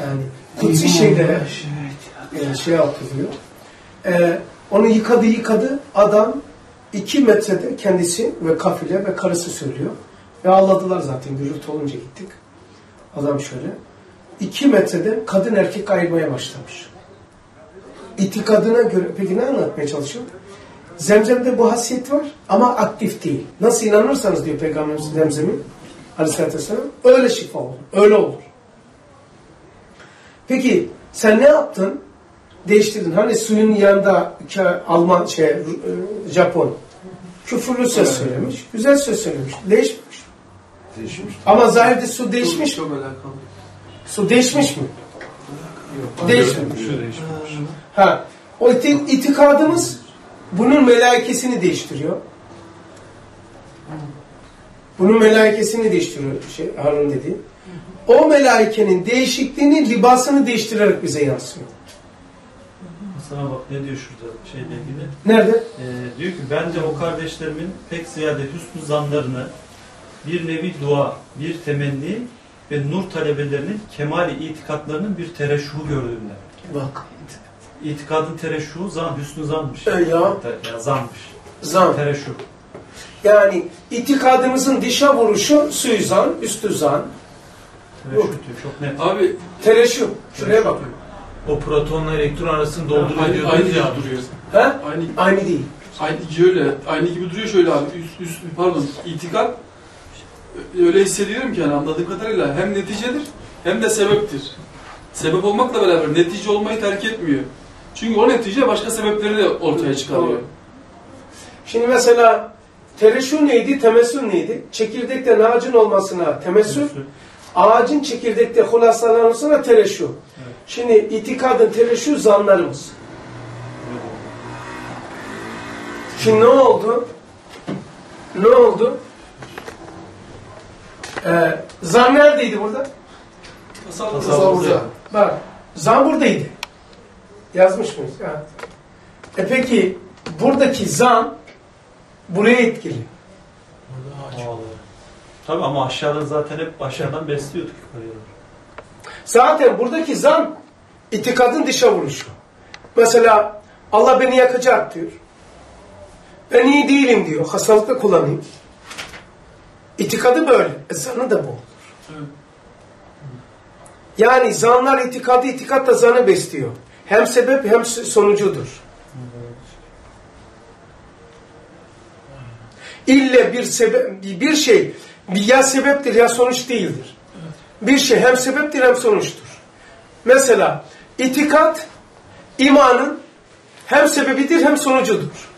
A: Yani kutsi şeylere e, şey yapılıyor. E, onu yıkadı yıkadı adam iki metrede kendisi ve kafile ve karısı söylüyor. Ve ağladılar zaten gürültü olunca gittik. Adam şöyle. iki metrede kadın erkek ayırmaya başlamış. İtikadına göre, peki ne anlatmaya çalışıyor? Zemzem'de bu hasiyet var ama aktif değil. Nasıl inanırsanız diyor Peygamberimiz Zemzem'in Aleyhisselatü Vesselam öyle şifa olur. Öyle olur. Peki sen ne yaptın? Değiştirdin. Hani suyun yanında Alman şey e, Japon küfürlü söz söylemiş. Güzel söz söylemiş. Değişmiş.
B: değişmiş.
A: Ama zahirde su değişmiş mi? Su değişmiş mi? Değişmemiş.
E: Şu değişmemiş.
A: Ha, o iti- itikadımız bunun melaikesini değiştiriyor. Bunun melaikesini değiştiriyor şey, Harun dedi. O melaikenin değişikliğini libasını değiştirerek bize yansıyor.
E: Sana bak ne diyor şurada şeyle ilgili.
A: Nerede?
E: Ee, diyor ki ben de o kardeşlerimin pek ziyade hüsnü zanlarını bir nevi dua, bir temenni ve nur talebelerinin kemali itikatlarının bir tereşuhu gördüğümde.
A: Bak.
E: İtikadın tereşuhu zan, hüsnü zanmış.
A: E ya.
E: Ya zanmış.
A: Zan.
E: Tereşuh.
A: Yani itikadımızın dışa vuruşu suizan, üstü zan,
E: Tereşuh diyor. Çok net.
G: Abi
A: tereşüh. Şuraya bak.
F: O protonla elektron arasını dolduruyor
G: aynı, aynı
F: ya.
G: duruyor.
A: Ha?
G: Aynı,
A: Aynı değil.
G: aynı şöyle, aynı gibi duruyor şöyle abi. Üst, üst, pardon, itikat öyle hissediyorum ki yani anladığım kadarıyla hem neticedir hem de sebeptir. Sebep olmakla beraber netice olmayı terk etmiyor. Çünkü o netice başka sebepleri de ortaya çıkarıyor.
A: Şimdi mesela tereşüh neydi, temessül neydi? Çekirdekten ağacın olmasına temessül, ağacın çekirdekte hulasalanmasına tereşüh. Şimdi itikadın tereşüh zanlarımız. Şimdi ne oldu? Ne oldu? Ee, zan neredeydi burada?
G: Tasavvur.
B: Tasavvurda.
A: Bak, zan buradaydı. Yazmış mıyız? Evet. E peki, buradaki zan buraya etkili.
E: Tabii ama aşağıdan zaten hep aşağıdan besliyorduk yukarıya.
A: Zaten buradaki zan itikadın dışa vuruşu. Mesela Allah beni yakacak diyor. Ben iyi değilim diyor. Hastalıkta kullanayım. İtikadı böyle. E zanı da bu. Yani zanlar itikadı, itikat da zanı besliyor. Hem sebep hem sonucudur. İlle bir sebep, bir şey ya sebeptir ya sonuç değildir. Bir şey hem sebeptir hem sonuçtur. Mesela itikat imanın hem sebebidir hem sonucudur.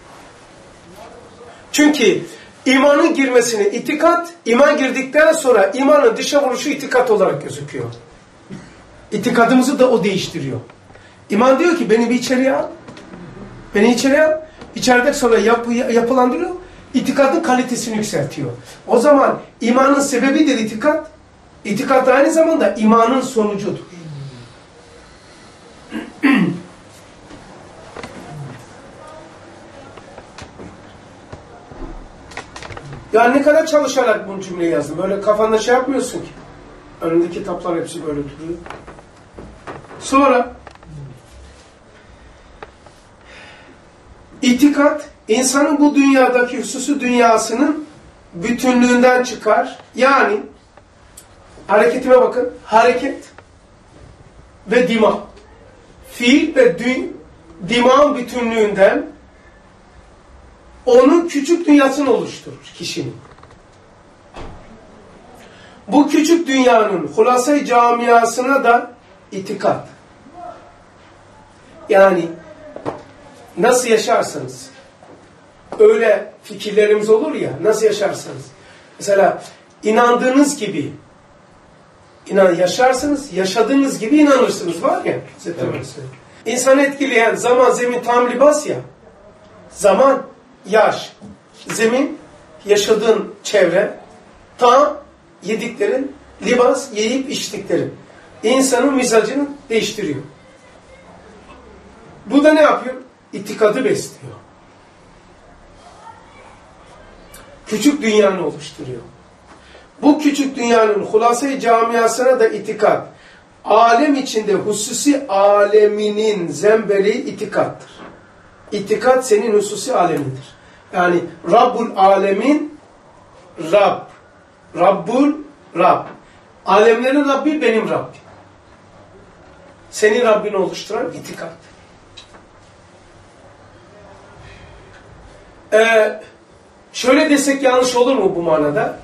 A: Çünkü imanın girmesine itikat, iman girdikten sonra imanın dışa vuruşu itikat olarak gözüküyor. İtikadımızı da o değiştiriyor. İman diyor ki beni bir içeriye al. Beni içeriye al. İçeride sonra yapı, yapılandırıyor. İtikadın kalitesini yükseltiyor. O zaman imanın sebebidir itikat. İtikat aynı zamanda imanın sonucudur. Ya ne kadar çalışarak bu cümleyi yazdın? Böyle kafanda şey yapmıyorsun ki. Önünde kitaplar hepsi böyle duruyor. Sonra itikat insanın bu dünyadaki hususu dünyasının bütünlüğünden çıkar. Yani hareketime bakın. Hareket ve dima. Fiil ve dün, dimağın bütünlüğünden onun küçük dünyasını oluşturur kişinin. Bu küçük dünyanın hulasa camiasına da itikat. Yani nasıl yaşarsanız öyle fikirlerimiz olur ya nasıl yaşarsanız. Mesela inandığınız gibi inan yaşarsınız, yaşadığınız gibi inanırsınız var ya. Evet. İnsanı etkileyen zaman, zemin, tam libas ya. Zaman, yaş, zemin, yaşadığın çevre, tam yediklerin, libas, yiyip içtiklerin. İnsanın mizacını değiştiriyor. Bu da ne yapıyor? İtikadı besliyor. Küçük dünyanı oluşturuyor. Bu küçük dünyanın hulasa camiasına da itikat. Alem içinde hususi aleminin zemberi itikattır. İtikat senin hususi alemindir. Yani Rabbul alemin Rab. Rabbul Rab. Alemlerin Rabbi benim Rabbim. Senin Rabbini oluşturan itikat. Ee, şöyle desek yanlış olur mu bu manada?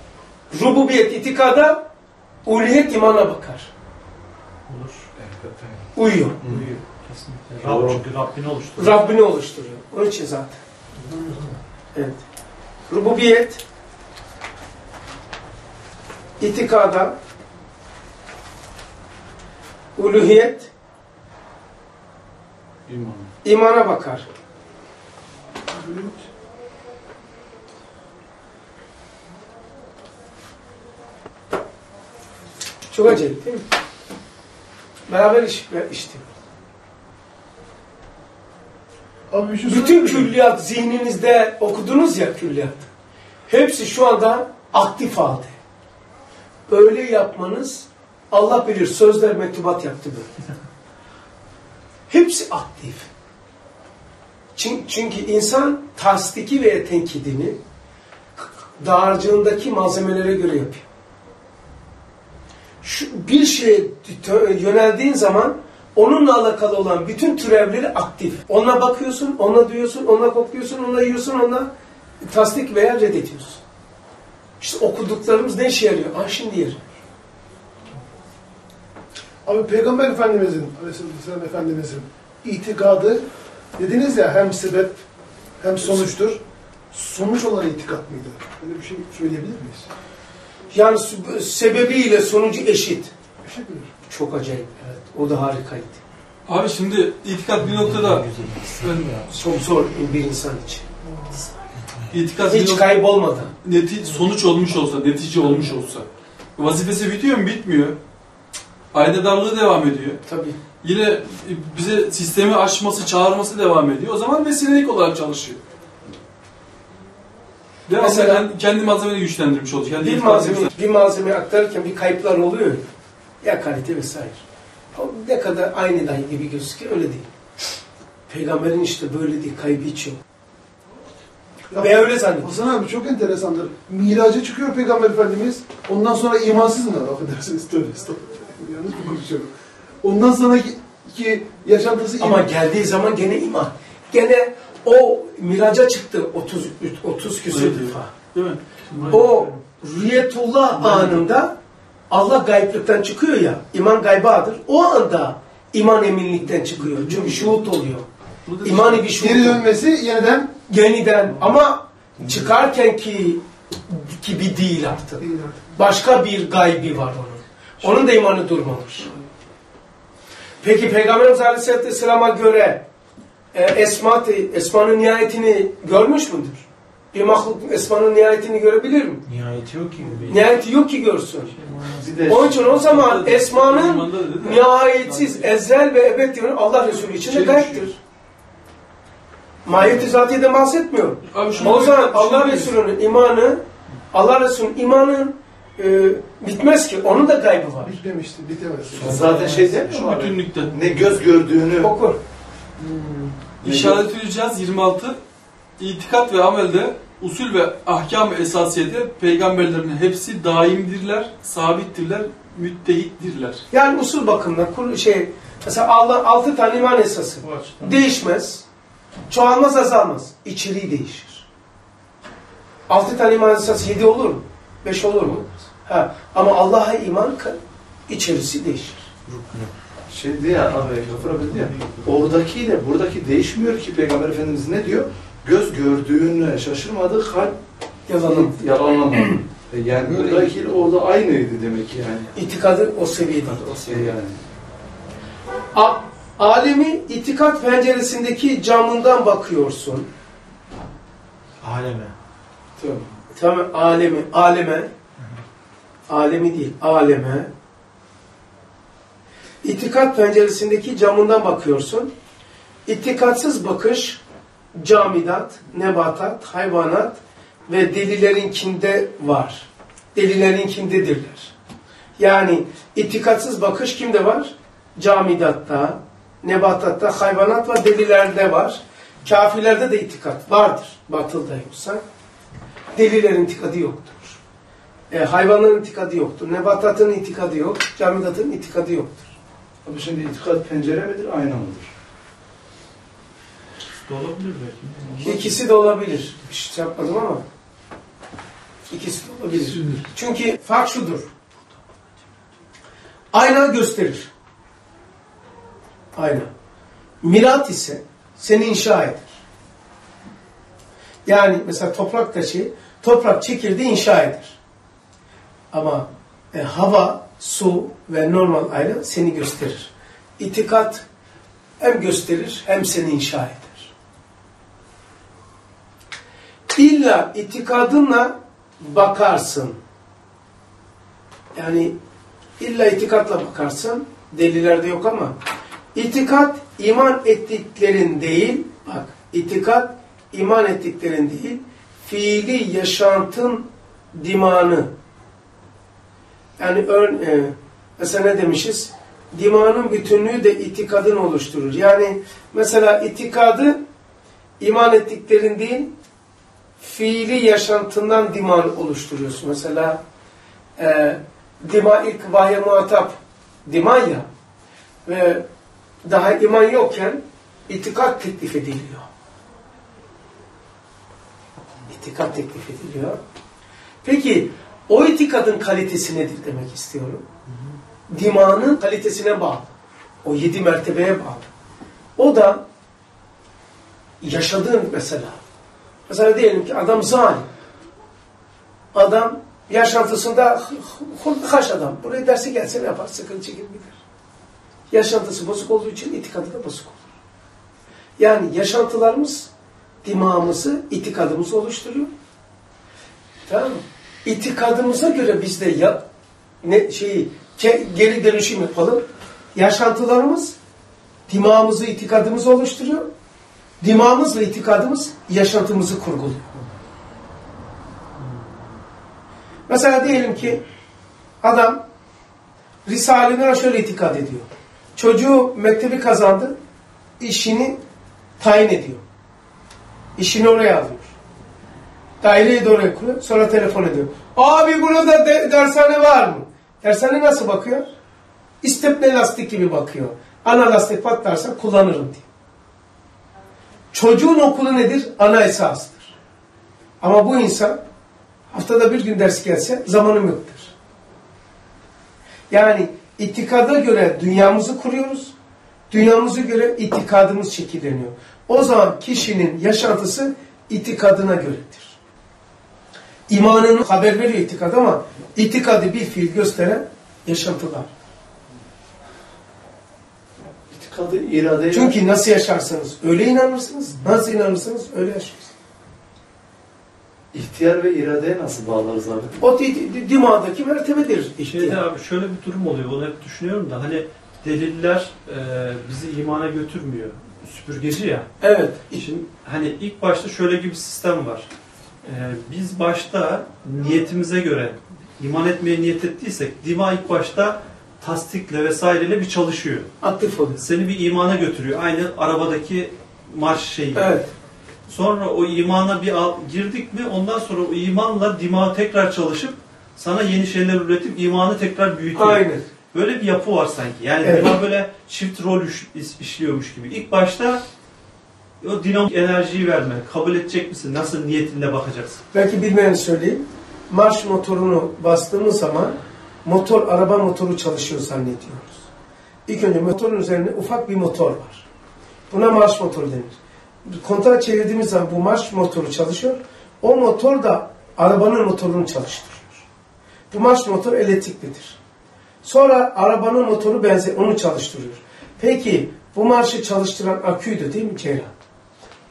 A: Rububiyet itikada, uliyet imana bakar.
E: Olur.
A: Uyuyor.
E: Uyuyor. Kesinlikle. Rab, çünkü Rabbini oluşturuyor.
A: Rabbini oluşturuyor. Onun için zaten. Evet. Rububiyet itikada uluhiyet
C: İman.
A: imana bakar. Çok acayip değil mi? Beraber iş, içti.
B: Abi şey
A: Bütün külliyat zihninizde okudunuz ya külliyat. Hepsi şu anda aktif halde. Öyle yapmanız Allah bilir sözler mektubat yaptı böyle. Hepsi aktif. Çünkü, çünkü insan tasdiki ve tenkidini dağarcığındaki malzemelere göre yapıyor. Şu, bir şeye yöneldiğin zaman onunla alakalı olan bütün türevleri aktif. Ona bakıyorsun, ona duyuyorsun, ona kokluyorsun, ona yiyorsun, ona tasdik veya reddediyorsun. İşte okuduklarımız ne işe yarıyor? Ah şimdi yarıyor.
B: Abi Peygamber Efendimizin, Aleyhisselam Efendimizin itikadı dediniz ya hem sebep hem sonuçtur. Sonuç olan itikat mıydı? Böyle bir şey söyleyebilir miyiz?
A: Yani sebebiyle sonucu eşit.
B: Teşekkür ederim.
A: Çok acayip. Evet. O da harikaydı.
G: Abi şimdi itikat bir noktada
A: Çok zor bir insan için.
G: itikat
A: Hiç
G: noktada
A: kaybolmadan.
G: neti, sonuç olmuş olsa, netice olmuş olsa vazifesi bitiyor mu? Bitmiyor. Aynadarlığı devam ediyor.
A: Tabii.
G: Yine bize sistemi aşması, çağırması devam ediyor. O zaman vesilelik olarak çalışıyor. Devamlı
A: Mesela-
G: kendi, malzemeni güçlendirmiş olacak. Kendi
A: Bir malzeme, bir malzeme aktarırken bir kayıplar oluyor. Ya kalite vesaire. Ne kadar aynı dahi gibi gözüküyor öyle değil. Peygamberin işte böyle değil, kaybı hiç yok.
B: Ya,
A: Ve öyle zannediyor.
B: Hasan abi çok enteresandır. Miraca çıkıyor Peygamber Efendimiz. Ondan sonra imansız mı? Affedersiniz tövbe estağfurullah. Yanlış mı konuşuyorum? Ondan sonraki ki yaşantısı
A: Ama
B: iman.
A: geldiği zaman gene iman. Gene o miraca çıktı 30 30 küsur defa.
G: Değil mi?
A: O rüyetullah anında Allah gayblıktan çıkıyor ya, iman gaybadır. O anda iman eminlikten çıkıyor. Çünkü şuhut oluyor. İmani bir şuhut
B: Geri dönmesi yeniden
A: Yeniden ama çıkarken ki gibi değil artık. Başka bir gaybi var onun. Onun da imanı durmamış. Peki Peygamberimiz Aleyhisselatü Vesselam'a göre e, esma, esmanın nihayetini görmüş müdür? Bir mahluk esmanın nihayetini görebilir mi?
F: Nihayeti yok ki.
A: Nihayeti yok ki görsün.
H: De
A: Onun için o zaman esmanın nihayetsiz, ezel ve ebed diyor Allah Resulü için de
G: Şey
A: gayiptir. Mahiyeti zatiyeden bahsetmiyor. O zaman Allah. Resulü'nün imanı Allah Resulü'nün imanın e, bitmez ki. Onun da gaybı var.
B: Bitmemişti, bitemez.
H: Zaten şey demiyor mu
G: bütünlükte.
H: Ne göz gördüğünü
A: Okur.
G: İşaret edeceğiz 26. İtikat ve amelde usul ve ahkam esasiyede peygamberlerin hepsi daimdirler, sabittirler, müttehittirler.
A: Yani usul bakımından şey mesela Allah altı tane iman esası. Değişmez. Çoğalmaz azalmaz. İçeriği değişir. Altı tane iman esası yedi olur mu? Beş olur mu? Ha. Ama Allah'a iman içerisi değişir.
H: şey diye abi abi diyor. Oradakiyle buradaki değişmiyor ki Peygamber Efendimiz ne diyor? Göz gördüğüne şaşırmadı, kalp
A: Yalanım.
H: yalanlamadı. E yani buradakiyle orada aynıydı demek ki yani.
A: İtikadı o seviyede.
H: O şey yani.
A: A- alemi itikat penceresindeki camından bakıyorsun.
F: Aleme.
H: Tamam.
A: Tamam alemi, aleme. Alemi değil, aleme. İtikat penceresindeki camından bakıyorsun. İtikatsız bakış camidat, nebatat, hayvanat ve delilerinkinde var. Delilerinkindedirler. Yani itikatsız bakış kimde var? Camidatta, nebatatta, hayvanat ve delilerde var. Kafirlerde de itikat vardır. Batılda yoksa. Delilerin itikadı yoktur. E, hayvanların itikadı yoktur. Nebatatın itikadı yok. Camidatın itikadı yoktur.
H: Abi şimdi itikat pencere midir, ayna mıdır?
C: Olabilir belki.
A: İkisi de olabilir. Bir şey yapmadım ama. İkisi de olabilir. Çünkü fark şudur. Ayna gösterir. Ayna. Mirat ise seni inşa eder. Yani mesela toprak taşı, toprak çekirdeği inşa eder. Ama e, hava, su ve normal ayna seni gösterir. İtikat hem gösterir hem seni inşa eder. İlla itikadınla bakarsın. Yani illa itikatla bakarsın. Delillerde yok ama itikat iman ettiklerin değil, bak itikat iman ettiklerin değil, fiili yaşantın dimanı. Yani ör, e, mesela ne demişiz? Dimanın bütünlüğü de itikadın oluşturur. Yani mesela itikadı iman ettiklerin değil, fiili yaşantından diman oluşturuyorsun. Mesela e, dima ilk vahye muhatap diman ya ve daha iman yokken itikat teklif ediliyor. İtikat teklif ediliyor. Peki o itikadın kalitesi nedir demek istiyorum. Dimanın kalitesine bağlı. O yedi mertebeye bağlı. O da yaşadığın mesela Mesela diyelim ki adam zalim. Adam yaşantısında kaç adam. Buraya derse gelse ne yapar? Sıkıntı çekip gider. Yaşantısı bozuk olduğu için itikadı da bozuk olur. Yani yaşantılarımız dimağımızı, itikadımızı oluşturuyor. Tamam mı? İtikadımıza göre biz de ya, ne şeyi geri dönüşüm yapalım. Yaşantılarımız dimağımızı, itikadımızı oluşturuyor. Dimağımızla itikadımız yaşantımızı kurguluyor. Mesela diyelim ki adam Risale'den şöyle itikad ediyor. Çocuğu mektebi kazandı, işini tayin ediyor. İşini oraya alıyor. Daireyi de oraya kuruyor, sonra telefon ediyor. Abi burada de, dershane var mı? Dershane nasıl bakıyor? İstepne lastik gibi bakıyor. Ana lastik patlarsa kullanırım diyor. Çocuğun okulu nedir? Ana esasıdır. Ama bu insan haftada bir gün ders gelse zamanım yoktur. Yani itikada göre dünyamızı kuruyoruz. Dünyamıza göre itikadımız şekilleniyor. O zaman kişinin yaşantısı itikadına göredir. İmanını haber veriyor itikad ama itikadı bir fiil gösteren yaşantılar.
H: İtikadı iradeye...
A: Çünkü nasıl yaşarsanız öyle inanırsınız, nasıl inanırsınız öyle yaşarsınız.
H: ihtiyar ve iradeye nasıl bağlarız abi?
A: O di, di, dimağdaki mertebedir.
C: Şeyde
A: ihtiyar.
C: abi şöyle bir durum oluyor. Onu hep düşünüyorum da hani deliller e, bizi imana götürmüyor. Süpürgeci ya.
A: Evet.
C: Şimdi hani ilk başta şöyle gibi bir sistem var.
E: Ee, biz başta niyetimize göre iman etmeye niyet ettiysek dima ilk başta tasdikle vesaireyle bir çalışıyor.
A: Aktif oluyor.
E: Seni bir imana götürüyor. Aynı arabadaki marş şeyi.
A: Evet.
E: Sonra o imana bir al, girdik mi ondan sonra o imanla dima tekrar çalışıp sana yeni şeyler üretip imanı tekrar büyütüyor.
A: Aynen.
E: Böyle bir yapı var sanki. Yani
A: Evet.
E: dima böyle çift rol iş- iş- işliyormuş gibi. İlk başta o dinamik enerjiyi verme. Kabul edecek misin? Nasıl niyetinle bakacaksın?
A: Belki bilmeyeni söyleyeyim. Marş motorunu bastığımız zaman motor, araba motoru çalışıyor zannediyoruz. İlk önce motorun üzerinde ufak bir motor var. Buna marş motoru denir. Kontağı çevirdiğimiz zaman bu marş motoru çalışıyor. O motor da arabanın motorunu çalıştırıyor. Bu marş motor elektriklidir. Sonra arabanın motoru benzer, onu çalıştırıyor. Peki bu marşı çalıştıran aküydü değil mi Ceylan?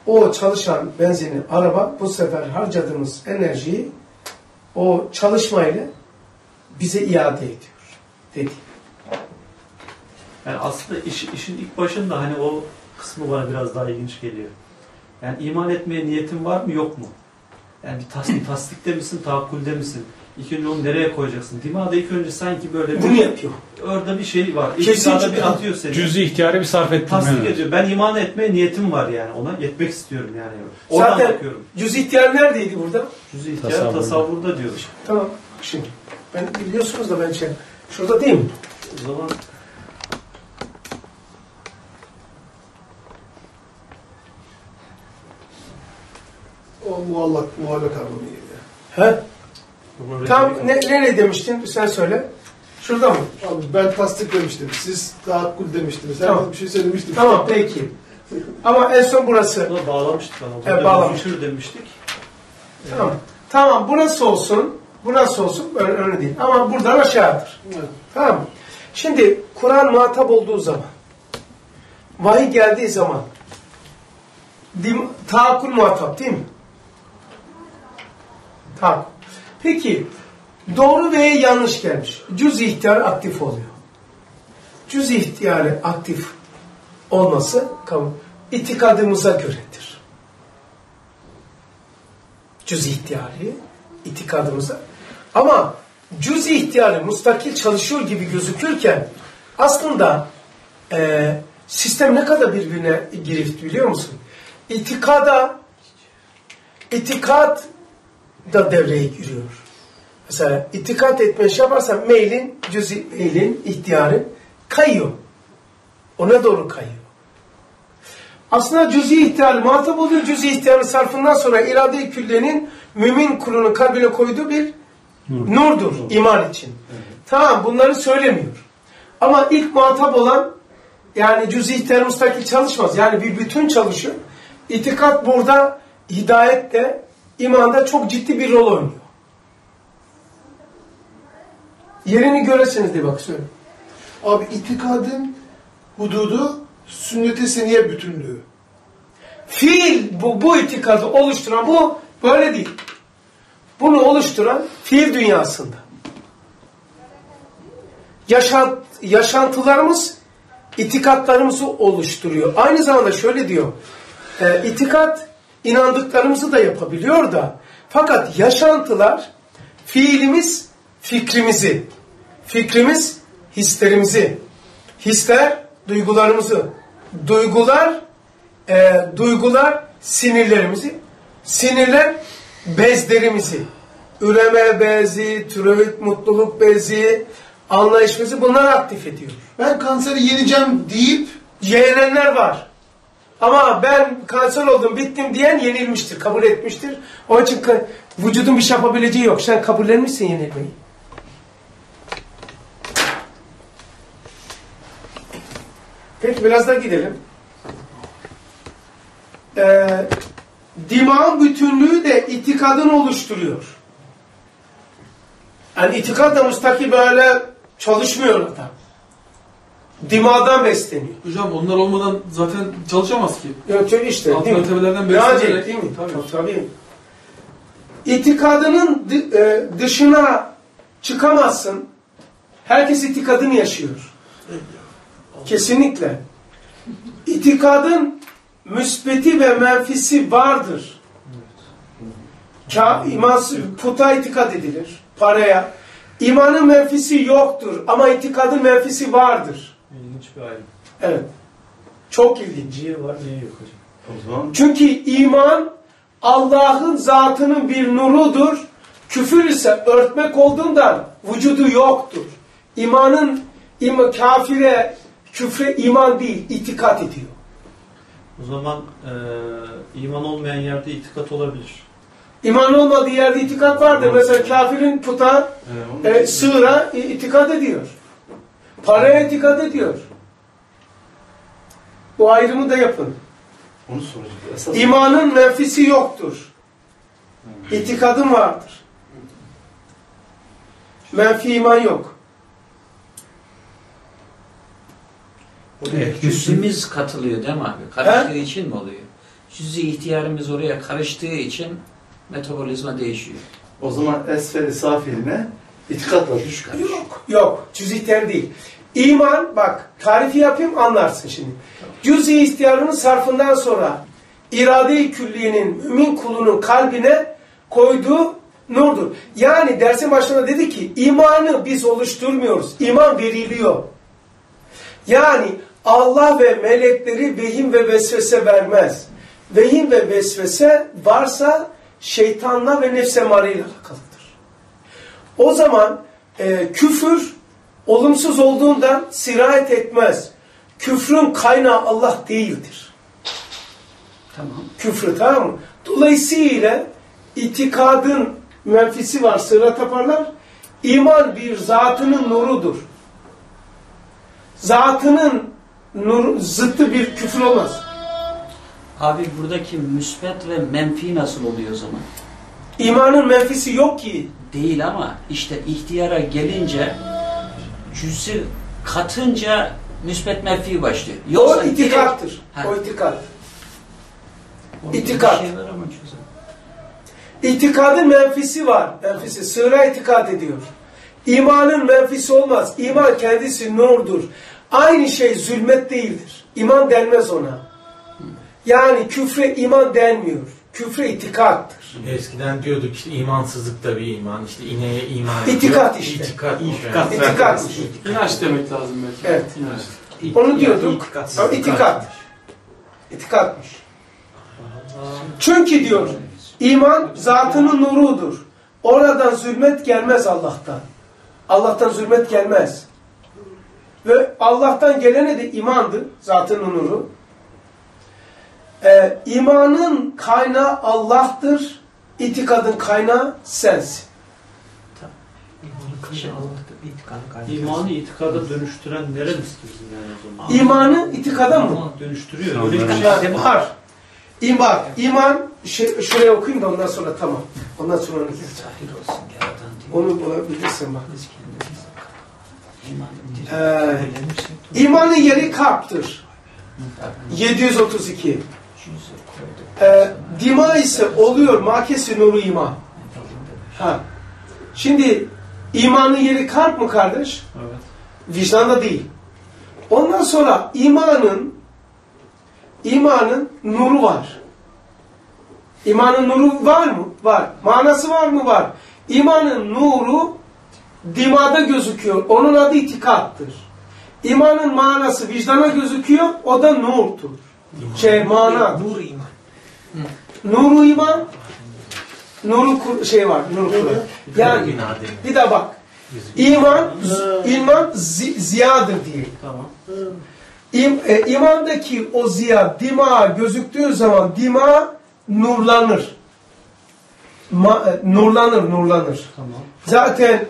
A: O çalışan benzinli araba bu sefer harcadığımız enerjiyi o çalışmayla bize iade ediyor. Dedi.
E: Yani aslında iş, işin ilk başında hani o kısmı bana biraz daha ilginç geliyor. Yani iman etmeye niyetin var mı yok mu? Yani bir tasdik, tasdikte misin, tahakkülde misin? İlk önce onu nereye koyacaksın? Dima'da ilk önce sanki böyle
A: Bunu
E: bir,
A: yapıyor.
E: orada bir şey var.
A: Kesinlikle.
E: İktisada bir atıyor seni.
D: Cüz'i ihtiyarı bir sarf ettim.
E: Tasdik
D: yani.
E: ediyor. Ben iman etmeye niyetim var yani. Ona yetmek istiyorum yani. Oradan
A: Zaten
E: bakıyorum.
A: yüz ihtiyar neredeydi burada?
E: Cüz-i ihtiyar
D: Tasavvurda.
E: tasavvurda diyor.
A: Tamam. Şimdi ben biliyorsunuz da ben şey şurada değil mi?
E: O zaman
B: O muallak, muallak anlamı geliyor.
A: He? Tam ne, nereye demiştin? Sen söyle. Şurada mı?
B: Abi ben tasdik demiştim. Siz tahakkül demiştiniz. Sen
A: Tamam.
B: bir şey söylemiştin.
A: Tamam peki. Ama en son burası.
E: Buna bağlamıştık ama.
A: Evet, bağlamış.
E: bağlamıştır demiştik.
A: Tamam. Tamam burası olsun. Burası olsun. Öyle, öyle değil. Ama buradan aşağıdır.
B: Evet.
A: Tamam mı? Şimdi Kur'an muhatap olduğu zaman, vahiy geldiği zaman, dim, tahakkül muhatap değil mi? Tamam. Peki, doğru veya yanlış gelmiş. Cüz ihtiyar aktif oluyor. Cüz ihtiyarı aktif olması kabul. İtikadımıza göredir. Cüz ihtiyarı itikadımıza. Ama cüz ihtiyarı mustakil çalışıyor gibi gözükürken aslında e, sistem ne kadar birbirine girift biliyor musun? İtikada itikat da devreye giriyor. Mesela itikat etme şey yaparsan meylin, cüz meylin, ihtiyarı kayıyor. Ona doğru kayıyor. Aslında cüz-i ihtiyarı muhatap oluyor. Cüz-i ihtiyarı sarfından sonra irade-i küllenin mümin kulunu kalbine koyduğu bir nurdur iman için. Tamam bunları söylemiyor. Ama ilk muhatap olan yani cüz-i ihtiyar müstakil çalışmaz. Yani bir bütün çalışıyor. İtikat burada hidayette, imanda çok ciddi bir rol oynuyor. Yerini göresiniz diye bak söyle.
B: Abi itikadın hududu sünnet-i seniye bütünlüğü.
A: Fiil bu, bu itikadı oluşturan bu böyle değil. Bunu oluşturan fiil dünyasında. Yaşant, yaşantılarımız itikatlarımızı oluşturuyor. Aynı zamanda şöyle diyor. E, itikat inandıklarımızı da yapabiliyor da fakat yaşantılar fiilimiz fikrimizi, fikrimiz hislerimizi, hisler duygularımızı, duygular e, duygular sinirlerimizi, sinirler bezlerimizi, üreme bezi, tiroid mutluluk bezi, anlayış bezi bunları aktif ediyor.
B: Ben kanseri yeneceğim deyip
A: Yenenler var. Ama ben kanser oldum, bittim diyen yenilmiştir, kabul etmiştir. Onun için vücudun bir şey yapabileceği yok. Sen kabullenmişsin yenilmeyi. Peki biraz da gidelim. Ee, dimağın bütünlüğü de itikadın oluşturuyor. Yani itikad da müstakil böyle çalışmıyor adam. Dimağdan besleniyor.
G: Hocam onlar olmadan zaten çalışamaz ki.
A: Yok yok işte. Raci,
G: beslenerek-
A: değil mi?
G: Tabii.
A: Tabii. tabii. İtikadının dı- e, dışına çıkamazsın. Herkes itikadını yaşıyor. Kesinlikle. İtikadın müsbeti ve menfisi vardır. Ka imansız, puta itikat edilir. Paraya. İmanın menfisi yoktur ama itikadın menfisi vardır.
E: İlginç bir ayrım.
A: Evet. Çok ilginç.
C: Niye var niye yok hocam?
H: O zaman
A: Çünkü iman Allah'ın zatının bir nurudur. Küfür ise örtmek olduğundan vücudu yoktur. İmanın ima, kafire, küfre iman değil, itikat ediyor.
E: O zaman e, iman olmayan yerde itikat olabilir.
A: İman olmadığı yerde itikat vardır. Mesela kafirin puta,
H: e,
A: sığıra itikat ediyor. Paraya itikat ediyor. Bu ayrımı da yapın.
H: onu soracak. Esas
A: İmanın menfisi yoktur. İtikadın vardır. Menfi iman yok.
D: Evet,
I: Cüz'ümüz katılıyor değil mi abi? Karıştığı için mi oluyor? Cüz'i ihtiyarımız oraya karıştığı için metabolizma değişiyor.
H: o zaman esferi safiline itikatla düş kardeş.
A: Yok. Yok. Cüz-i değil. İman, bak tarifi yapayım anlarsın şimdi. Cüz-i ihtiyarının sarfından sonra irade-i külliyenin mümin kulunun kalbine koyduğu nurdur. Yani dersin başında dedi ki imanı biz oluşturmuyoruz. İman veriliyor. Yani Allah ve melekleri vehim ve vesvese vermez. Vehim ve vesvese varsa şeytanla ve nefse marıyla alakalıdır. O zaman e, küfür olumsuz olduğundan sirayet etmez. Küfrün kaynağı Allah değildir.
I: Tamam.
A: Küfrü tamam mı? Dolayısıyla itikadın menfisi var sıra taparlar. İman bir zatının nurudur. Zatının nur, zıttı bir küfür olmaz.
I: Abi buradaki müsbet ve menfi nasıl oluyor o zaman?
A: İmanın menfisi yok ki.
I: Değil ama işte ihtiyara gelince cüz'ü katınca müsbet menfi başlıyor.
A: o
I: Yoksa
A: itikattır.
I: direkt-
A: O itikat.
I: orada
A: itikat.
I: şey.
A: İtikadın menfisi var. Menfisi. Sığıra itikat ediyor. İmanın menfisi olmaz. İman kendisi nurdur. Aynı şey zulmet değildir. İman denmez ona. Yani küfre iman denmiyor. Küfre itikattır.
F: Eskiden diyorduk işte imansızlık da bir iman, işte ineğe iman
A: İtikat
F: ediyor.
A: işte.
F: İtikat.
G: İtikat.
A: İtikatmış.
G: İnanç demek lazım belki.
A: Evet.
G: İnanç.
A: Onu diyorduk.
F: İtikatsız.
A: Ama itikat. İtikatmış. Çünkü diyor iman zatının nurudur. Oradan zulmet gelmez Allah'tan. Allah'tan zulmet gelmez. Ve Allah'tan gelene de imandı. Zatının nuru. Ee, imanın kaynağı Allah'tır. İtikadın kaynağı sensin.
E: İmanı itikada dönüştüren neremiz bizim yani o zaman?
A: İmanı itikada mı?
E: Dönüştürüyor. Öyle bir şey.
A: Var. İman, iman şey, şuraya okuyayım da ondan sonra tamam. Ondan sonra onu geçeceğim.
I: Zahir olsun.
A: Onu bulabilirsin bak. Ee, imanın yeri kalptir. 732.
I: Cüz'ü koyduk.
A: Ee, dima ise oluyor makesi nuru iman. Ha. Şimdi imanın yeri kalp mı kardeş?
E: Evet.
A: Vicdanda değil. Ondan sonra imanın imanın nuru var. İmanın nuru var mı? Var. Manası var mı? Var. İmanın nuru dimada gözüküyor. Onun adı itikattır. İmanın manası vicdana gözüküyor. O da nurdur. Şey mana. Nur iman. Nuru iman. Nuru kur- şey var. Nuru Kur'an. Yani bir daha bak. İman, iman zi- ziyadır diye.
E: Tamam.
A: İm, e, imandaki o ziya dima gözüktüğü zaman dima nurlanır. Ma, e, nurlanır, nurlanır.
E: Tamam.
A: Zaten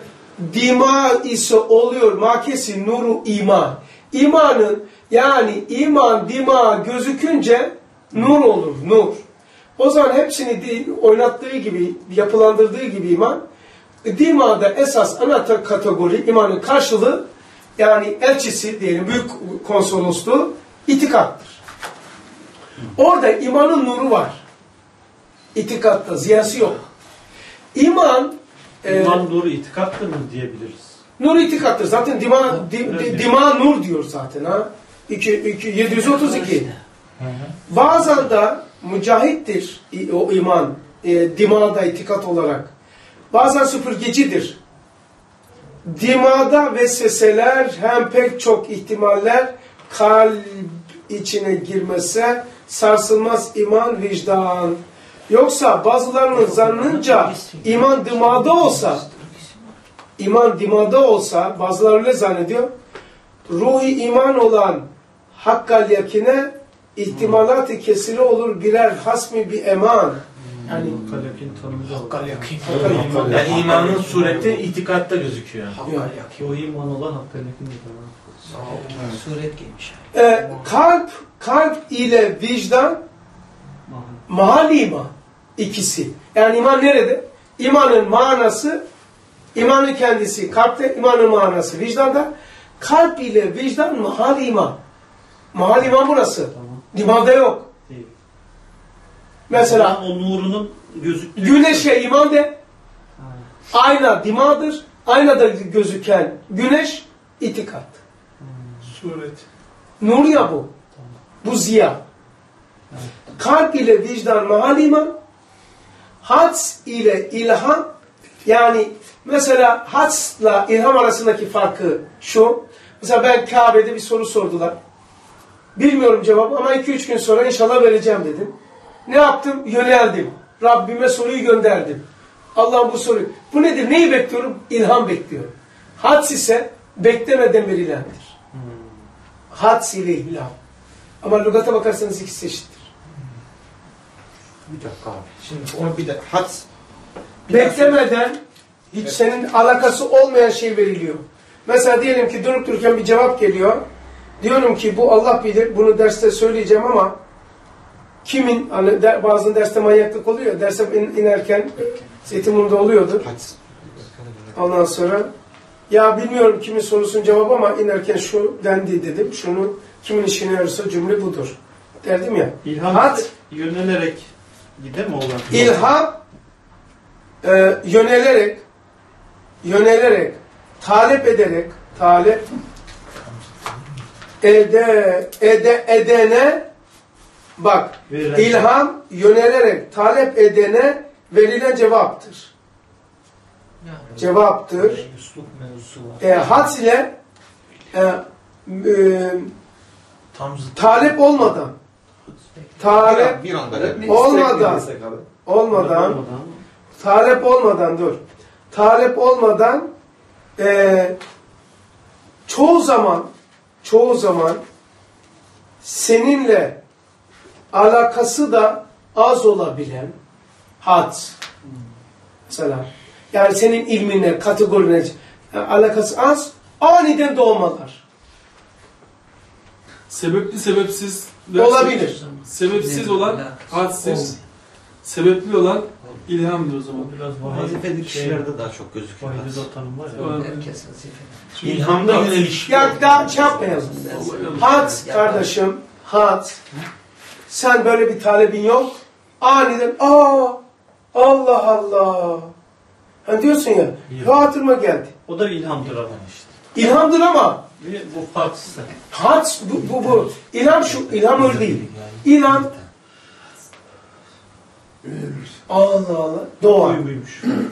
A: dima ise oluyor makesi nuru iman. İmanın yani iman dima gözükünce nur olur, nur. O zaman hepsini oynattığı gibi, yapılandırdığı gibi iman, dimada esas ana kategori imanın karşılığı yani elçisi diyelim büyük konsolosluğu itikattır. Orada imanın nuru var. İtikatta ziyası yok. İman
E: İman doğru itikattır mı diyebiliriz?
A: Nur itikattır. Zaten dima, di, di- dima nur diyor zaten ha. 2, 2, 732. Bazen de mücahittir o iman. e, dimağda itikat olarak. Bazen süpürgecidir. Dimağda vesveseler hem pek çok ihtimaller kalp içine girmese sarsılmaz iman vicdan. Yoksa bazılarının zannınca iman dimağda olsa iman dimağda olsa bazıları öyle zannediyor. Ruhi iman olan hakkal yakine ihtimalat-ı kesiri olur birer hasmi bir eman. Yani
E: tanımı
A: hakkal yakin.
F: Yani imanın sureti itikatta gözüküyor.
E: O iman olan de tamam.
I: Suret giymiş.
A: Ee, kalp, kalp ile vicdan mahal iman. İkisi. Yani iman nerede? İmanın manası, imanın kendisi kalpte, imanın manası vicdanda. Kalp ile vicdan mahal iman. Mahal iman burası. Dimağda yok.
E: Değil.
A: Mesela
E: o nurunun gözüktüğü
A: güneşe iman de. Ayna dimağdır. Aynada gözüken güneş itikat.
G: Suret.
A: Nur ya bu. Bu ziya. Kalp ile vicdan mahal iman. Hads ile ilham yani mesela hadsla ilham arasındaki farkı şu. Mesela ben Kabe'de bir soru sordular. Bilmiyorum cevabı ama 2-3 gün sonra inşallah vereceğim dedim. Ne yaptım? Yöneldim. Rabbime soruyu gönderdim. Allah'ım bu soruyu. Bu nedir? Neyi bekliyorum? İlham bekliyorum. Hads ise beklemeden verilendir. Hads ile ilham. Ama lügata bakarsanız ikisi eşittir.
J: Bir dakika abi. Şimdi onu bir de had
A: Beklemeden hiç senin alakası olmayan şey veriliyor. Mesela diyelim ki durup dururken bir cevap geliyor. Diyorum ki bu Allah bilir. Bunu derste söyleyeceğim ama kimin hani der, bazı derste manyaklık oluyor. Derse in- inerken Zeytinburnu'da oluyordu. Ondan sonra ya bilmiyorum kimin sorusunun cevabı ama inerken şu dendi dedim. Şunu kimin işine yararsa cümle budur. Derdim ya.
E: İlham
A: Had,
E: yönelerek olan?
A: ilham e, yönelerek yönelerek talep ederek talep ede, ede edene bak
E: Verilen
A: ilham yönelerek talep edene verilen cevaptır. Cevaptır.
I: Mevzusu var.
A: E, had ile e, e,
F: Tam
A: talep olmadan talep
J: Bir anda evet.
A: olmadan olmadan talep olmadan dur. Talep olmadan e, çoğu zaman çoğu zaman seninle alakası da az olabilen had. Mesela yani senin ilmine, kategorine yani alakası az aniden doğmalar.
G: Sebepli sebepsiz
A: Olabilir.
G: Sebepsiz olan hadsiz, sebepli olan ilhamdır o zaman.
E: Biraz
J: Vazifeli kişilerde daha çok gözüküyor.
E: Vahide tanım var ya.
I: Herkes vazife.
F: İlhamda yöneliş.
A: Ya daha şey yapmayalım. Had kardeşim, had. Sen böyle bir talebin yok. Aniden, aa, Allah Allah. Hani diyorsun ya, hatırıma geldi.
E: O da ilhamdır ama işte.
A: İlhamdır ama,
E: bu farklısı.
A: had, bu, bu, bu. İlham şu, ilham öyle değil. İlham, Allah Allah, doğa.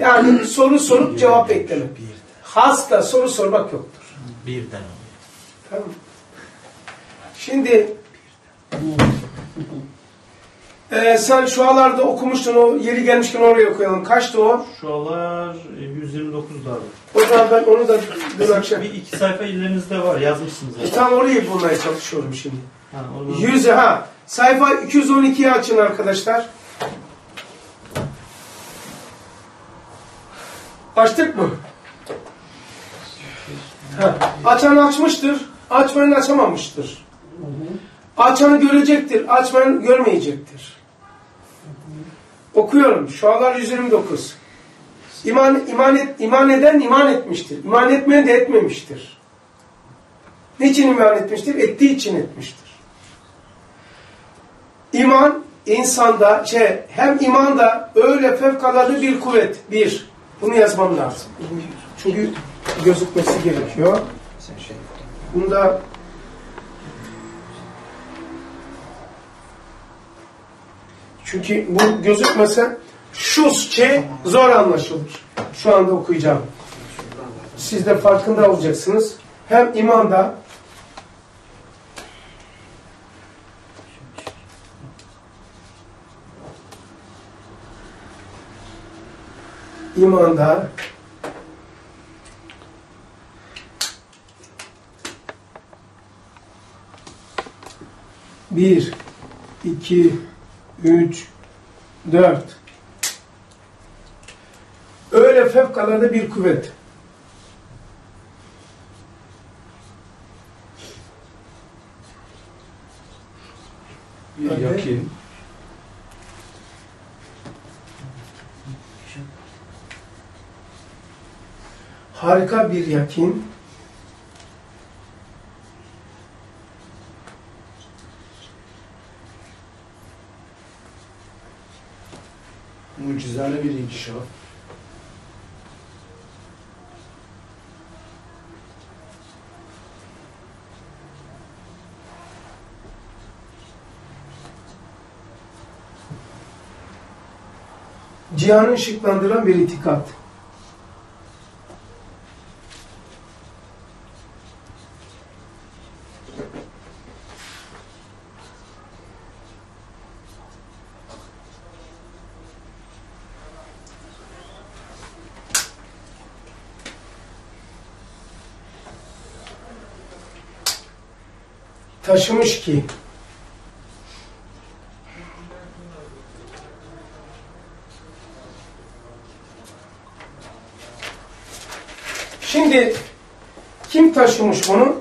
A: Yani soru sorup cevap beklemek. Hasta soru sormak yoktur.
F: Birden.
A: Tamam. Şimdi Ee, sen şualarda okumuştun o yeri gelmişken oraya koyalım. Kaçtı o?
E: Şualar e, 129 abi.
A: O zaman ben onu da dün akşam.
E: Bir iki sayfa illerinizde var yazmışsınız.
A: E, tam orayı bulmaya çalışıyorum şimdi.
E: Ha, onu-
A: Yüzü ha. Sayfa 212'yi açın arkadaşlar. Açtık mı? Ha. Açan açmıştır. Açmayan açamamıştır. Açanı görecektir. Açmayan görmeyecektir. Okuyorum. Şualar 129. İman, iman, et, iman eden iman etmiştir. İman etmeyen de etmemiştir. Niçin iman etmiştir? Ettiği için etmiştir. İman insanda şey hem imanda öyle fevkalade bir kuvvet. Bir. Bunu yazmam lazım. Çünkü gözükmesi gerekiyor. Bunda çünkü bu gözükmese şu şey zor anlaşılır. Şu anda okuyacağım. Siz de farkında olacaksınız. Hem imanda imanda bir, iki, üç, dört. Öyle fevkalade bir kuvvet.
H: Bir
A: Öyle.
H: yakin.
A: Harika bir yakin.
H: Mucizane bir inkişaf.
A: Cihanı ışıklandıran bir itikat. Taşımış ki Şimdi kim taşımış bunu?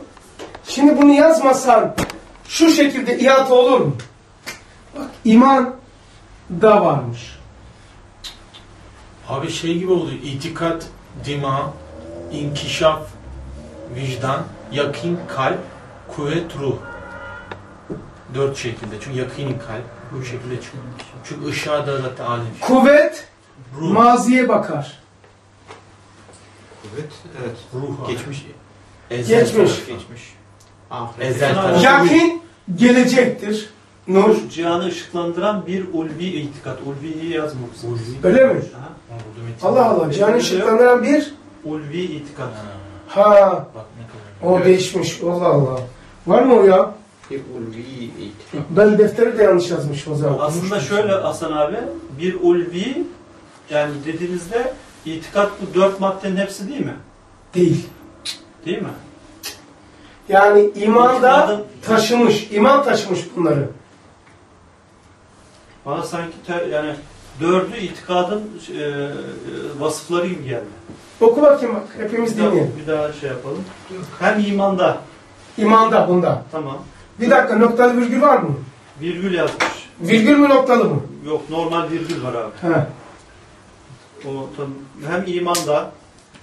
A: Şimdi bunu yazmasan şu şekilde iade olur mu? Bak iman da varmış.
F: Abi şey gibi oluyor. İtikat, dima, inkişaf, vicdan, yakin, kalp, kuvvet, ruh. Dört şekilde. Çünkü yakinin kalp bu şekilde çıkıyor. Çünkü ışığa da zaten alim.
A: Kuvvet
F: Ruh.
A: maziye bakar.
D: Evet, evet.
F: Ruh.
D: Geçmiş.
F: Ezel
A: Geçmiş.
F: taraf.
D: Geçmiş.
F: Ezel
E: Sonra-
F: taraf.
A: Yakin gelecektir. Nur.
E: Cihanı ışıklandıran bir ulvi itikat. Ulviyi yazmamışsınız.
A: Öyle mi?
F: Ha,
A: Allah. Allah. Cihanı ışıklandıran bir.
E: Ulvi itikat.
F: Ha,
A: Ha.
F: bak ne kadar.
A: O değişmiş. Allah Allah. Var mı o ya?
D: Bir ulvi itikad.
A: Ben defteri de yanlış yazmış o zaman.
E: Aslında şöyle Hasan abi, bir ulvi yani dediğinizde itikat bu dört maddenin hepsi değil mi?
A: Değil.
E: Değil mi?
A: Yani imanda
E: İtikadın-
A: taşımış. iman taşımış bunları.
E: Bana sanki te- yani dördü itikadın e, e, vasıfları gibi geldi.
A: Oku bakayım bak. Hepimiz dinleyelim.
E: bir daha şey yapalım. Hem imanda,
A: İmanda bunda.
E: tamam.
A: Bir dakika noktalı virgül var mı?
E: Virgül yazmış.
A: Virgül mü noktalı mı?
E: Yok normal virgül var abi.
A: He.
E: O tam, hem imanda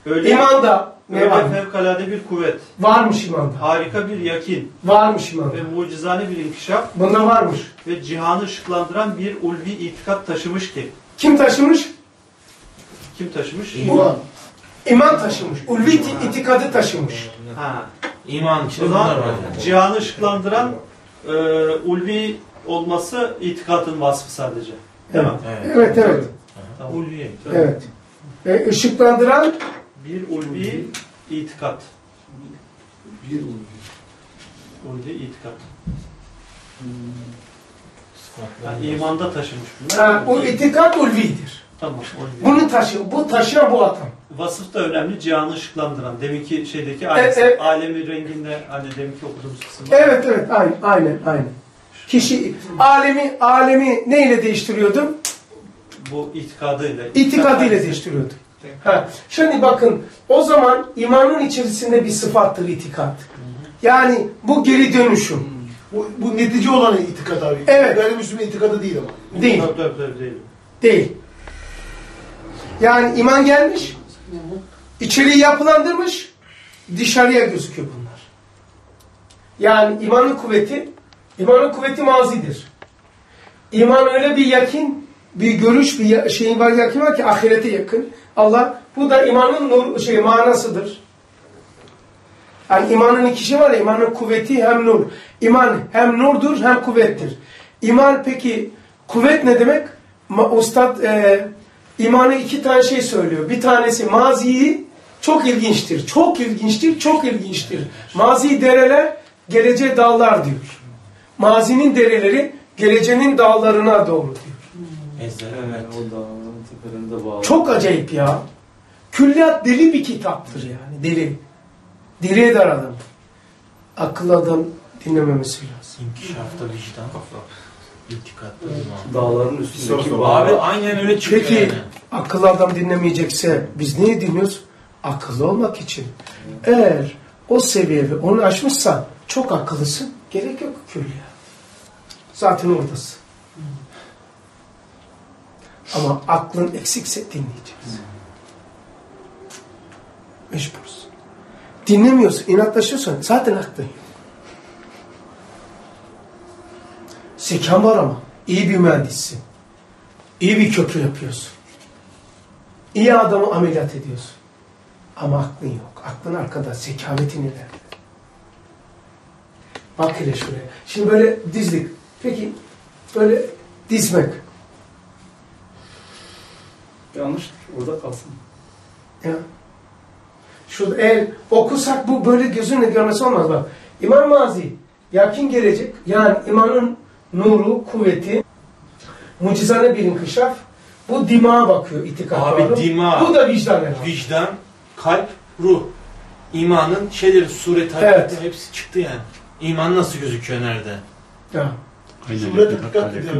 E: öyle
A: İmanda ne
E: öyle
A: var?
E: fevkalade bir kuvvet,
A: Varmış imanda.
E: harika bir yakin
A: Varmış imanda.
E: ve mucizane bir inkişaf
A: Bunda varmış.
E: ve cihanı ışıklandıran bir ulvi itikat taşımış ki.
A: Kim taşımış?
E: Kim taşımış?
B: İman.
A: İman taşımış. Ulvi iti- itikadı taşımış.
E: Ha.
F: İman
E: zaman
F: bunlar var. yani.
E: cihanı ışıklandıran e, ulvi olması itikadın vasfı sadece. Değil mi?
F: Evet.
A: Evet evet.
E: Tamam.
F: Ulviye.
A: Evet. E, ışıklandıran
E: Bir ulvi itikat.
H: Bir ulvi.
E: Ulvi itikat.
F: Sıfatlar.
E: Yani imanda taşımış bunlar.
A: ha, o itikat ulvidir.
E: Tamam.
A: Bunu taşı, bu taşıyan bu adam.
E: Vasıf da önemli. Cihanı ışıklandıran. Deminki şeydeki
A: E,
E: alemi,
A: e-
E: alemi renginde hani deminki okuduğumuz kısım.
A: Evet evet aynen aynen aynen. Kişi alemi alemi neyle değiştiriyordum?
E: Bu itikadıyla.
A: İtikadıyla değiştiriyordum. Ha, şimdi bakın o zaman imanın içerisinde bir sıfattır itikat. Yani bu geri dönüşüm.
B: Bu, bu netice olan itikat abi.
A: Evet.
B: Gayrimüslim itikadı değil ama.
A: Değil.
E: Tabii tabii tabii değil.
A: Değil. Yani iman gelmiş, içeriği yapılandırmış, dışarıya gözüküyor bunlar. Yani imanın kuvveti, imanın kuvveti mazidir. İman öyle bir yakin, bir görüş, bir şeyin var yakin var ki ahirete yakın. Allah, bu da imanın nur, şey, manasıdır. Yani imanın iki şey var ya, imanın kuvveti hem nur. İman hem nurdur hem kuvvettir. İman peki, kuvvet ne demek? Ustad e, İmanı iki tane şey söylüyor. Bir tanesi maziyi çok ilginçtir. Çok ilginçtir, çok ilginçtir. Mazi dereler, geleceğe dağlar diyor. Mazinin dereleri geleceğin dağlarına doğru diyor.
F: Ezel
H: Evet, o da tepelerinde bağlı.
A: Çok acayip ya. Külliyat deli bir kitaptır yani. Deli. Deli eder adam. Akıllı adam dinlememesi lazım.
F: İnkişafta vicdan.
H: Dağların üstündeki.
F: Abi aynen öyle çıkıyor
A: Peki
F: yani.
A: akıllı adam dinlemeyecekse biz niye dinliyoruz? Akıllı olmak için. Eğer o seviye ve onu aşmışsan çok akıllısın. Gerek yok külliyat. Zaten oradasın. Ama aklın eksikse dinleyeceksin. Mecbursun. Dinlemiyorsun, inatlaşıyorsan zaten aklın yok. Zekan var ama iyi bir mühendissin. İyi bir köprü yapıyorsun. İyi adamı ameliyat ediyorsun. Ama aklın yok. Aklın arkada, zekavetin ileride. Bak hele şuraya. Şimdi böyle dizlik. Peki böyle dizmek.
H: Yanlış. Orada kalsın.
A: Ya. Şurada eğer okusak bu böyle gözünle görmesi olmaz bak. İman mazi, yakin gelecek. Yani imanın nuru, kuvveti, mucizane bir inkişaf. Bu dimağa bakıyor itikat.
F: Abi
A: doğru.
F: dima.
A: Bu da vicdan herhalde.
F: Vicdan, kalp, ruh. İmanın şeyleri, suret,
A: Evet.
F: hepsi çıktı yani. İman nasıl gözüküyor nerede?
B: Surete dikkat ediyor.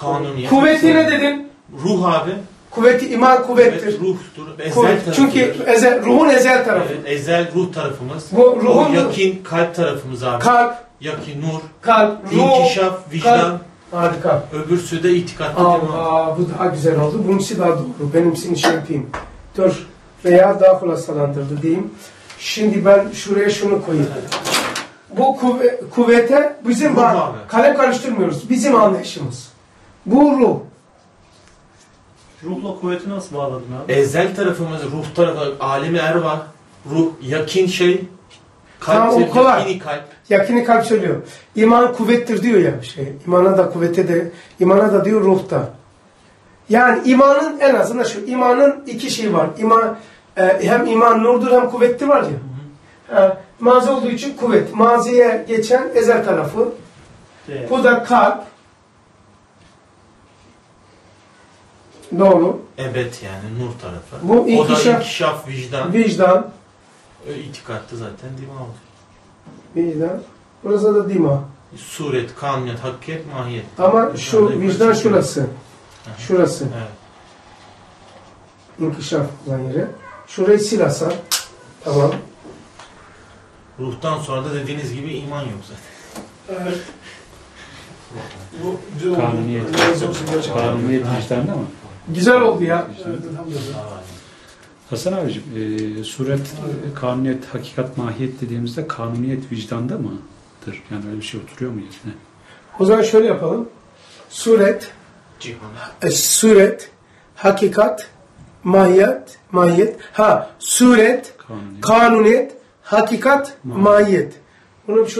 F: Kanuniyet.
A: Kuvveti ne dedin?
F: Ruh abi.
A: Kuvveti iman kuvvettir.
F: Evet, ruhtur. Ezel
A: Kuvvet. Çünkü ezel, ruhun ezel tarafı.
F: Evet, ezel ruh tarafımız.
A: Bu ruhun-
F: O yakin kalp tarafımız abi.
A: Kalp,
F: Yakin nur.
A: kalp, ruh,
F: İnkişaf, vicdan.
A: Harika.
F: Öbürsü de diman.
A: Allah bu daha güzel oldu. Bununki daha doğru. Benimsini şey yapayım. Dur. Veya daha kulasalandırdı diyeyim. Şimdi ben şuraya şunu koyayım. Bu kuvve- kuvvete bizim
F: Ruh
A: var. Kalem karıştırmıyoruz. Bizim anlayışımız. Bu ruh.
E: Ruhla kuvveti nasıl bağladın abi?
F: Ezel tarafımız, ruh tarafı, alemi ervah, ruh, yakin şey,
A: Tamam,
F: kalp,
A: o kolay.
F: yakini kalp.
A: Yakini kalp söylüyor. İman kuvvettir diyor ya şey. İmana da kuvvete de imana da diyor ruhta. Yani imanın en azından şu imanın iki şeyi var. İman e, hem iman nurdur hem kuvvettir var ya. E, mazi olduğu için kuvvet. Maziye geçen ezel tarafı.
E: Değer.
A: Bu da kalp. Doğru.
F: Ebed yani nur tarafı.
A: Bu
F: o da
A: inkişaf-
F: inkişaf, vicdan.
A: Vicdan.
F: İtikatta zaten diman oldu.
A: Vicdan. Burası da dima.
F: Suret, kanuniyet, hakikat, mahiyet.
A: Ama şu vicdan şurası.
F: Aha.
A: Şurası.
F: Evet.
A: İnkişaf olan yeri. Şurayı sil Hasan. Tamam.
F: Ruhtan sonra da dediğiniz gibi iman yok zaten.
B: Evet. Bu güzel oldu.
D: Kanuniyet. Kanuniyet vicdanda mı?
A: Güzel oldu ya.
B: Evet, elhamdülillah.
D: Hasan abicim, e, suret, e, kanuniyet, hakikat, mahiyet dediğimizde kanuniyet vicdanda mıdır? Yani öyle bir şey oturuyor mu yerine?
A: O zaman şöyle yapalım. Suret, e, suret, hakikat, mahiyet, mahiyet. Ha, suret,
D: Kanuniyet.
A: kanuniyet, hakikat,
D: Mahiyet.
A: mahiyet. Bunu yazayım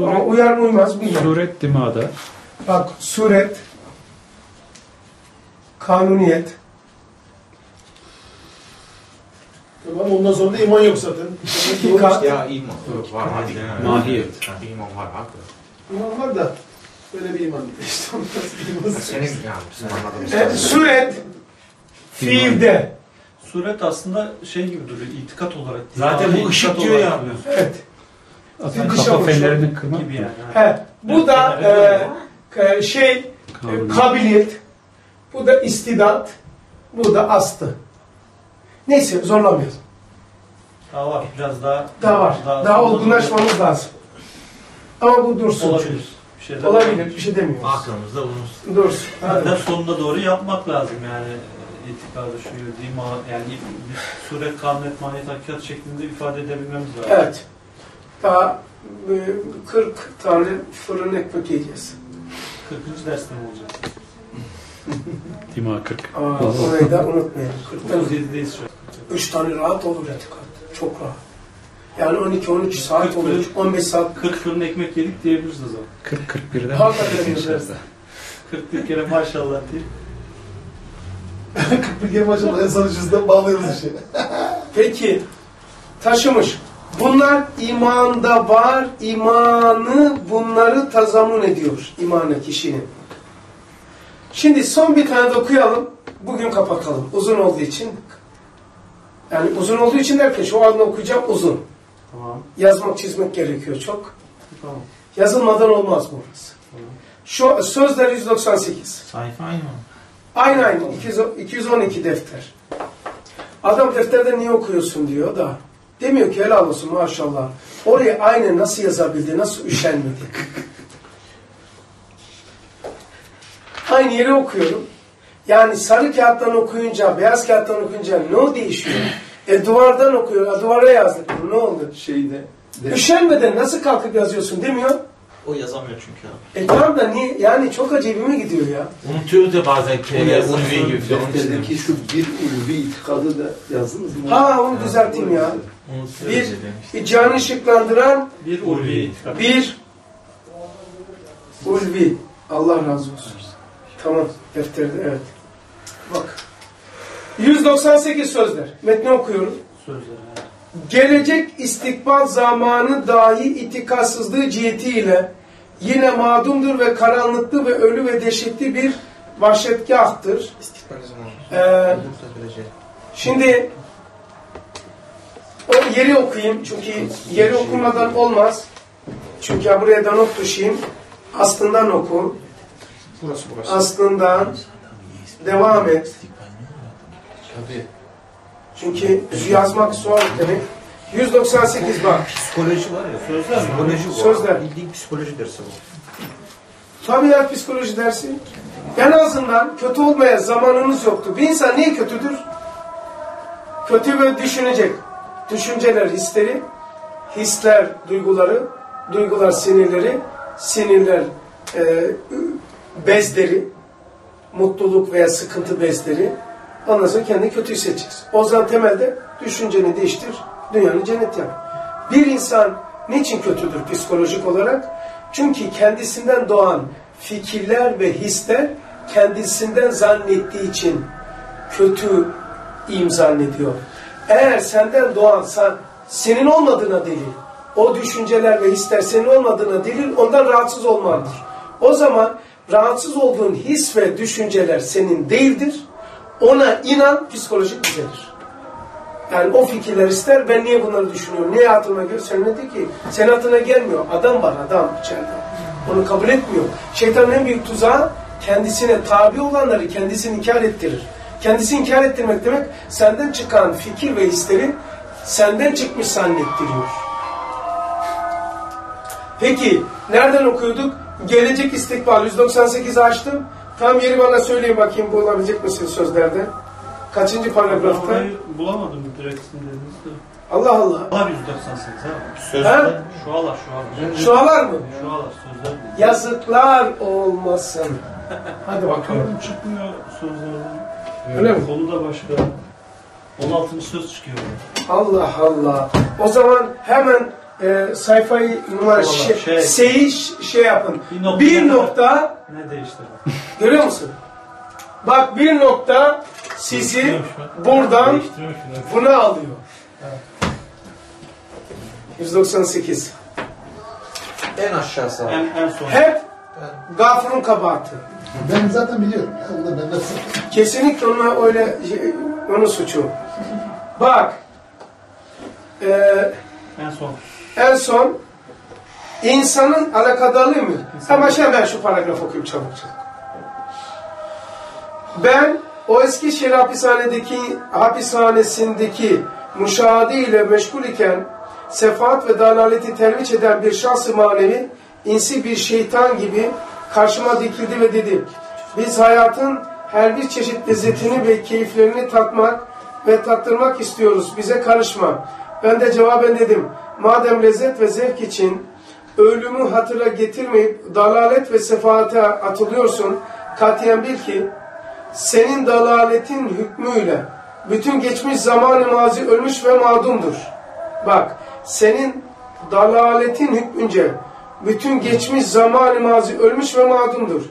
D: Suret-
A: ama uyar mı uymaz bilmiyorum.
D: Suret dimada,
A: Bak, suret, kanuniyet,
B: Tamam ondan sonra da iman yok zaten.
A: hakikat,
J: Ya iman. Yok var hadi.
D: Mahiyet.
J: İman var haklı.
B: İman var da böyle bir iman değil. İşte onun nasıl bir iman?
J: Senin yani bizim anladığımız
A: e, suret, fiilde.
E: Suret aslında şey gibi duruyor, itikat olarak.
F: Zaten bu ışık
E: itikat
F: diyor ya.
A: Evet.
D: Aslında
A: dışa
D: kafa
A: vuruşu
D: fenlerini kırmak
E: Gibi yani.
A: He, bu da e, e, şey, e, kabiliyet, bu da istidat, bu da astı. Neyse zorlamayalım.
E: Daha var, biraz daha.
A: Daha var. Daha, olgunlaşmamız lazım. Ama bu dursun.
E: Olabilir. Bir şeyler
A: Olabilir. Bir şey demiyoruz.
F: Aklımızda bulunsun.
A: Dursun. Hadi.
E: Sonuna doğru yapmak lazım yani e, itikadı şu dima yani bir suret kanuniyet maniyet hakikat şeklinde ifade edebilmemiz lazım.
A: Evet. Daha e, 40 tane fırın ekmek yiyeceğiz.
E: 40. derste mi olacak?
D: Dima 40.
A: Aa, orayı da unutmayalım. 40'tan
E: 37'deyiz şu an.
A: 3 tane rahat olur etikat. Çok rahat. Yani 12-13 saat olur. 15 saat.
E: 40 fırın ekmek yedik diyebiliriz o zaman.
D: 40-41'den
A: Hakikaten.
E: 40 bir kere maşallah deyip
B: 41 kelime açıldı. En son cüzden bağlıyoruz işi.
A: Peki taşımış. Bunlar imanda var. imanı bunları tazamun ediyor. imanı kişinin. Şimdi son bir tane de okuyalım. Bugün kapatalım. Uzun olduğu için. Yani uzun olduğu için derken şu anda okuyacağım uzun.
C: Tamam.
A: Yazmak çizmek gerekiyor çok.
C: Tamam.
A: Yazılmadan olmaz burası. Şu sözler 198.
F: Sayfa aynı mı?
A: Aynı aynı. 200 212 defter. Adam defterde niye okuyorsun diyor da. Demiyor ki helal olsun maşallah. Oraya aynı nasıl yazabildi, nasıl üşenmedi. aynı yeri okuyorum. Yani sarı kağıttan okuyunca, beyaz kağıttan okuyunca ne değişiyor? E duvardan okuyor, duvara yazdık. Ne oldu?
H: Şeyde.
A: Üşenmeden nasıl kalkıp yazıyorsun demiyor.
C: O yazamıyor çünkü abi.
A: E tamam da niye? Yani çok acayibime gidiyor ya.
F: Unutuyoruz da bazen kelimeler ulvi gibi.
H: Defterdeki şu bir ulvi itikadı da yazdınız mı?
A: Ha onu düzelteyim ya. Bir, canı ışıklandıran
C: Bir ulvi
A: bir ulvi. Allah razı olsun. Tamam defterde evet. Bak. 198 sözler. Metni okuyorum.
C: Sözler.
A: Gelecek istikbal zamanı dahi itikatsızlığı cihetiyle yine madumdur ve karanlıklı ve ölü ve dehşetli bir vahşetgahtır.
J: İstikbal zamanı.
A: Ee. Şimdi o yeri okuyayım çünkü yeri okumadan olmaz. Çünkü ya buraya da not düşeyim. Aslından oku.
J: Burası burası.
A: Aslından devam et.
J: Tabii.
A: Çünkü yazmak zor demek. 198 bak.
J: Psikoloji var ya.
C: Sözler mi?
J: Psikoloji bu.
A: Sözler.
J: Bildiğin psikoloji dersi bu.
A: Tabii ya psikoloji dersi. En azından kötü olmaya zamanımız yoktu. Bir insan niye kötüdür? Kötü ve düşünecek. Düşünceler hisleri, hisler duyguları, duygular sinirleri, sinirler e, bezleri, mutluluk veya sıkıntı bezleri. Ondan sonra kendini kötü hissedeceksin. O zaman temelde düşünceni değiştir, dünyanı cennet yap. Bir insan niçin kötüdür psikolojik olarak? Çünkü kendisinden doğan fikirler ve hisler kendisinden zannettiği için kötü im zannediyor. Eğer senden doğan sen, senin olmadığına delil, o düşünceler ve hisler senin olmadığına delil ondan rahatsız olmandır. O zaman rahatsız olduğun his ve düşünceler senin değildir. Ona inan psikolojik düzelir. Yani o fikirler ister, ben niye bunları düşünüyorum, niye aklıma geliyor? Ne ki? Senin aklına gelmiyor. Adam var, adam içeride. Onu kabul etmiyor. Şeytanın en büyük tuzağı kendisine tabi olanları kendisini inkar ettirir. Kendisi inkar ettirmek demek senden çıkan fikir ve hisleri senden çıkmış zannettiriyor. Peki nereden okuyorduk? Gelecek istikbal 198 açtım. Tam yeri bana söyleyin bakayım bulabilecek misiniz sözlerde? Kaçıncı paragrafta?
C: Orayı bulamadım direkt sizin dediğinizde.
A: Allah Allah.
C: Var 198 ha.
F: Sözler.
C: Şu alar şu alar.
A: Şualar mı?
C: Şu alar sözler.
A: Yazıklar olmasın. Hadi bakalım.
C: Çıkmıyor sözlerden.
A: Öyle mi?
C: Konu da başka. 16. söz çıkıyor.
A: Allah Allah. O zaman hemen e, sayfayı numara şey,
C: şey-
A: şey yapın.
C: Bir nokta-
A: Bir nokta
C: Ne değişti?
A: görüyor musun? Bak bir nokta sizi buradan buna alıyor. 198.
J: En aşağısı.
C: En, en son.
A: Hep gafurun kabahati.
B: Ben zaten biliyorum ya. Onu ben nasıl...
A: Kesinlikle ona öyle onun suçu. Bak eee
C: En son.
A: En son insanın alakadarlığı mı? Ama şey ben şu paragrafı okuyayım çabukça. Ben o eski şehir hapishanedeki hapishanesindeki müşahede ile meşgul iken sefaat ve dalaleti terviç eden bir şahs-ı manevi insi bir şeytan gibi karşıma dikildi ve dedi biz hayatın her bir çeşit lezzetini ve keyiflerini tatmak ve tattırmak istiyoruz. Bize karışma. Ben de cevaben dedim. Madem lezzet ve zevk için ölümü hatıra getirmeyip dalalet ve sefaate atılıyorsun, katiyen bil ki senin dalaletin hükmüyle bütün geçmiş zamanı mazi ölmüş ve mağdumdur. Bak, senin dalaletin hükmünce bütün geçmiş zamanı mazi ölmüş ve mağdumdur.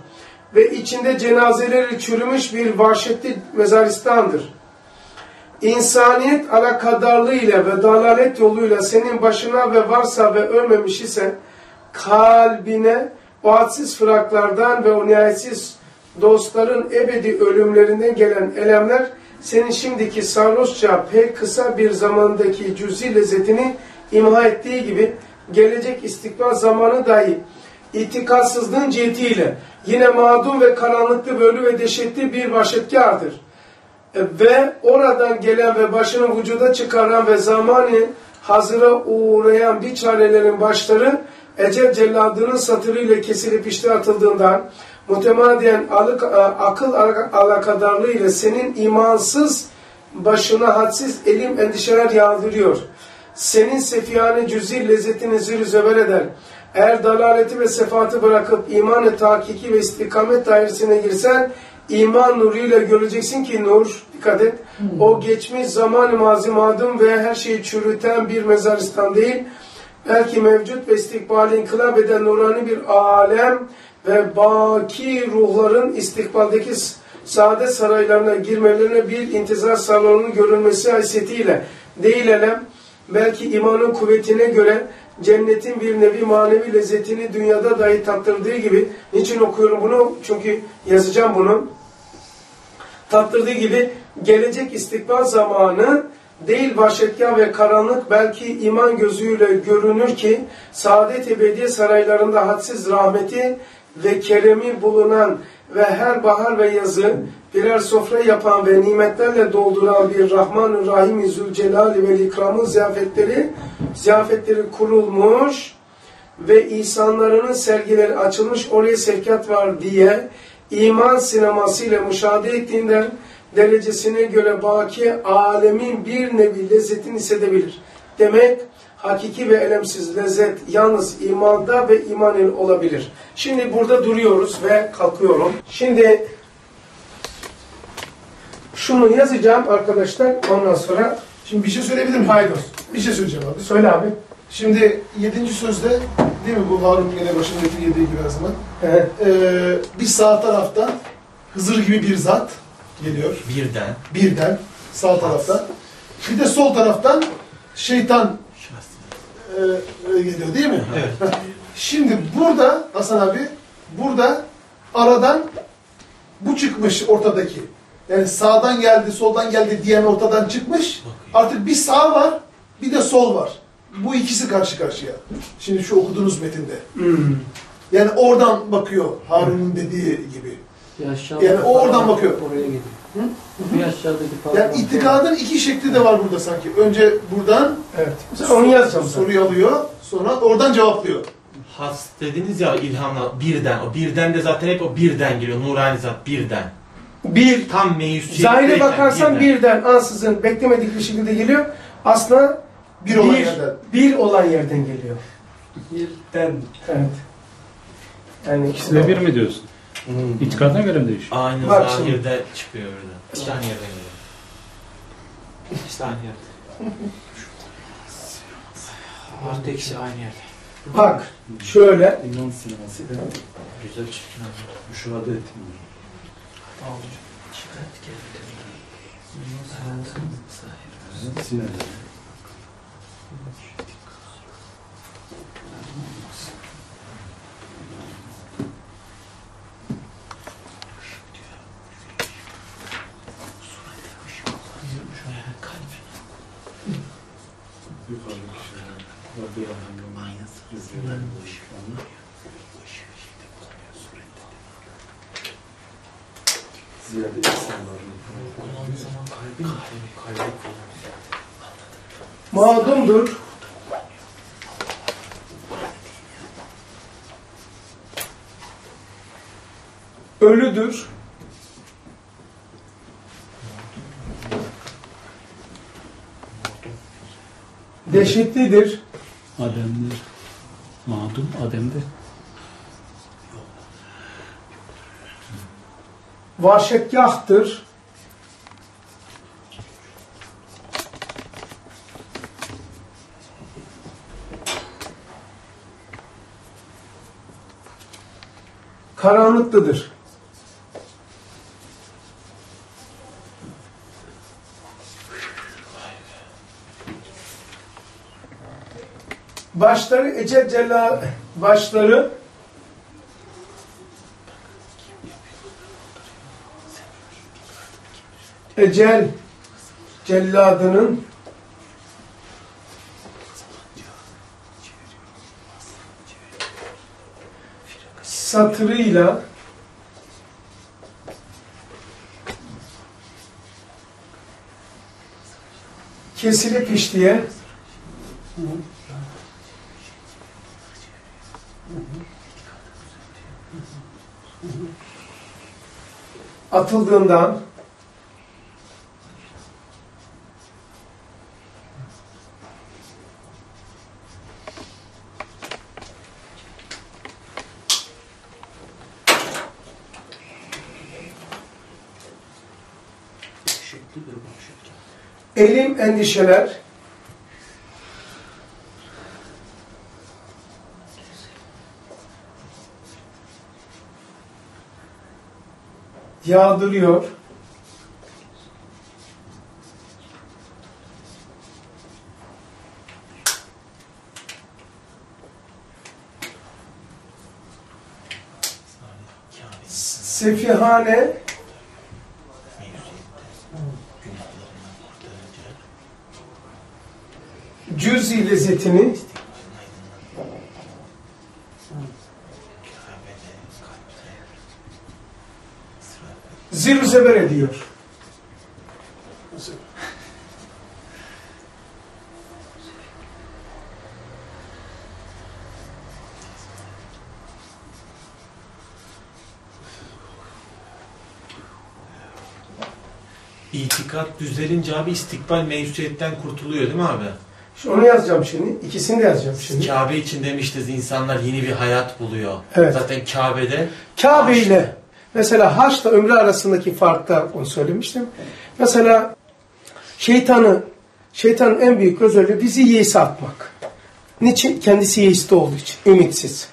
A: ve içinde cenazeleri çürümüş bir vahşetli mezaristandır. İnsaniyet alakadarlığıyla ve dalalet yoluyla senin başına ve varsa ve ölmemiş ise kalbine o hadsiz fıraklardan ve o nihayetsiz dostların ebedi ölümlerinden gelen elemler senin şimdiki sarhoşça pek kısa bir zamandaki cüzi lezzetini imha ettiği gibi gelecek istikbal zamanı dahi itikatsızlığın cihetiyle yine mağdum ve karanlıklı bölü ve dehşetli bir vahşetkardır. E, Ve oradan gelen ve başını vücuda çıkaran ve zamanı hazıra uğrayan bir çarelerin başları ecel celladının satırıyla kesilip işte atıldığından mütemadiyen alık, akıl alakadarlığı ile senin imansız başına hadsiz elim endişeler yağdırıyor. Senin sefiyane cüzi lezzetini zir zeber eder. Eğer dalaleti ve sefatı bırakıp imanı tahkiki ve istikamet dairesine girsen iman nuruyla göreceksin ki nur, dikkat et, o geçmiş zaman mazi madım ve her şeyi çürüten bir mezaristan değil, belki mevcut ve istikbali inkılap eden nurani bir alem ve baki ruhların istikbaldeki saadet saraylarına girmelerine bir intizar salonunun görülmesi haysiyetiyle değil elem, belki imanın kuvvetine göre cennetin bir nevi manevi lezzetini dünyada dahi tattırdığı gibi, niçin okuyorum bunu? Çünkü yazacağım bunu. Tattırdığı gibi gelecek istikbal zamanı değil vahşetkar ve karanlık belki iman gözüyle görünür ki saadet ebediye saraylarında hadsiz rahmeti ve keremi bulunan ve her bahar ve yazı birer sofra yapan ve nimetlerle dolduran bir Rahman-ı Rahim-i ve ikramın ziyafetleri ziyafetleri kurulmuş ve insanların sergileri açılmış oraya sevkiyat var diye iman sinemasıyla müşahede ettiğinden derecesine göre baki alemin bir nevi lezzetini hissedebilir. Demek hakiki ve elemsiz lezzet yalnız imanda ve imanın olabilir. Şimdi burada duruyoruz ve kalkıyorum. Şimdi şunu yazacağım arkadaşlar ondan sonra
B: Şimdi bir şey söyleyebilir miyim?
A: paydos.
B: Bir şey söyleyeceğim abi.
A: Söyle abi.
B: Şimdi yedinci sözde değil mi bu Harun gene başındaki yediği gibi her zaman.
A: Evet.
B: Ee, bir sağ taraftan Hızır gibi bir zat geliyor.
F: Birden.
B: Birden sağ taraftan. Bir de sol taraftan şeytan e, e, geliyor değil mi?
F: Evet.
B: Şimdi burada Hasan abi burada aradan bu çıkmış ortadaki. Yani sağdan geldi, soldan geldi diyen ortadan çıkmış. Artık bir sağ var, bir de sol var. Bu ikisi karşı karşıya. Şimdi şu okuduğunuz metinde.
A: Hmm.
B: Yani oradan bakıyor Harun'un dediği gibi. Yani o oradan bakıyor.
K: Oraya. Bir aşağıdaki
B: Yani itikadın iki şekli de var burada sanki. Önce buradan
A: Evet. Mesela onu yazacağım.
B: soruyu alıyor, sonra oradan cevaplıyor.
F: Has dediniz ya ilhamla birden. O birden de zaten hep o birden geliyor. Nurani zat birden.
A: Bir,
F: Tam meyus
A: zahire bakarsan birden ansızın beklemedik bir şekilde geliyor. Aslında
B: Bir olan yerden.
A: bir olan yerden geliyor.
K: Birden.
A: Evet. Yani
D: İkisi de bir mi diyorsun? İtikadına göre mi değişiyor?
F: Aynı
A: Bak şimdi.
F: zahirde çıkıyor orada. İşte aynı yerden geliyor. Yerde.
J: Artı eksi aynı yerde.
A: Bak şöyle
K: İman sineması
F: Güzel çirkin abi.
K: müşahede etmiyor. Sinema. Yukarıdaki şeyler. Rabbi Rahman'ın izleyen Ziyade insanların.
A: mağdumdur. Ölüdür. Dehşetlidir.
D: Adem'dir. Mağdum Adem'de.
A: Vahşetgahtır. Karanlıklıdır. Başları ecel cella başları. Ecel celladının satırıyla kesilip işleyen atıldığından elim endişeler yağdırıyor. Sefihane cüz-i lezzetini zeber ediyor.
F: İtikat düzelince abi istikbal mevzuiyetten kurtuluyor değil mi abi?
A: Şu onu yazacağım şimdi. İkisini de yazacağım şimdi.
F: Kabe için demiştiz insanlar yeni bir hayat buluyor.
A: Evet.
F: Zaten Kabe'de
A: Kabe ile mesela haçla ömrü arasındaki farkta onu söylemiştim. Mesela şeytanı şeytanın en büyük özelliği bizi yeise atmak. Niçin? Kendisi yeiste olduğu için. Ümitsiz.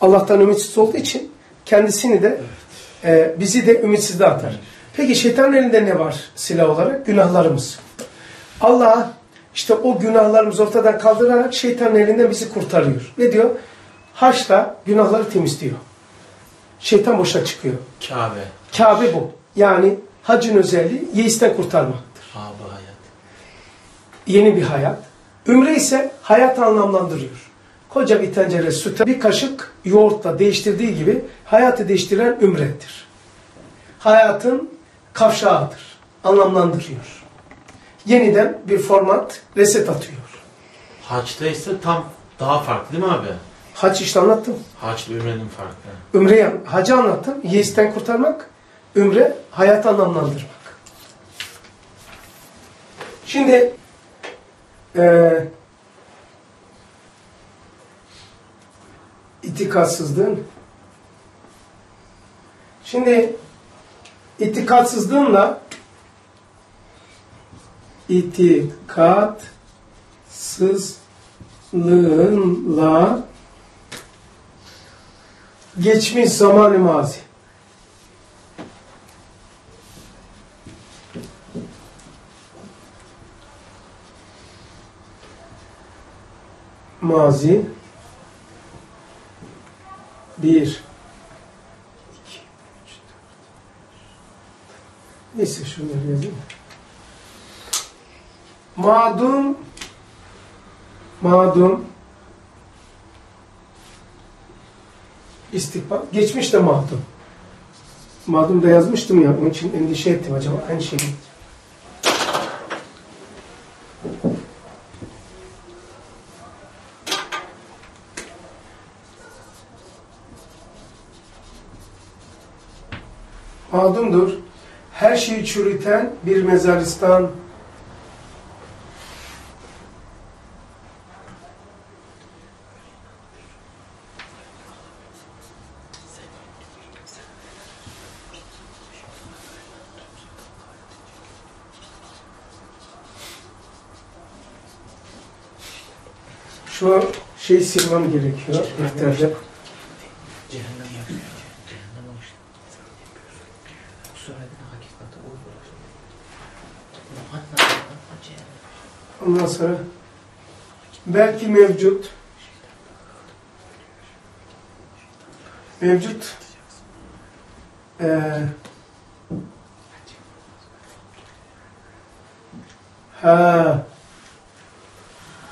A: Allah'tan ümitsiz olduğu için kendisini de e, bizi de ümitsizde atar. Peki şeytanın elinde ne var silah olarak? Günahlarımız. Allah işte o günahlarımızı ortadan kaldırarak şeytanın elinden bizi kurtarıyor. Ne diyor? Haçla günahları temizliyor. Şeytan boşa çıkıyor.
F: Kabe.
A: Kabe bu. Yani hacın özelliği yeisten kurtarmaktır.
F: Abi hayat.
A: Yeni bir hayat. Ümre ise hayat anlamlandırıyor. Koca bir tencere süte bir kaşık yoğurtla değiştirdiği gibi hayatı değiştiren ümredir. Hayatın kavşağıdır. Anlamlandırıyor. Yeniden bir format reset atıyor.
F: Haçta ise tam daha farklı değil mi abi?
A: Hac işte anlattım.
F: Haç ve ümrenin farkı.
A: Ümre'yi, hacı anlattım. Yeisten kurtarmak. Ümre, hayat anlamlandırmak. Şimdi eee itikatsızlığın şimdi itikatsızlığınla itikatsızlığınla geçmiş zamanı mazi. Mazi. Bir. İki. Üç neyse şunları yazayım. Madum. Madum istikbal. Geçmiş de madum. Madum da yazmıştım ya. Onun için endişe ettim acaba. Aynı şey mi? Madumdur. Her şeyi çürüten bir mezaristan şey silmem gerekiyor. İhterde. Ondan sonra belki mevcut. Mevcut. E, ha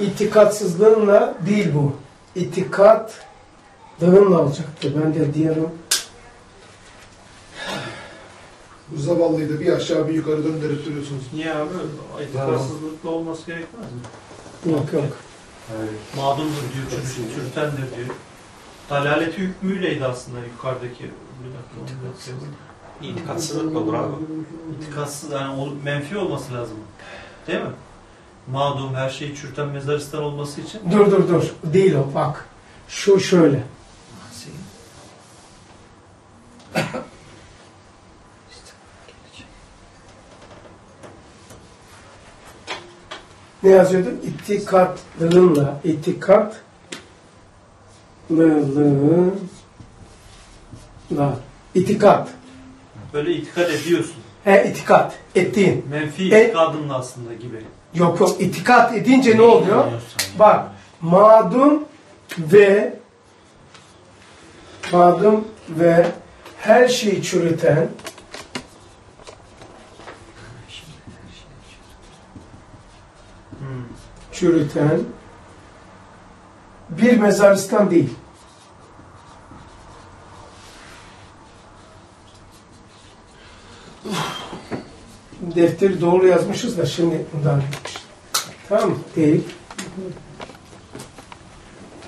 A: itikatsızlığınla değil bu. İtikatlığınla olacaktı. Ben de diyorum
B: Bu zavallıyı da bir aşağı bir yukarı döndürüp duruyorsunuz.
E: Niye abi? İtikatsızlıkla olması gerekmez mi?
A: yok yok.
E: Mağdumdur diyor, çürütendir diyor. Dalaleti hükmüyleydi aslında yukarıdaki. Bir dakika, bakıyorum.
C: İtikatsızlık olur abi.
E: İtikatsız, yani menfi olması lazım. Değil mi? Mağdum, her şeyi çürüten mezaristan olması için.
A: Dur dur dur. Değil o bak. Şu şöyle. Ne yazıyordu? İtikatlığınla. İtikatlığınla. İtikat.
E: Böyle itikad ediyorsun.
A: He itikat. Ettiğin.
E: Menfi
A: E-
E: itikadınla aslında gibi.
A: Yok yok. itikat edince ne oluyor? Bak. Mağdum ve mağdum ve her şeyi çürüten
E: Hmm.
A: çürüten bir mezaristan değil. Defteri doğru yazmışız da şimdi bundan gitmiş. Tamam mı? Değil.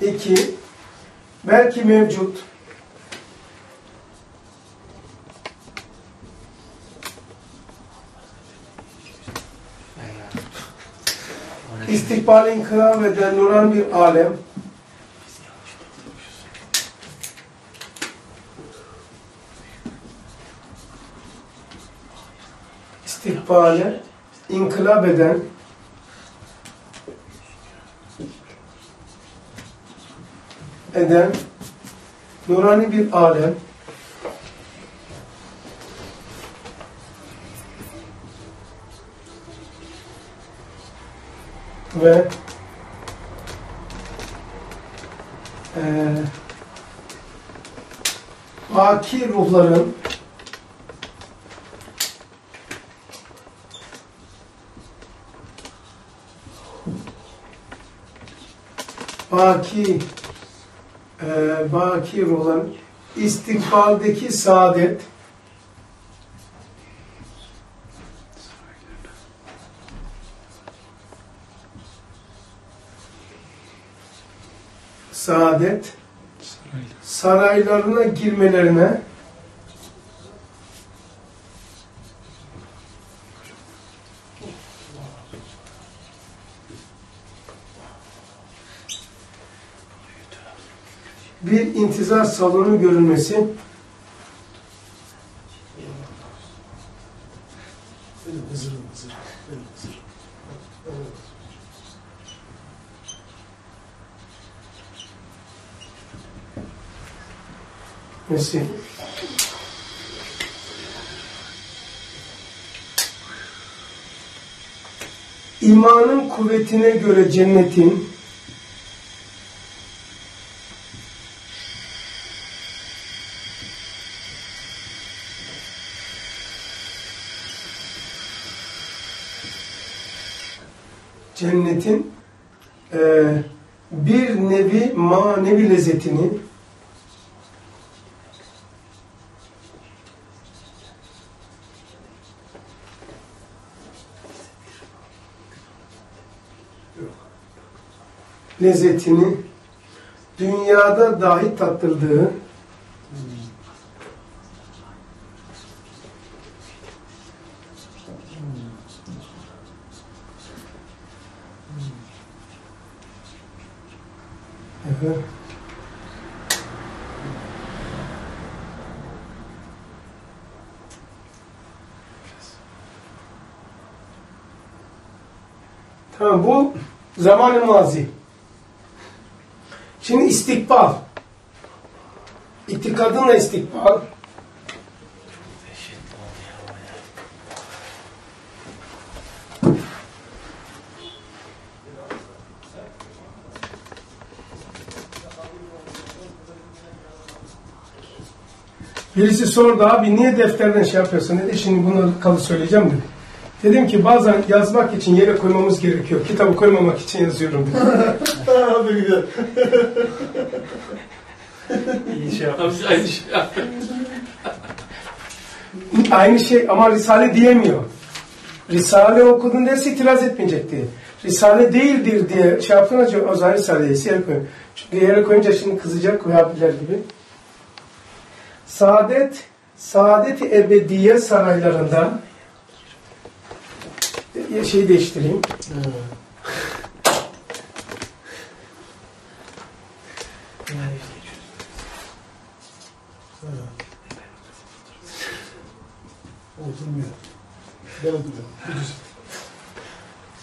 A: İki, belki mevcut istikbal inkılap eden nuran bir alem istikbale inkılap eden eden nurani bir alem. Ve eee baki ruhların baki eee baki ruhların istikbaldeki saadet. Saadet saraylarına girmelerine bir intizar salonu görülmesi. Nesi? İmanın kuvvetine göre cennetin cennetin eee, bir nevi manevi lezzetini lezzetini dünyada dahi tattırdığı Evet. Tamam bu zaman-ı mazi. Şimdi istikbal. İtikadınla istikbal. Birisi sordu abi niye defterden şey yapıyorsun dedi. Şimdi bunu kalı söyleyeceğim dedi. Dedim ki bazen yazmak için yere koymamız gerekiyor. Kitabı koymamak için yazıyorum dedi.
B: Abi güzel.
E: İyi şey yapmış.
G: aynı şey yaptık.
A: Aynı şey ama Risale diyemiyor. Risale okudun derse itiraz etmeyecek diye. Risale değildir diye şey yaptığın için o zaman Risale'yi yere koyuyor. Çünkü yere koyunca şimdi kızacak Vehhabiler gibi. Saadet, Saadet-i Ebediye saraylarında şey değiştireyim.
B: Oturmuyor. Ben oturuyorum. Güzel.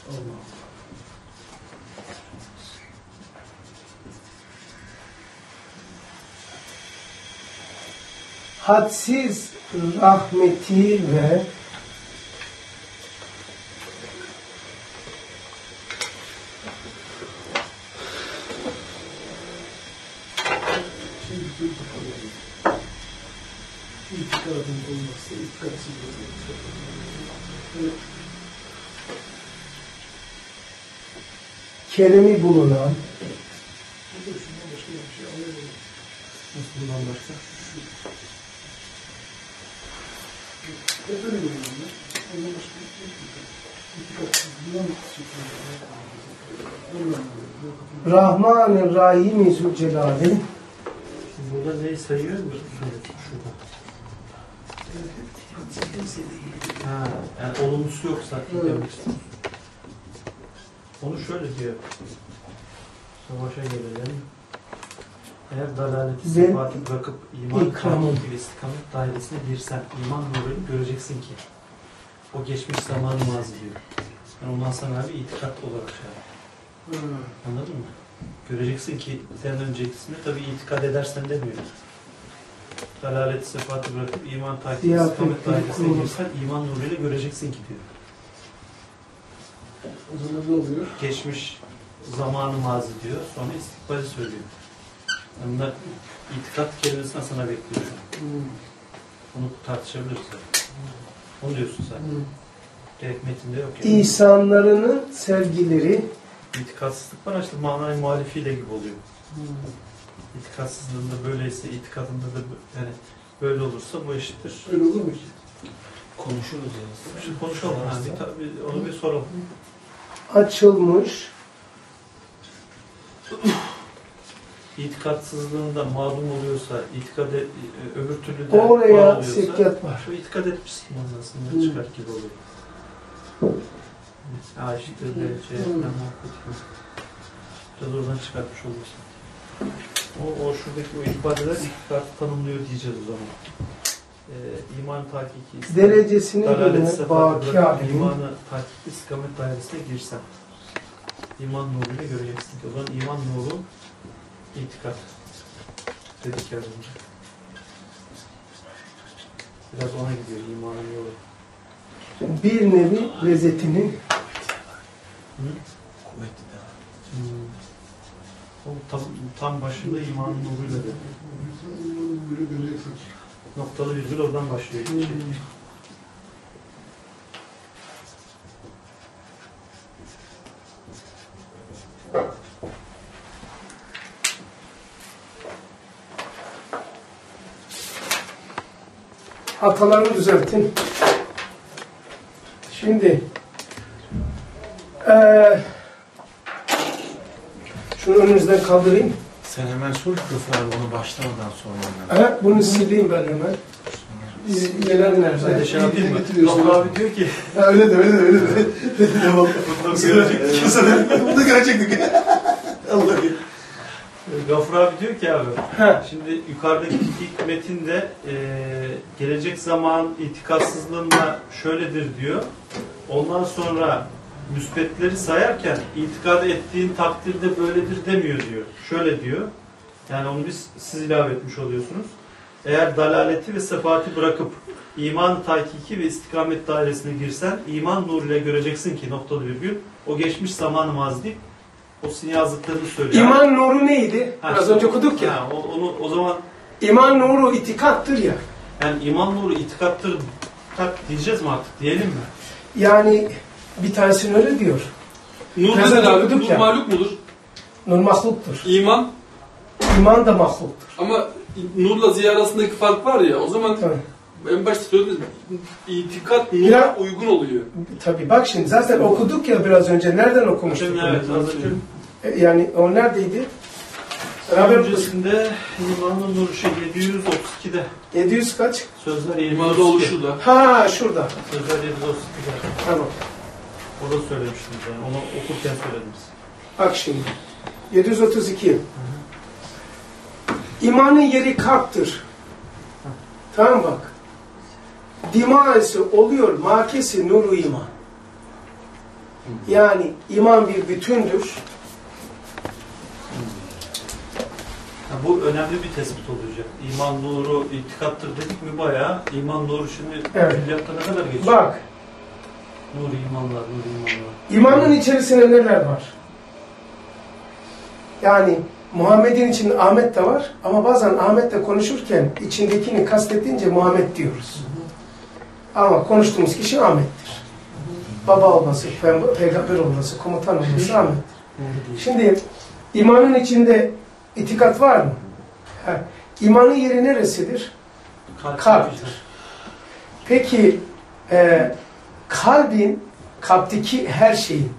B: Allah.
A: hadsiz rahmeti ve
B: İtikadın olmazsa itikatsız olur.
A: keremi bulunan
B: Şundan başka bir şey anlayamadım.
E: Nasıl bundan başka?
B: Öyle görüyorum ben. Ondan başka bir şey yok. İtikatsızlığından çıkıyor.
A: Rahman-ı Rahim-i Zülcelal'i
E: burada neyi sayıyor mu? Şurada. Ha, yani olumlusu yoksa demek istiyorum. Onu şöyle diyor. Savaşa gelelim. Eğer dalaleti sıfatı bırakıp iman takip ve istikamet dairesine girsen iman nurunu göreceksin ki o geçmiş zamanı mazi diyor. Yani ondan sonra abi itikat olarak şey yap. Anladın mı? Göreceksin ki senden öncekisinde tabii itikad edersen demiyor. Dalalet sıfatı bırakıp iman takip istikamet dairesine girsen iman nuruyla göreceksin ki diyor.
B: O zaman ne oluyor?
E: Geçmiş zamanı mazi diyor. Sonra istikbali söylüyor. Bunlar itikat kelimesinden sana bekliyor. Onu tartışabiliriz. zaten. Onu diyorsun sen. Gerek metinde yok yani.
A: İhsanlarının sergileri
E: İtikatsızlık var işte manayı muhalifiyle gibi oluyor. İtikatsızlığında böyleyse itikadında da bö- yani böyle olursa bu eşittir.
B: Öyle olur mu ki?
I: Konuşuruz ya.
E: Şimdi konuşalım. Ha, bir, ta- bir- onu bir soralım.
A: açılmış
E: İtikatsızlığında mağdum oluyorsa, itikad e, öbür türlü de var
A: oraya
E: oluyorsa,
A: var.
E: şu itikad etmişsin manasında
A: Hı.
E: çıkar gibi oluyor. Aşıktır de şey
A: Hı.
E: yapma muhabbet gibi. Biraz oradan çıkartmış olursun. O, o şuradaki o ifadeler itikatı tanımlıyor diyeceğiz o zaman. Ee, iman takiki,
A: Derecesine göre
E: sıfatı
A: baki
E: bırakıp
A: alemin
E: imanı takip istikamet dairesine girsen iman nuruyla göreceksin ki o zaman iman nuru itikat dedik ya önce. Biraz ona gidiyor imanın yolu.
A: bir nevi lezzetini
E: Hmm. Tam, tam başında imanın nuruyla dedi. Noktalı virgül oradan başlıyor.
A: Hatalarını düzeltin. Şimdi eee şunu önünüzden kaldırayım.
F: Sen hemen sor Gıfar abi onu başlamadan sonra.
A: Ha, bunu sileyim ben hemen. Neler nerede?
E: şey yapayım mı? Doktor abi diyor ki
B: Ha öyle de öyle de öyle de. Devam.
E: bundan görecek.
B: Bunu görecektik. Allah
E: Gafur abi diyor ki abi
A: Ha.
E: Şimdi yukarıdaki ilk metinde e, gelecek zaman itikatsızlığında şöyledir diyor. Ondan sonra müspetleri sayarken itikad ettiğin takdirde böyledir demiyor diyor. Şöyle diyor. Yani onu biz siz ilave etmiş oluyorsunuz. Eğer dalaleti ve sefati bırakıp iman tahkiki ve istikamet dairesine girsen iman nuruyla göreceksin ki noktalı virgül o geçmiş zamanı mazi deyip o sizin yazdıklarını söylüyor.
A: İman nuru neydi?
E: Ha,
A: Biraz önce okuduk ya.
E: Ha, o, onu, o zaman
A: İman nuru itikattır ya.
E: Yani iman nuru itikattır tak diyeceğiz mi artık? Diyelim mi?
A: Yani bir tanesini öyle diyor.
G: Nur Nur
A: ya.
G: mahluk mudur?
A: Nur mahluktur.
G: İman
A: İman da mahluktur.
G: ama nurla ziya arasındaki fark var ya o zaman
A: Tabii.
G: en başta söyledim itikat nura
A: Biraz-
G: uygun oluyor.
A: Tabii bak şimdi zaten okuduk ya biraz önce. Nereden okumuştuk?
E: Hocam evet az önce
A: Yani o neredeydi? Beraber
E: öncesinde imanın nuru şey 732'de
A: 700 kaç?
E: sözler
G: İmanda
E: 732.
G: oluşu da.
A: Ha şurada.
E: Sözler 732'de.
A: Tamam.
E: Orada söylemiştiniz yani. Onu okurken söylediniz.
A: Bak şimdi. 732. İmanın yeri kalptir. Tamam bak. Dimaesi oluyor makesi nuru iman. Yani iman bir bütündür.
E: Ha, bu önemli bir tespit olacak. İman nuru itikattır dedik mi bayağı iman nuru şimdi
A: Evet.
E: ne kadar geçiyor?
A: Bak
E: Nur imanlar, nur imanlar.
A: imanın içerisinde neler var? Yani Muhammed'in içinde Ahmet de var ama bazen Ahmet'le konuşurken içindekini kastettiğince Muhammed diyoruz. Ama konuştuğumuz kişi Ahmet'tir. Baba olması, pe- peygamber olması, komutan olması Ahmet'tir. Şimdi imanın içinde itikat var mı? Ha. İmanın yeri neresidir?
E: Kalp-
A: Kalptir. Peki e, kalbin, kalpteki her şeyin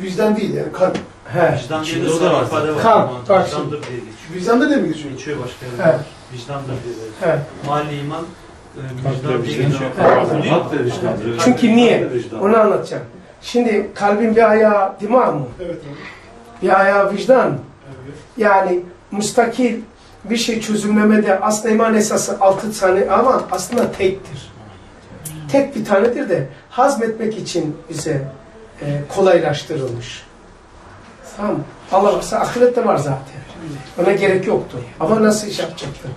B: Vicdan değil yani kalp.
A: he,
E: Vicdan diye
F: Şimdi
E: de
F: da var
E: ifade var.
A: Kalp,
E: İman,
A: bak
E: Vicdandır diye geçiyor.
B: Vicdanda değil mi geçiyor?
E: Geçiyor başka yerde. Vicdandır diye de.
A: he.
E: Mali iman e, vicdan diye geçiyor.
K: Kalp.
A: Çünkü niye? Onu anlatacağım. Şimdi kalbin bir ayağı dimağ mı?
B: Evet abi.
A: Bir ayağı vicdan mı? Yani müstakil bir şey çözümlemede aslında iman esası altı tane ama aslında tektir. Tek bir tanedir de hazmetmek için bize e, kolaylaştırılmış. Tamam mı? Allah varsa ahirette var zaten. Ona gerek yoktu. Ama nasıl iş yapacaktı?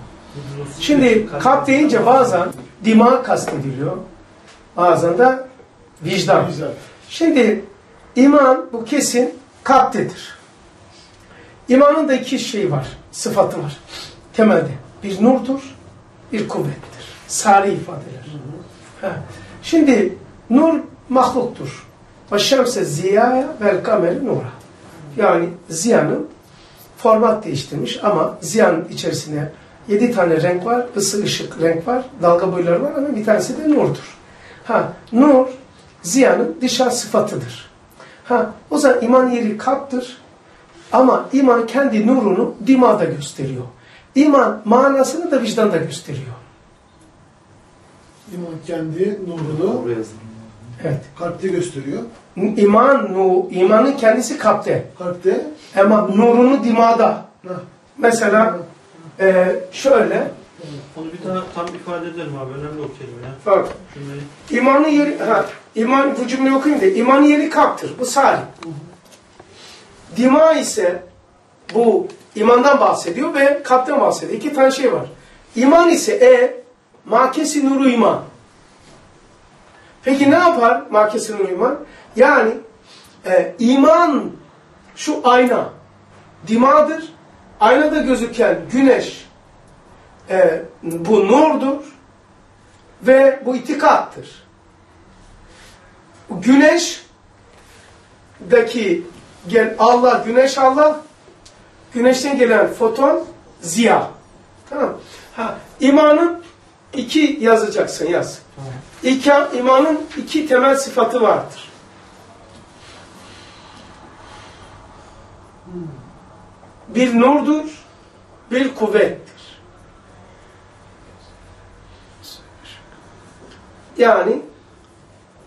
A: Şimdi kalp deyince bazen dima kastediliyor. Bazen de vicdan. Şimdi iman bu kesin kalptedir. İmanın da iki şey var, sıfatı var. Temelde bir nurdur, bir kuvvettir. Sari ifadeler. Şimdi nur mahluktur. Ve şemse ziyaya vel kameri nura. Yani ziyanın format değiştirmiş ama ziyanın içerisine yedi tane renk var, ısı ışık renk var, dalga boyları var ama bir tanesi de nurdur. Ha, nur ziyanın dışa sıfatıdır. Ha, o zaman iman yeri kalptir ama iman kendi nurunu dimada gösteriyor. İman manasını da vicdanda gösteriyor.
B: İman kendi nurunu.
A: Evet.
B: kalpte gösteriyor.
A: İman, nu, imanın kendisi kalpte.
B: Kalpte
A: Ama nurunu dimada.
B: Heh.
A: Mesela e, şöyle,
E: Onu bir daha tam ifade edelim abi. Önemli o kelime ya.
A: bak,
E: Cümleyi.
A: imanın yeri, ha, iman, bu cümleyi okuyayım da, imanın yeri kalptir. Bu sari. Dima ise bu imandan bahsediyor ve kalpten bahsediyor. İki tane şey var. İman ise e, makesi nuru iman. Peki ne yapar makesi nuru iman? Yani e, iman şu ayna, dimadır. Aynada gözüken güneş e, bu nurdur ve bu itikattır. Güneşdeki gel Allah, güneş Allah, güneşten gelen foton ziya. Tamam. Ha, imanın iki yazacaksın yaz. İki, imanın iki temel sıfatı vardır. Bir nurdur, bir kuvvettir. Yani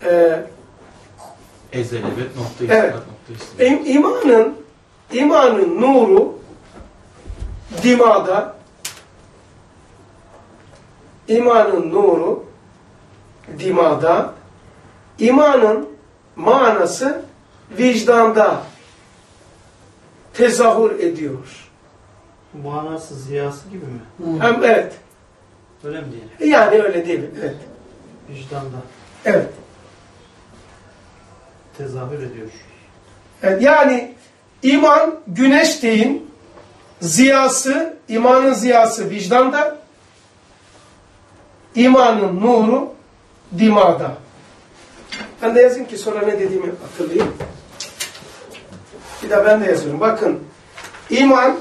A: e,
F: Ezelebet nokta
A: Evet.
F: nokta
A: imanın imanın nuru dimada imanın nuru dimada imanın manası vicdanda tezahür ediyor.
E: Manası ziyası gibi mi?
A: Hem evet.
E: Öyle mi diyelim?
A: Yani öyle değil. Evet.
E: Vicdanda
A: Evet.
E: tezahür ediyor.
A: Evet, yani iman güneş deyin, ziyası, imanın ziyası vicdanda, İmanın nuru dimada. Ben de yazayım ki sonra ne dediğimi hatırlayayım. Bir de ben de yazıyorum. Bakın iman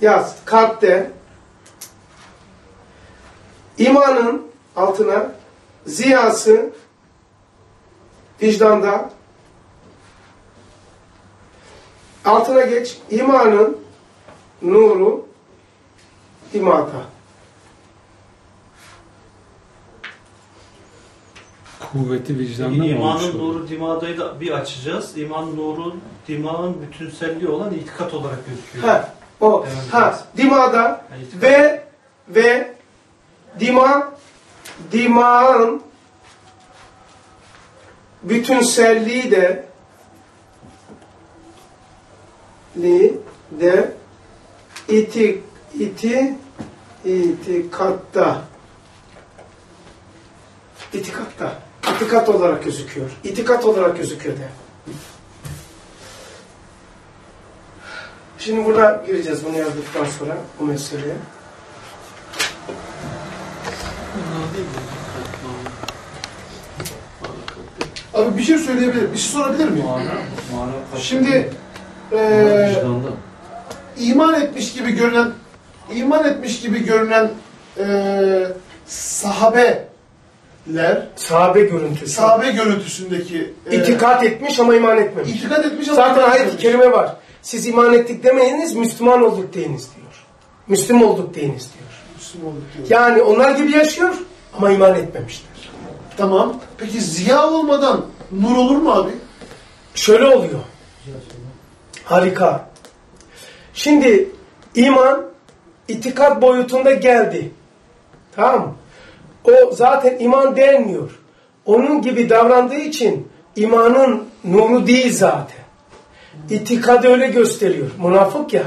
A: yaz kalpte imanın altına ziyası vicdanda altına geç imanın nuru dimada.
D: Kuvveti vicdanda mı olmuş
E: İmanın
D: oluyor?
E: nuru dimadayı da bir açacağız. İman nuru dimağın bütünselliği olan itikat olarak gözüküyor.
A: Ha, o
E: Evet.
A: ha dimada
E: itikat-
A: ve ve dima dimağın bütünselliği de li de iti iti itikatta itikatta itikat olarak gözüküyor. İtikat olarak gözüküyor de. Şimdi burada gireceğiz bunu yazdıktan sonra bu meseleye.
B: Abi bir şey söyleyebilir, bir şey sorabilir miyim? Şimdi eee
H: vicdanda.
B: iman etmiş gibi görünen iman etmiş gibi görünen eee sahabeler
A: Sahabe görüntüsü.
B: sahabe görüntüsündeki eee,
A: İtikat etmiş ama iman etmemiş.
B: itikat etmiş ama
A: Zaten ayet-i kerime var. Siz iman ettik demeyiniz, Müslüman olduk deyiniz diyor. Müslüm olduk deyiniz diyor.
B: Müslüman olduk diyor.
A: Yani onlar gibi yaşıyor ama iman etmemişler.
B: Tamam. Peki ziya olmadan nur olur mu abi?
A: Şöyle oluyor. Harika. Şimdi iman itikat boyutunda geldi. Tamam mı? O zaten iman denmiyor. Onun gibi davrandığı için imanın nuru değil zaten. İtikadı öyle gösteriyor. Münafık ya.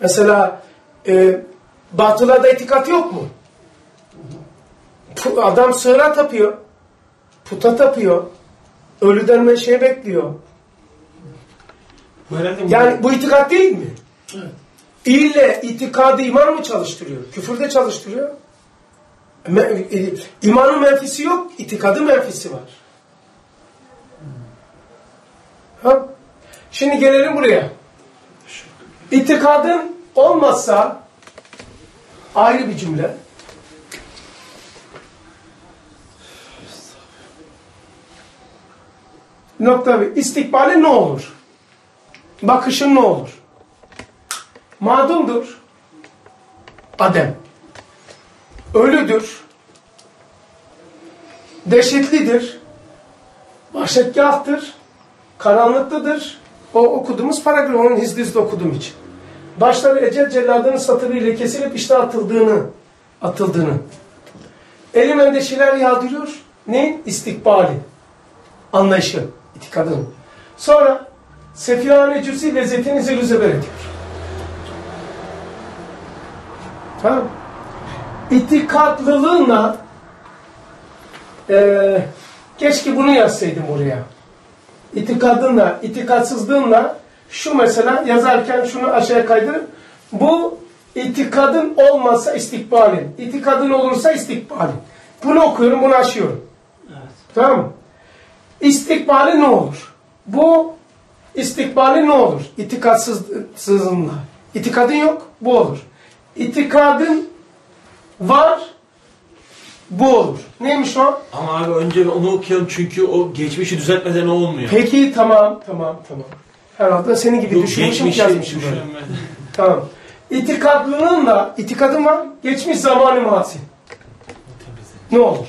A: Mesela e, batıla da itikat yok mu? Adam sığıra tapıyor. Puta tapıyor. Ölüden meşeye bekliyor.
C: Bu herhalde
A: Yani bu itikat değil mi?
B: Evet.
A: İlle itikadı iman mı çalıştırıyor? Küfürde çalıştırıyor. E, imanın menfisi yok, itikadı menfisi var. Ha? Şimdi gelelim buraya. İtikadın olmazsa ayrı bir cümle. Nokta bir. İstikbali ne olur? Bakışın ne olur? Madumdur. Adem. Ölüdür. Dehşetlidir. Vahşetgahtır. Karanlıklıdır. O okuduğumuz paragraf onun hızlı hızlı okuduğum için. Başları ecel celladının satırıyla kesilip işte atıldığını atıldığını. Elim endeşeler yağdırıyor. Ne? İstikbali. Anlayışı. itikadın. Sonra sefihane cüzi lezzetini zelüzeber ediyor. Tamam. İtikatlılığına eee keşke bunu yazsaydım oraya. İtikadınla, itikatsızlığınla şu mesela yazarken şunu aşağıya kaydırıp bu itikadın olmazsa istikbalin. İtikadın olursa istikbalin. Bunu okuyorum, bunu aşıyorum.
E: Evet.
A: Tamam mı? İstikbali ne olur? Bu istikbali ne olur? İtikatsızlığınla. İtikadın yok, bu olur. İtikadın var, bu olur. Neymiş o?
C: Ama abi önce onu okuyalım çünkü o geçmişi düzeltmeden olmuyor.
A: Peki tamam, tamam, tamam. Herhalde senin gibi
C: Yok,
A: düşünmüşüm
C: geçmişi
A: yazmışım böyle. Tamam. İtikatlılığınla, itikadın var, geçmiş zamanı mazi. Ne olur?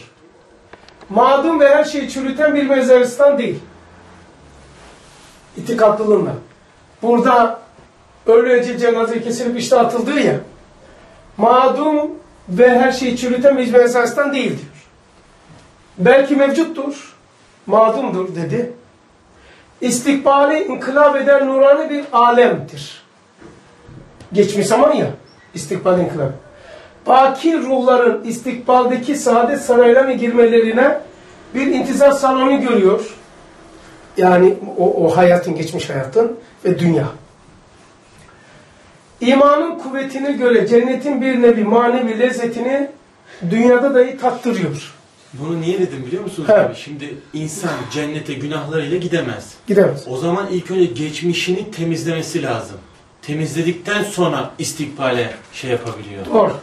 A: Madum ve her şeyi çürüten bir mezaristan değil. İtikatlılığınla. Burada öylece cenaze kesilip işte atıldığı ya. Madum ve her şeyi çürüten bir mezaristan değil diyor. Belki mevcuttur, madumdur dedi. İstikbali inkılap eden nurani bir alemdir. Geçmiş zaman ya, istikbal inkılap. Baki ruhların istikbaldeki saadet saraylarına girmelerine bir intizar salonu görüyor. Yani o, o hayatın, geçmiş hayatın ve dünya. İmanın kuvvetine göre cennetin bir nevi manevi lezzetini dünyada dahi tattırıyor.
F: Bunu niye dedim biliyor musunuz
A: He.
F: abi? Şimdi insan cennete günahlarıyla gidemez.
A: Gidemez.
F: O zaman ilk önce geçmişini temizlemesi lazım. Temizledikten sonra istikbale şey yapabiliyor.
A: Doğru.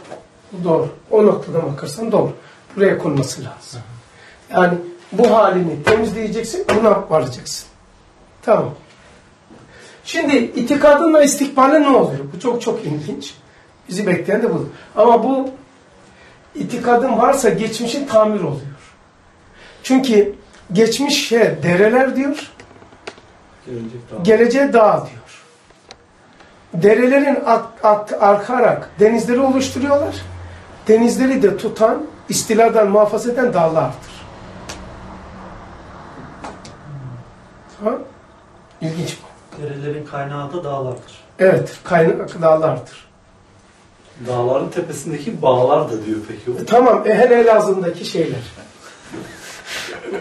A: Doğru. O noktadan bakarsan doğru. Buraya konması lazım. Yani bu halini temizleyeceksin, buna varacaksın. Tamam. Şimdi itikadınla istikbale ne oluyor? Bu çok çok ilginç. Bizi bekleyen de bu. Ama bu itikadın varsa geçmişin tamir oluyor. Çünkü geçmişe dereler diyor,
K: Gelecek
A: geleceğe dağ diyor. Derelerin ak, ak, arkarak denizleri oluşturuyorlar. Denizleri de tutan, istiladan muhafaza eden dağlardır. Tamam? İlginç.
E: Derelerin kaynağı da dağlardır.
A: Evet, kaynak dağlardır.
K: Dağların tepesindeki bağlar da diyor peki o.
A: E, tamam, e, hele Elazığ'daki şeyler.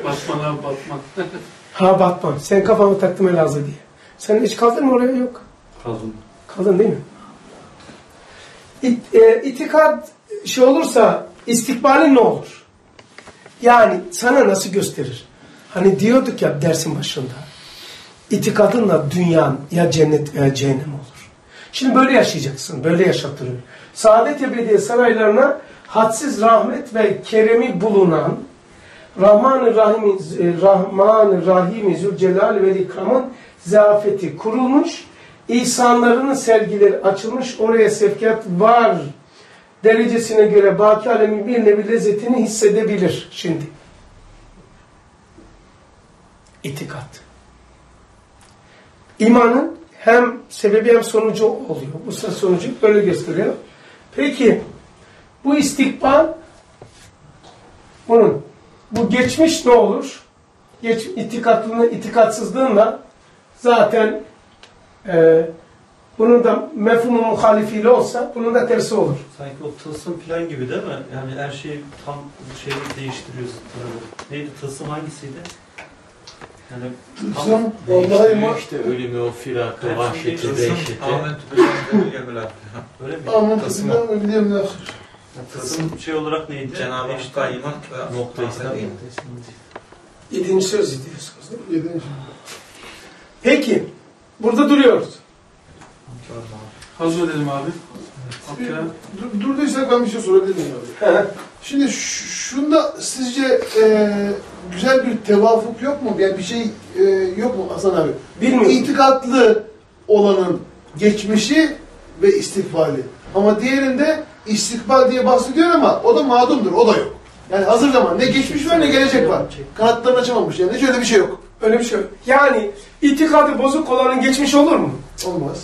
G: Batman abi Batman.
A: Ha Batman, sen kafamı taktım Elazığ diye. Sen hiç kaldın mı oraya? Yok.
K: Kazın.
A: Kaldın değil mi? İt, e, itikat şey olursa istikbalin ne olur? Yani sana nasıl gösterir? Hani diyorduk ya dersin başında. İtikadınla dünyan ya cennet veya cehennem olur. Şimdi böyle yaşayacaksın. Böyle yaşattırıyor. Saadet Ebediye saraylarına hadsiz rahmet ve keremi bulunan Rahman-ı Rahim, e, Rahman-ı Rahim Zülcelal ve İkram'ın zafeti kurulmuş, ihsanlarının sergileri açılmış, oraya sevkiyat var derecesine göre baki alemin bir nevi lezzetini hissedebilir şimdi. İtikat. İmanın hem sebebi hem sonucu oluyor. Bu sonucu böyle gösteriyor. Peki bu istikbal bunun bu geçmiş ne olur? Geç, itikatlığını, itikatsızlığınla zaten e, bunun da mefhumu muhalifiyle olsa bunun da tersi olur.
E: Sanki o tılsım plan gibi değil mi? Yani her şeyi tam şeyi değiştiriyorsun. Neydi tılsım hangisiydi? Yani
B: Tılsım, vallahi ma-
F: işte ölümü, o firakı, vahşeti,
E: şey-
F: dehşeti.
E: öyle mi?
B: Amin kısımdan ve biliyorum ya.
E: Tılsım şey olarak neydi?
F: Cenab-ı
E: İşte-
F: Hakk'a iman ve nokta İslam.
A: Yedinci söz diyorsunuz değil mi?
B: Yedinci.
A: Peki, burada duruyoruz.
G: Hazır edelim abi. Hakkı.
B: Dur, durduysak ben bir şey sorabilir miyim abi? Şimdi şunda sizce e, güzel bir tevafuk yok mu? Yani bir şey e, yok mu Hasan abi?
A: Bilmiyorum.
B: İtikatlı olanın geçmişi ve istikbali. Ama diğerinde istikbal diye bahsediyor ama o da mağdumdur, o da yok. Yani hazır zaman ne geçmiş var ne gelecek var. Kanatlarını açamamış yani hiç öyle bir şey yok.
A: Öyle bir şey yok. Yani itikadı bozuk olanın geçmiş olur mu?
B: Olmaz.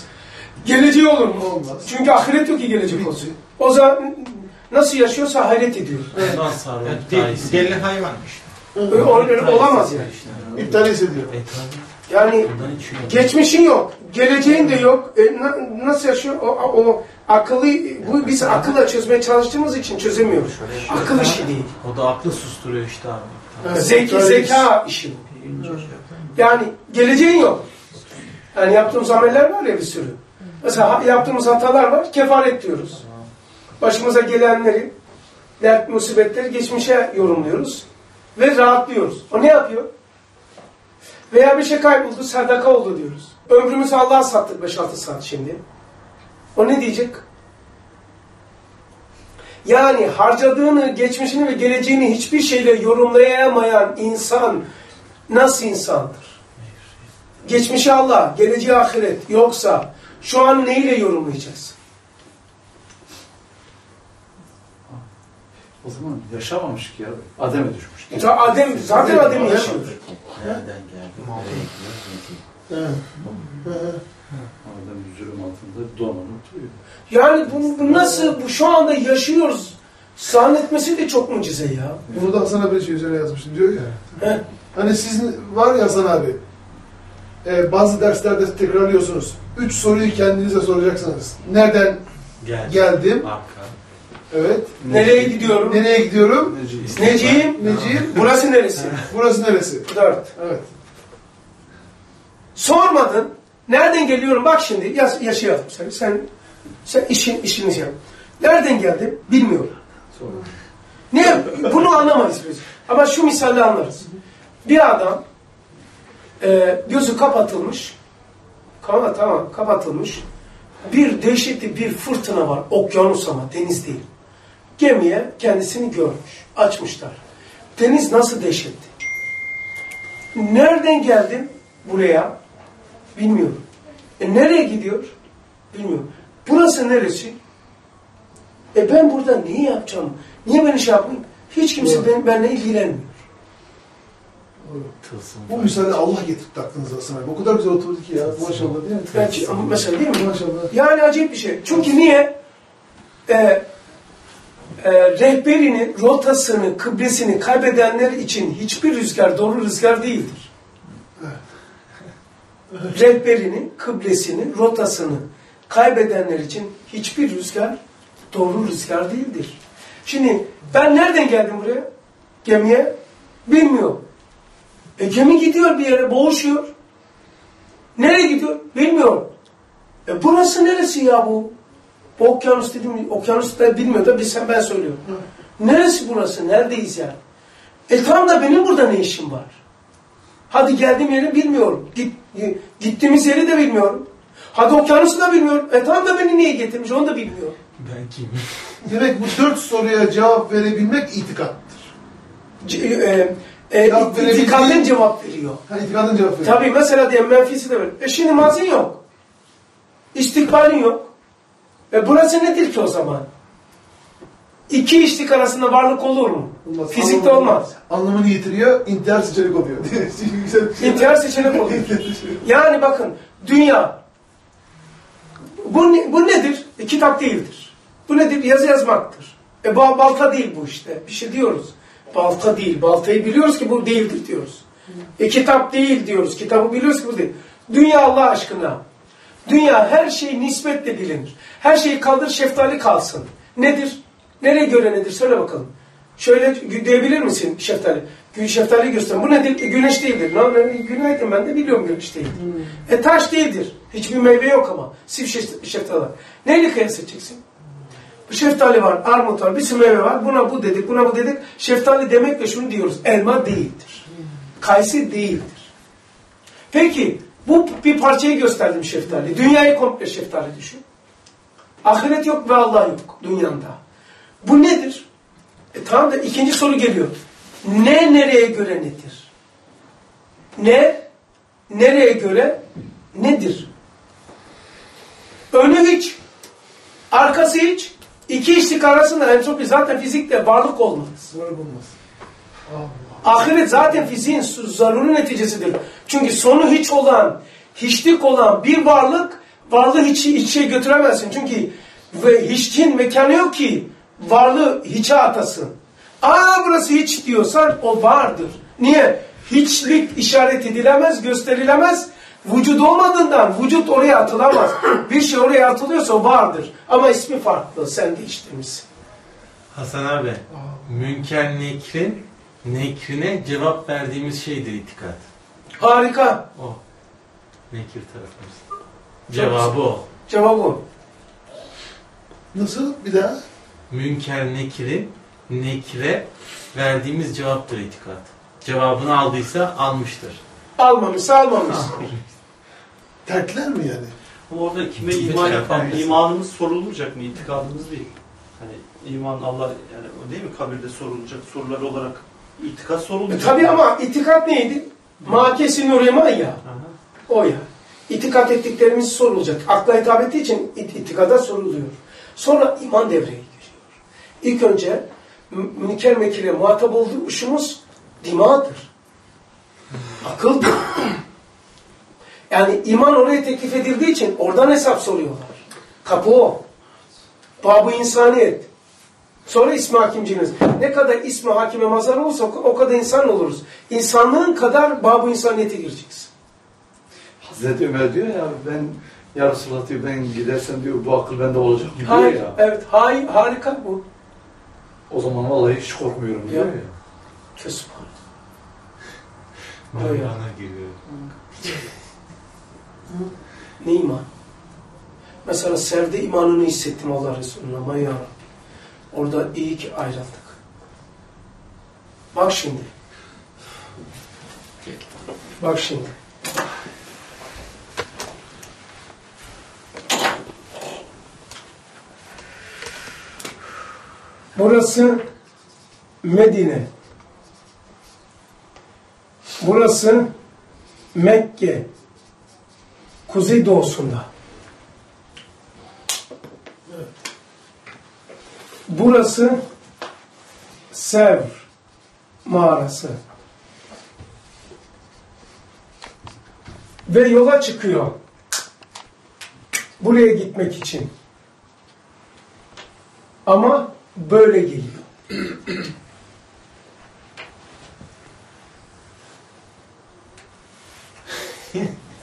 A: Geleceği olur mu?
B: Olmaz.
A: Çünkü ahiret yok ki gelecek olsun. O zaman nasıl yaşıyorsa hayret ediyor.
F: Sarılmış
J: Yani deli hayvanmış.
A: Öyle, öyle olamaz yani.
B: İptal hissediyor.
F: E.
A: Yani
F: içiyor.
A: geçmişin yok, geleceğin de yok. E, na- nasıl yaşıyor? O, o akıllı, bu biz akılla çözmeye çalıştığımız için çözemiyoruz. Akıl işi değil.
F: O da aklı susturuyor işte abi.
B: Evet,
A: Zeki, zeka işi bu. Yani geleceğin yok. Yani yaptığımız ameller var ya bir sürü. Mesela yaptığımız hatalar var, kefaret diyoruz. Başımıza gelenleri, dert musibetleri geçmişe yorumluyoruz. Ve rahatlıyoruz. O ne yapıyor? Veya bir şey kayboldu, sadaka oldu diyoruz. Ömrümüzü Allah'a sattık 5-6 saat şimdi. O ne diyecek? Yani harcadığını, geçmişini ve geleceğini hiçbir şeyle yorumlayamayan insan nasıl insandır? Geçmişi Allah, geleceği ahiret yoksa şu an neyle yorumlayacağız?
K: O zaman yaşamamış ki ya. Adem'e düşmüş.
A: Ya Adem, zaten Adem yaşıyor.
F: Nereden geldi?
B: Evet.
K: Adem yüzürüm altında donanıp oturuyor.
A: Yani bu, bu nasıl, bu şu anda yaşıyoruz zannetmesi de çok mucize ya.
B: Bunu da Hasan abi şey üzerine yazmıştım diyor ya.
A: He.
B: Hani sizin var ya Hasan abi, e, bazı derslerde tekrarlıyorsunuz. Üç soruyu kendinize soracaksınız. Nereden
F: Geldi.
B: geldim?
F: Arka.
B: Evet.
A: Nereye gidiyorum?
B: Nereye gidiyorum?
A: Neciyim?
B: Neciyim?
A: Burası neresi?
B: Burası neresi?
A: Dört.
B: Evet.
A: Sormadın. Nereden geliyorum? Bak şimdi yaş yaşayalım seni. Sen Sen işin işini yap. Nereden geldim? Bilmiyorum. Ne? Bunu anlamayız biz. Ama şu misali anlarız. Bir adam e, gözü kapatılmış. Tamam, tamam kapatılmış. Bir dehşetli bir fırtına var. Okyanus ama deniz değil. Gemiye kendisini görmüş. Açmışlar. Deniz nasıl dehşetli? Nereden geldim buraya? Bilmiyorum. E nereye gidiyor? Bilmiyorum. Burası neresi? E ben burada neyi yapacağım? Niye beni şey yapmayayım? Hiç kimse ben, benimle ilgilenmiyor.
F: Tılsım.
B: Bu misali Allah getirdi aklınıza abi. O kadar güzel oturdu ki ya. Maşallah değil mi?
A: Belki, ama mesela değil mi?
B: Maşallah.
A: Yani acayip bir şey. Çünkü niye? Ee, e, rehberini, rotasını, kıblesini kaybedenler için hiçbir rüzgar doğru rüzgar değildir. Rehberini, kıblesini, rotasını kaybedenler için hiçbir rüzgar doğru rüzgar değildir. Şimdi ben nereden geldim buraya? Gemiye? Bilmiyorum. E gemi gidiyor bir yere, boğuşuyor. Nereye gidiyor? Bilmiyorum. E burası neresi ya bu? Bu okyanus dedim, okyanus da bilmiyor da bilsem ben söylüyorum. Neresi burası? Neredeyiz yani? E tam da benim burada ne işim var? Hadi geldiğim yeri bilmiyorum. Git, gittiğimiz yeri de bilmiyorum. Hadi okyanusu da bilmiyorum. E tam da beni niye getirmiş onu da bilmiyorum.
F: Ben kimim?
B: Demek bu dört soruya cevap verebilmek itikattır.
A: C- e, e,
B: Cevap
A: itikadın cevap veriyor.
B: Ha itikadın cevap veriyor.
A: Tabii mesela diyelim Menfis'i de böyle. E şimdi mazin yok. İstikbalin yok. E burası nedir ki o zaman? İki içlik arasında varlık olur mu?
B: Olmaz.
A: Fizikte
B: Anlamını-
A: olmaz.
B: Anlamını yitiriyor, intihar seçenek oluyor. Şey.
A: İntihar seçenek oluyor. Yani bakın dünya bu, ne- bu nedir? E, kitap değildir. Bu nedir? Yazı yazmaktır. E bu balta değil bu işte. Bir şey diyoruz. Balta değil. Baltayı biliyoruz ki bu değildir diyoruz. E kitap değil diyoruz. Kitabı biliyoruz ki bu değil. Dünya Allah aşkına. Dünya her şey nispetle bilinir. Her şeyi kaldır şeftali kalsın. Nedir? Nereye göre nedir? Söyle bakalım. Şöyle diyebilir misin şeftali? Şeftali göster. Bu nedir? E, güneş değildir. Ne, ne, günaydın ben de biliyorum güneş değildir. E taş değildir. Hiçbir meyve yok ama. Sif şef- şeftali var. Neyle kıyas edeceksin? Şeftali var, armut var, bir sürü meyve var. Buna bu dedik, buna bu dedik. Şeftali demekle şunu diyoruz. Elma değildir. Kayısı değildir. Peki bu bir parçayı gösterdim şeftali. Dünyayı komple şeftali düşün. Ahiret yok ve Allah yok dünyanda. Bu nedir? E tamam da ikinci soru geliyor. Ne nereye göre nedir? Ne nereye göre nedir? Önü hiç, arkası hiç, iki içlik arasında entropi zaten fizikte varlık olmaz.
B: Varlık olmaz.
A: Ahiret zaten fiziğin zaruri neticesidir. Çünkü sonu hiç olan, hiçlik olan bir varlık, varlığı hiç, hiç şey götüremezsin. Çünkü ve hiçliğin mekanı yok ki varlığı hiçe atasın. Aa burası hiç diyorsan o vardır. Niye? Hiçlik işaret edilemez, gösterilemez. Vücut olmadığından vücut oraya atılamaz. Bir şey oraya atılıyorsa o vardır. Ama ismi farklı. Sen değiştirmişsin.
F: Hasan abi, münker nekrin nekrine cevap verdiğimiz şeydir itikat.
A: Harika.
F: O. Nekir tarafımız. Cevabı o.
A: Cevabı o.
B: Nasıl? Bir daha.
F: Münker nekirin nekire verdiğimiz cevaptır itikat. Cevabını aldıysa almıştır.
A: Almamışsa almamış.
B: Terkler mi yani?
C: Ama orada kime iman
F: yaparız?
C: İmanımız sorulmayacak mı? İtikadımız değil. Hani iman Allah yani o değil mi kabirde sorulacak sorular olarak itikat
A: E,
C: sorulmayacak.
A: tabii ama itikat neydi? Makesi nuriman ya. O ya. İtikat ettiklerimiz sorulacak. Akla hitap ettiği için it- itikada soruluyor. Sonra iman devreye giriyor. İlk önce mü- münker mekile muhatap oluşumuz dimadır. Akıldır. Yani iman oraya teklif edildiği için oradan hesap soruyorlar. Kapı o. Babı insaniyet. Sonra ismi hakimciliğiniz. Ne kadar ismi hakime mazhar olursa o kadar insan oluruz. İnsanlığın kadar babı insaniyete gireceksin.
H: Hazreti Ömer diyor ya ben ya Resulallah diyor ben gidersem diyor bu akıl bende olacak mı diyor
A: Hayır,
H: ya.
A: evet, hay, harika bu.
H: O zaman vallahi hiç korkmuyorum diyor
A: Ya. Küsma.
F: Bana giriyor.
A: Ne iman? Mesela sevde imanını hissettim Allah Resulü'nün ama ya. Orada iyi ki ayrıldık. Bak şimdi. Bak şimdi. Burası Medine. Burası Mekke. Kuzeydoğusunda. Burası Sevr mağarası. Ve yola çıkıyor. Buraya gitmek için. Ama böyle geliyor.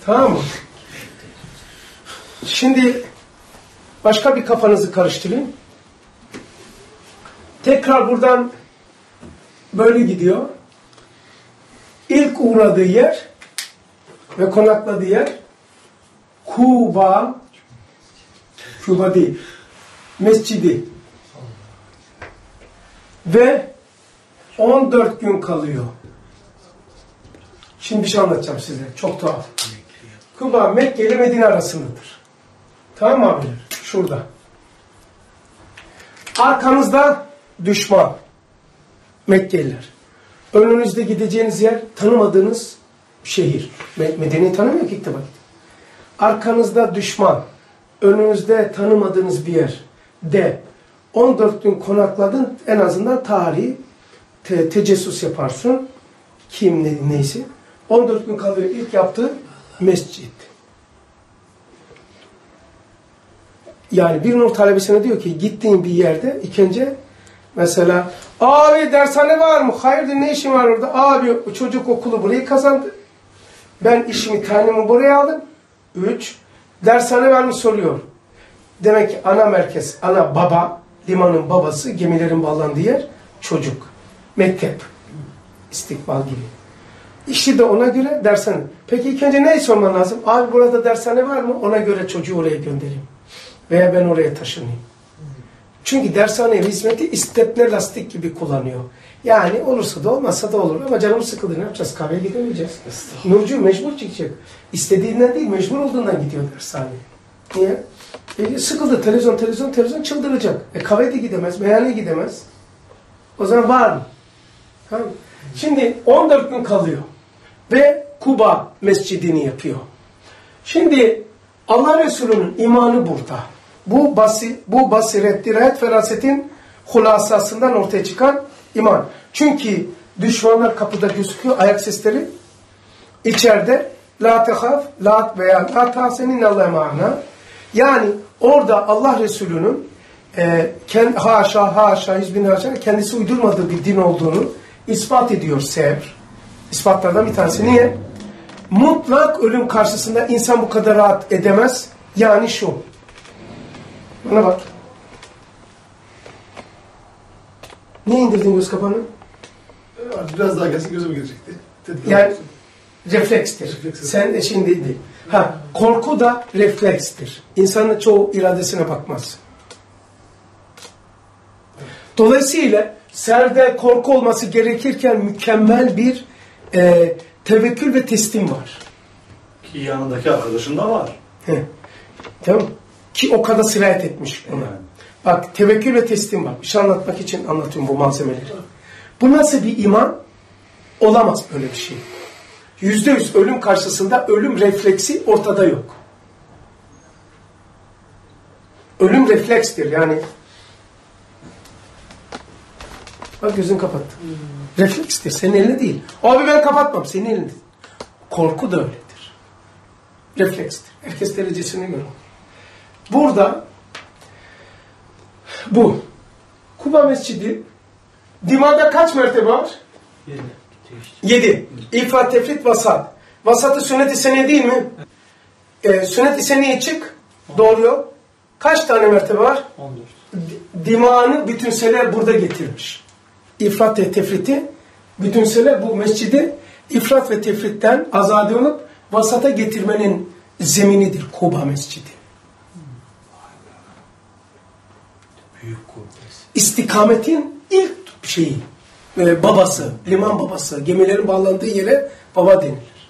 A: tamam mı? Şimdi başka bir kafanızı karıştırayım. Tekrar buradan böyle gidiyor. İlk uğradığı yer ve konakladığı yer Kuba Kuba değil. Mescidi. Ve 14 gün kalıyor. Şimdi bir şey anlatacağım size. Çok tuhaf. Kuba Mekke ile Medine arasındadır. Tamam abiler? Şurada. Arkanızda düşman. Mekkeliler. Önünüzde gideceğiniz yer tanımadığınız şehir. Medeni tanımıyor ki ilk defa. Arkanızda düşman. Önünüzde tanımadığınız bir yer. De. 14 gün konakladın en azından tarihi te tecessüs yaparsın. Kim ne, neyse. 14 gün kalıyor. İlk yaptığı mescit. Yani bir nur talebesine diyor ki gittiğin bir yerde ilk önce mesela abi dershane var mı? Hayırdır ne işin var orada? Abi çocuk okulu burayı kazandı. Ben işimi tayinimi buraya aldım. Üç. Dershane var mı soruyor. Demek ki ana merkez, ana baba, limanın babası, gemilerin bağlandığı yer çocuk. Mektep. istikbal gibi. İşi de ona göre dershane. Peki ilk neyi sorman lazım? Abi burada dershane var mı? Ona göre çocuğu oraya göndereyim. Veya ben oraya taşınayım. Çünkü dershane hizmeti istepne lastik gibi kullanıyor. Yani olursa da olmazsa da olur. Ama canım sıkıldı ne yapacağız? Kahveye gidemeyeceğiz. Nurcu mecbur çıkacak. İstediğinden değil mecbur olduğundan gidiyor dershane. Niye? E, sıkıldı televizyon televizyon televizyon çıldıracak. E kahveye de gidemez, meyhaneye gidemez. O zaman var mı? Tamam. Şimdi 14 gün kalıyor. Ve Kuba mescidini yapıyor. Şimdi Allah Resulü'nün imanı burada. Bu basi, bu basiret, dirayet, ferasetin hulasasından ortaya çıkan iman. Çünkü düşmanlar kapıda gözüküyor, ayak sesleri. içeride la tehaf, la veya la tahsenin Allah'a ma'ana. Yani orada Allah Resulü'nün e, kend, haşa haşa yüz bin haşa kendisi uydurmadığı bir din olduğunu ispat ediyor Sevr. İspatlardan bir tanesi. Niye? Mutlak ölüm karşısında insan bu kadar rahat edemez. Yani şu. Bana bak. Niye indirdin göz kapağını?
B: Biraz daha gelsin gözüme girecekti.
A: Yani reflekstir. Reflekstir. Sen de şimdi değil. Ha, korku da reflekstir. İnsanın çoğu iradesine bakmaz. Dolayısıyla serde korku olması gerekirken mükemmel bir e, tevekkül ve teslim var.
K: Ki yanındaki arkadaşın da var.
A: He. Tamam Ki o kadar sirayet etmiş ona. Evet. Bak tevekkül ve teslim var. Bir şey anlatmak için anlatıyorum bu malzemeleri. Bu nasıl bir iman? Olamaz böyle bir şey. Yüzde yüz ölüm karşısında ölüm refleksi ortada yok. Ölüm reflekstir yani. Bak gözün kapattı. Hmm. Reflekstir. Senin elinde değil. Abi ben kapatmam. Senin elinde. Korku da öyledir. Reflekstir. Herkes derecesine göre. Burada bu. Kuba Mescidi Dima'da kaç mertebe var? Yedi. Yedi. İfrat, tefrit, vasat. Vasatı sünnet-i seniye değil mi? Ee, sünnet-i seniye çık. Doğru yol. Kaç tane mertebe var? 14. Dimağını bütünseler burada getirmiş. İfrat ve tefriti bütünseler bu mescidi ifrat ve tefritten azade olup vasata getirmenin zeminidir Kuba Mescidi.
F: Büyük kuvvet.
A: İstikametin ilk şeyi, e, babası, liman babası, gemilerin bağlandığı yere baba denilir.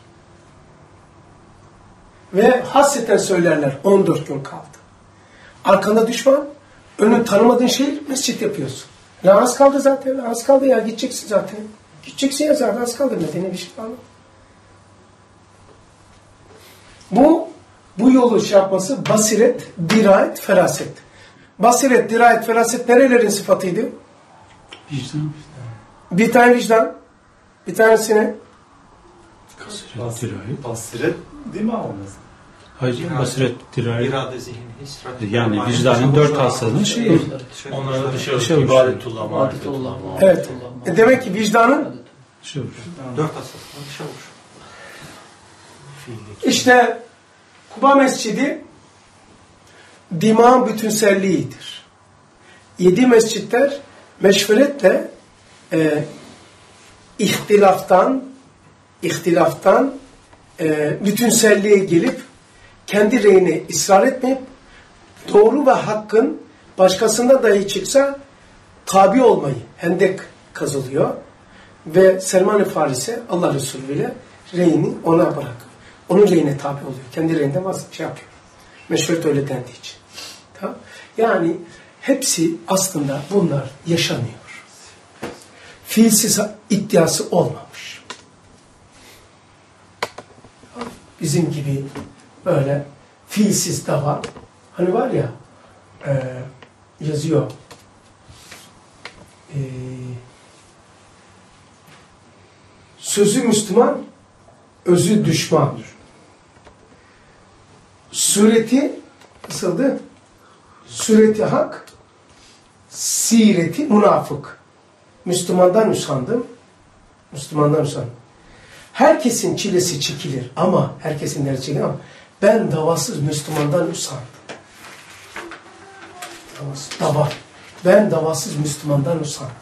A: Ve hasreten söylerler 14 gün kaldı. Arkanda düşman, önün tanımadığın şey mescit yapıyorsun. Ya az kaldı zaten, az kaldı ya gideceksin zaten. Gideceksin ya zaten az kaldı medeni bir şey kaldı. Bu, bu yolu şey yapması basiret, dirayet, feraset. Basiret, dirayet, feraset nerelerin sıfatıydı?
D: Vicdan.
A: Bir tane vicdan, bir tanesine
D: Dirayet.
K: Basiret değil mi mesela?
D: Hayır, basiret, dirayet.
C: İrade, zihin, his, rakip,
D: Yani vicdanın dört hassasının şeyi.
F: Onlara dışarı
D: Şey olur.
F: ibadetullah,
I: Adetullah,
F: marifetullah.
A: Evet. E demek ki vicdanın
D: olur.
C: Dört olur.
F: Fiildeki.
A: işte Kuba Mescidi dimağın bütünselliğidir. Yedi mescitler meşveretle e, ihtilaftan ihtilaftan e, bütünselliğe gelip kendi reyine ısrar etmeyip doğru ve hakkın başkasında dahi çıksa tabi olmayı hendek kazılıyor ve Selman-ı Farisi Allah Resulü ile reyini ona bırakıyor. Onun reyine tabi oluyor. Kendi reyinde vaz şey yapıyor. Meşveret öyle dendiği için. Tamam? Yani hepsi aslında bunlar yaşanıyor. Fiilsiz iddiası olmamış. Bizim gibi böyle fiilsiz dava hani var ya e, yazıyor e, sözü Müslüman özü düşmandır. Sureti nasıldı? Sureti hak sireti münafık. Müslümandan usandım. Müslümandan usandım. Herkesin çilesi çekilir ama herkesin neresi çekilir ama ben davasız Müslümandan usandım. Davasız. Dava. Ben davasız Müslümandan usandım.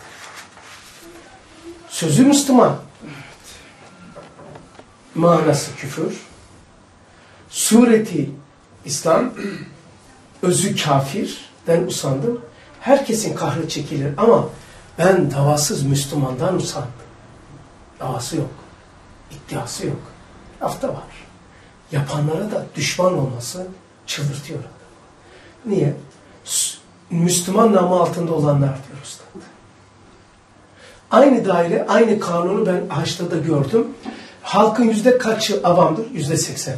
A: Sözü Müslüman. Manası küfür. Sureti İslam. Özü kafirden usandım. Herkesin kahrı çekilir ama ben davasız Müslümandan usandım. Davası yok. İddiası yok. Hafta var. Yapanlara da düşman olması çıldırtıyor adamı. Niye? Müslüman namı altında olanlar diyor Üstad. Aynı daire, aynı kanunu ben Haç'ta da gördüm. Halkın yüzde kaçı avamdır? Yüzde seksen.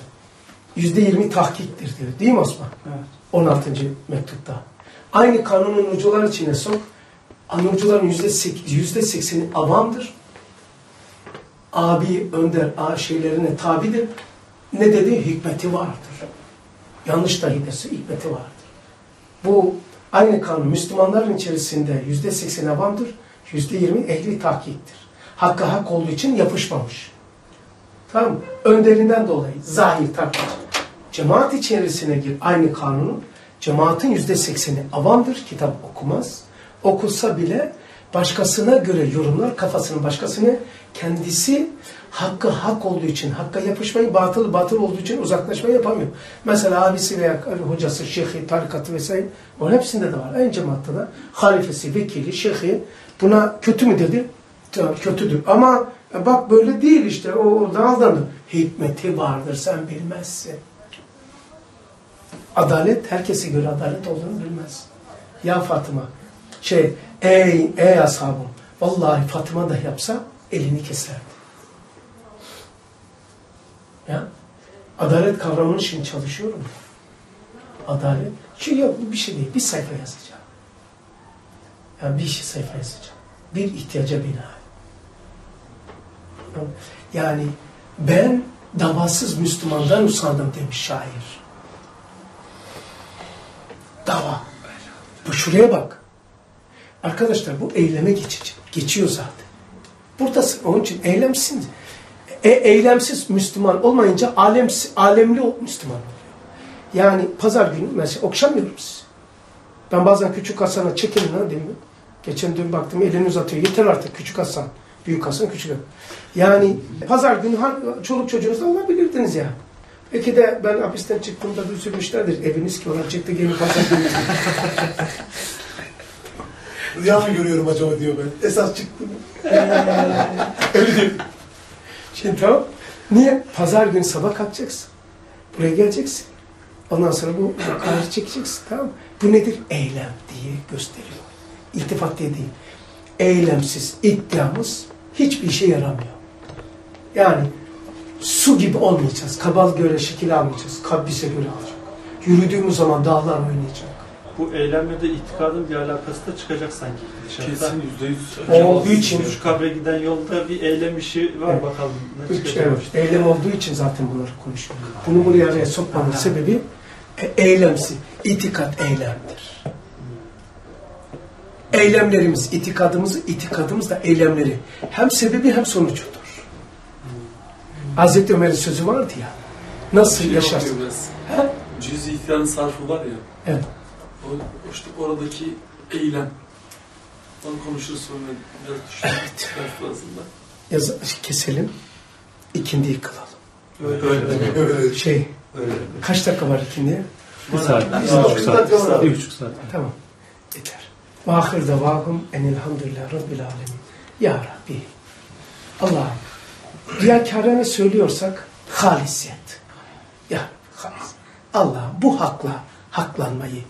A: Yüzde yirmi tahkiktir diyor. Değil mi Osman?
G: Evet.
A: 16. mektupta. Aynı kanunun ucular içine sok. Nucuların yüzde sek- yüzde sekseni avamdır. Abi, önder, a şeylerine tabidir. Ne dedi? Hikmeti vardır. Yanlış dahi dese hikmeti vardır. Bu aynı kanun Müslümanların içerisinde yüzde seksen avamdır. Yüzde yirmi ehli tahkiktir. Hakka hak olduğu için yapışmamış. Tamam mı? Önderinden dolayı zahir takdir. Cemaat içerisine gir aynı kanunu. Cemaatin yüzde sekseni avamdır. Kitap okumaz. Okulsa bile başkasına göre yorumlar kafasının başkasını kendisi hakkı hak olduğu için, hakka yapışmayı batıl batıl olduğu için uzaklaşmayı yapamıyor. Mesela abisi veya hocası, şeyhi, tarikatı vesaire onun hepsinde de var. Aynı cemaatta da halifesi, vekili, şeyhi buna kötü mü dedi? Kötüdür. Ama e, bak böyle değil işte. O aldandı. Hikmeti vardır sen bilmezsin. Adalet herkese göre adalet olduğunu bilmez. Ya Fatıma şey ey ey ashabım vallahi Fatıma da yapsa elini keserdi. Ya adalet kavramını şimdi çalışıyorum. Adalet. Şu yok bir şey değil. Bir sayfa yazacağım. Yani bir şey sayfa yazacağım. Bir ihtiyaca bina. Yani ben davasız Müslümandan usandım demiş şair. Dava. Bu şuraya bak. Arkadaşlar bu eyleme geçecek. Geçiyor zaten. Buradasın. Onun için eylemsin. E, eylemsiz Müslüman olmayınca alemsi, alemli Müslüman oluyor. Yani pazar günü mesela okşamıyorum sizi. Ben bazen küçük Hasan'a çekilin ha demiyorum. Geçen dün baktım elini uzatıyor. Yeter artık küçük Hasan. Büyük Hasan, küçük. Yani pazar günü çoluk çocuğunuzla olabilirdiniz ya. Peki de ben hapisten çıktığımda üzülmüşlerdir. Eviniz ki ona çıktı gene pazar.
B: Rüya mı görüyorum acaba diyor ben. Esas çıktı mı?
A: Öyle diyor. Şimdi tamam. Niye? Pazar günü sabah kalkacaksın. Buraya geleceksin. Ondan sonra bu kaydı çekeceksin. Tamam mı? Bu nedir? Eylem diye gösteriyor. İltifat diye değil. Eylemsiz iddiamız hiçbir işe yaramıyor. Yani su gibi olmayacağız. Kabal göre şekil almayacağız. Kabbise göre alacak. Yürüdüğümüz zaman dağlar oynayacak.
E: Bu eylemle de itikadın bir alakası da çıkacak sanki. Dışarıda.
G: Kesin yüzde yüz.
A: Olduğu için
E: Şu kabre giden yolda bir eylem işi var
A: Evet.
E: bakalım ne
A: Üç,
E: çıkacak.
A: evet, eylem olduğu için zaten bunları konuşuyoruz. Bunu buraya araya sokmanın sebebi e, eylemsi, itikat eylemdir. Eylemlerimiz, itikadımız, itikadımız da eylemleri. Hem sebebi hem sonucudur. Hazreti Ömer'in sözü vardı ya. Nasıl
G: Şey
A: yaşarsın?
G: Cüz-i ihtiyarın sarfı var ya.
A: Evet.
G: O, işte oradaki eylem. Onu konuşuruz sonra biraz düşünelim.
A: Evet. Yaz, keselim. İkindiyi kılalım.
E: Öyle, öyle.
A: Şey,
H: Öyle.
A: kaç dakika var ikindiye?
D: Bir saat, bir buçuk saat. Bir buçuk saat.
A: Tamam. Yeter. Ve ahir davahum enilhamdülillah rabbil alemin. Ya Rabbi. Allah'ım. Riyakarane söylüyorsak halisiyet. Ya halis. Allah bu hakla haklanmayı,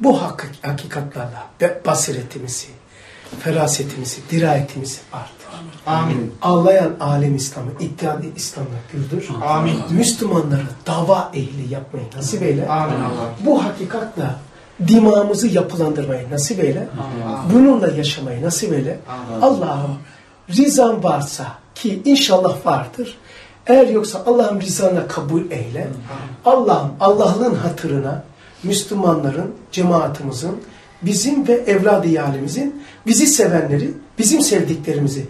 A: bu hak, hakikatlarla basiretimizi, ferasetimizi, dirayetimizi artır.
F: Amin.
A: Ağlayan alem İslam'ı, iddialı İslam'la güldür.
F: Amin.
A: Müslümanları dava ehli yapmayı nasip eyle.
F: Amin.
A: Bu hakikatla dimağımızı yapılandırmayı nasip eyle. Bununla yaşamayı nasip eyle. Allah'ım rizan varsa ki inşallah vardır. Eğer yoksa Allah'ım rizanla kabul eyle. Allah'ım Allah'ın hatırına Müslümanların, cemaatimizin, bizim ve evladı yalimizin bizi sevenleri, bizim sevdiklerimizi,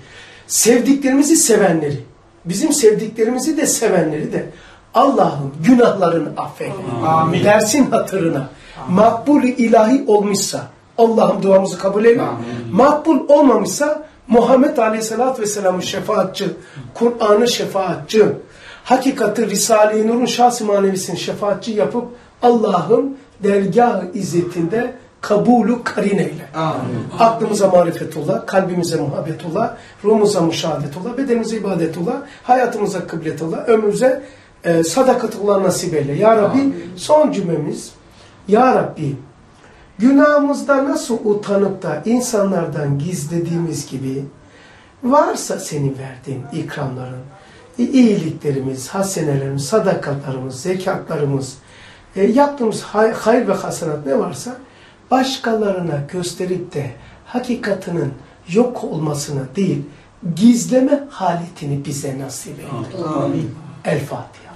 A: sevdiklerimizi sevenleri, bizim sevdiklerimizi de sevenleri de Allah'ım günahlarını affeyle.
F: Amin.
A: Dersin hatırına makbul ilahi olmuşsa Allah'ım duamızı kabul eyle. Makbul olmamışsa Muhammed Aleyhisselatü Vesselam'ın şefaatçi, Kur'an'ın şefaatçi, hakikati Risale-i Nur'un şahs-ı manevisini şefaatçi yapıp Allah'ım dergah-ı izzetinde kabulü karin eyle. Aklımıza marifet ola, kalbimize muhabbet ola, ruhumuza müşahadet ola, bedenimize ibadet ola, hayatımıza kıblet ola, ömrümüze e, sadakat ola nasip eyle. Ya Rabbi son cümlemiz Ya Rabbi günahımızda nasıl utanıp da insanlardan gizlediğimiz gibi varsa senin verdiğin ikramların, iyiliklerimiz, hasenelerimiz, sadakatlarımız, zekatlarımız, e, yaptığımız hay- hayır ve hasenat ne varsa başkalarına gösterip de hakikatinin yok olmasını değil, gizleme haletini bize nasip eyle.
B: Amin.
A: El Fatiha.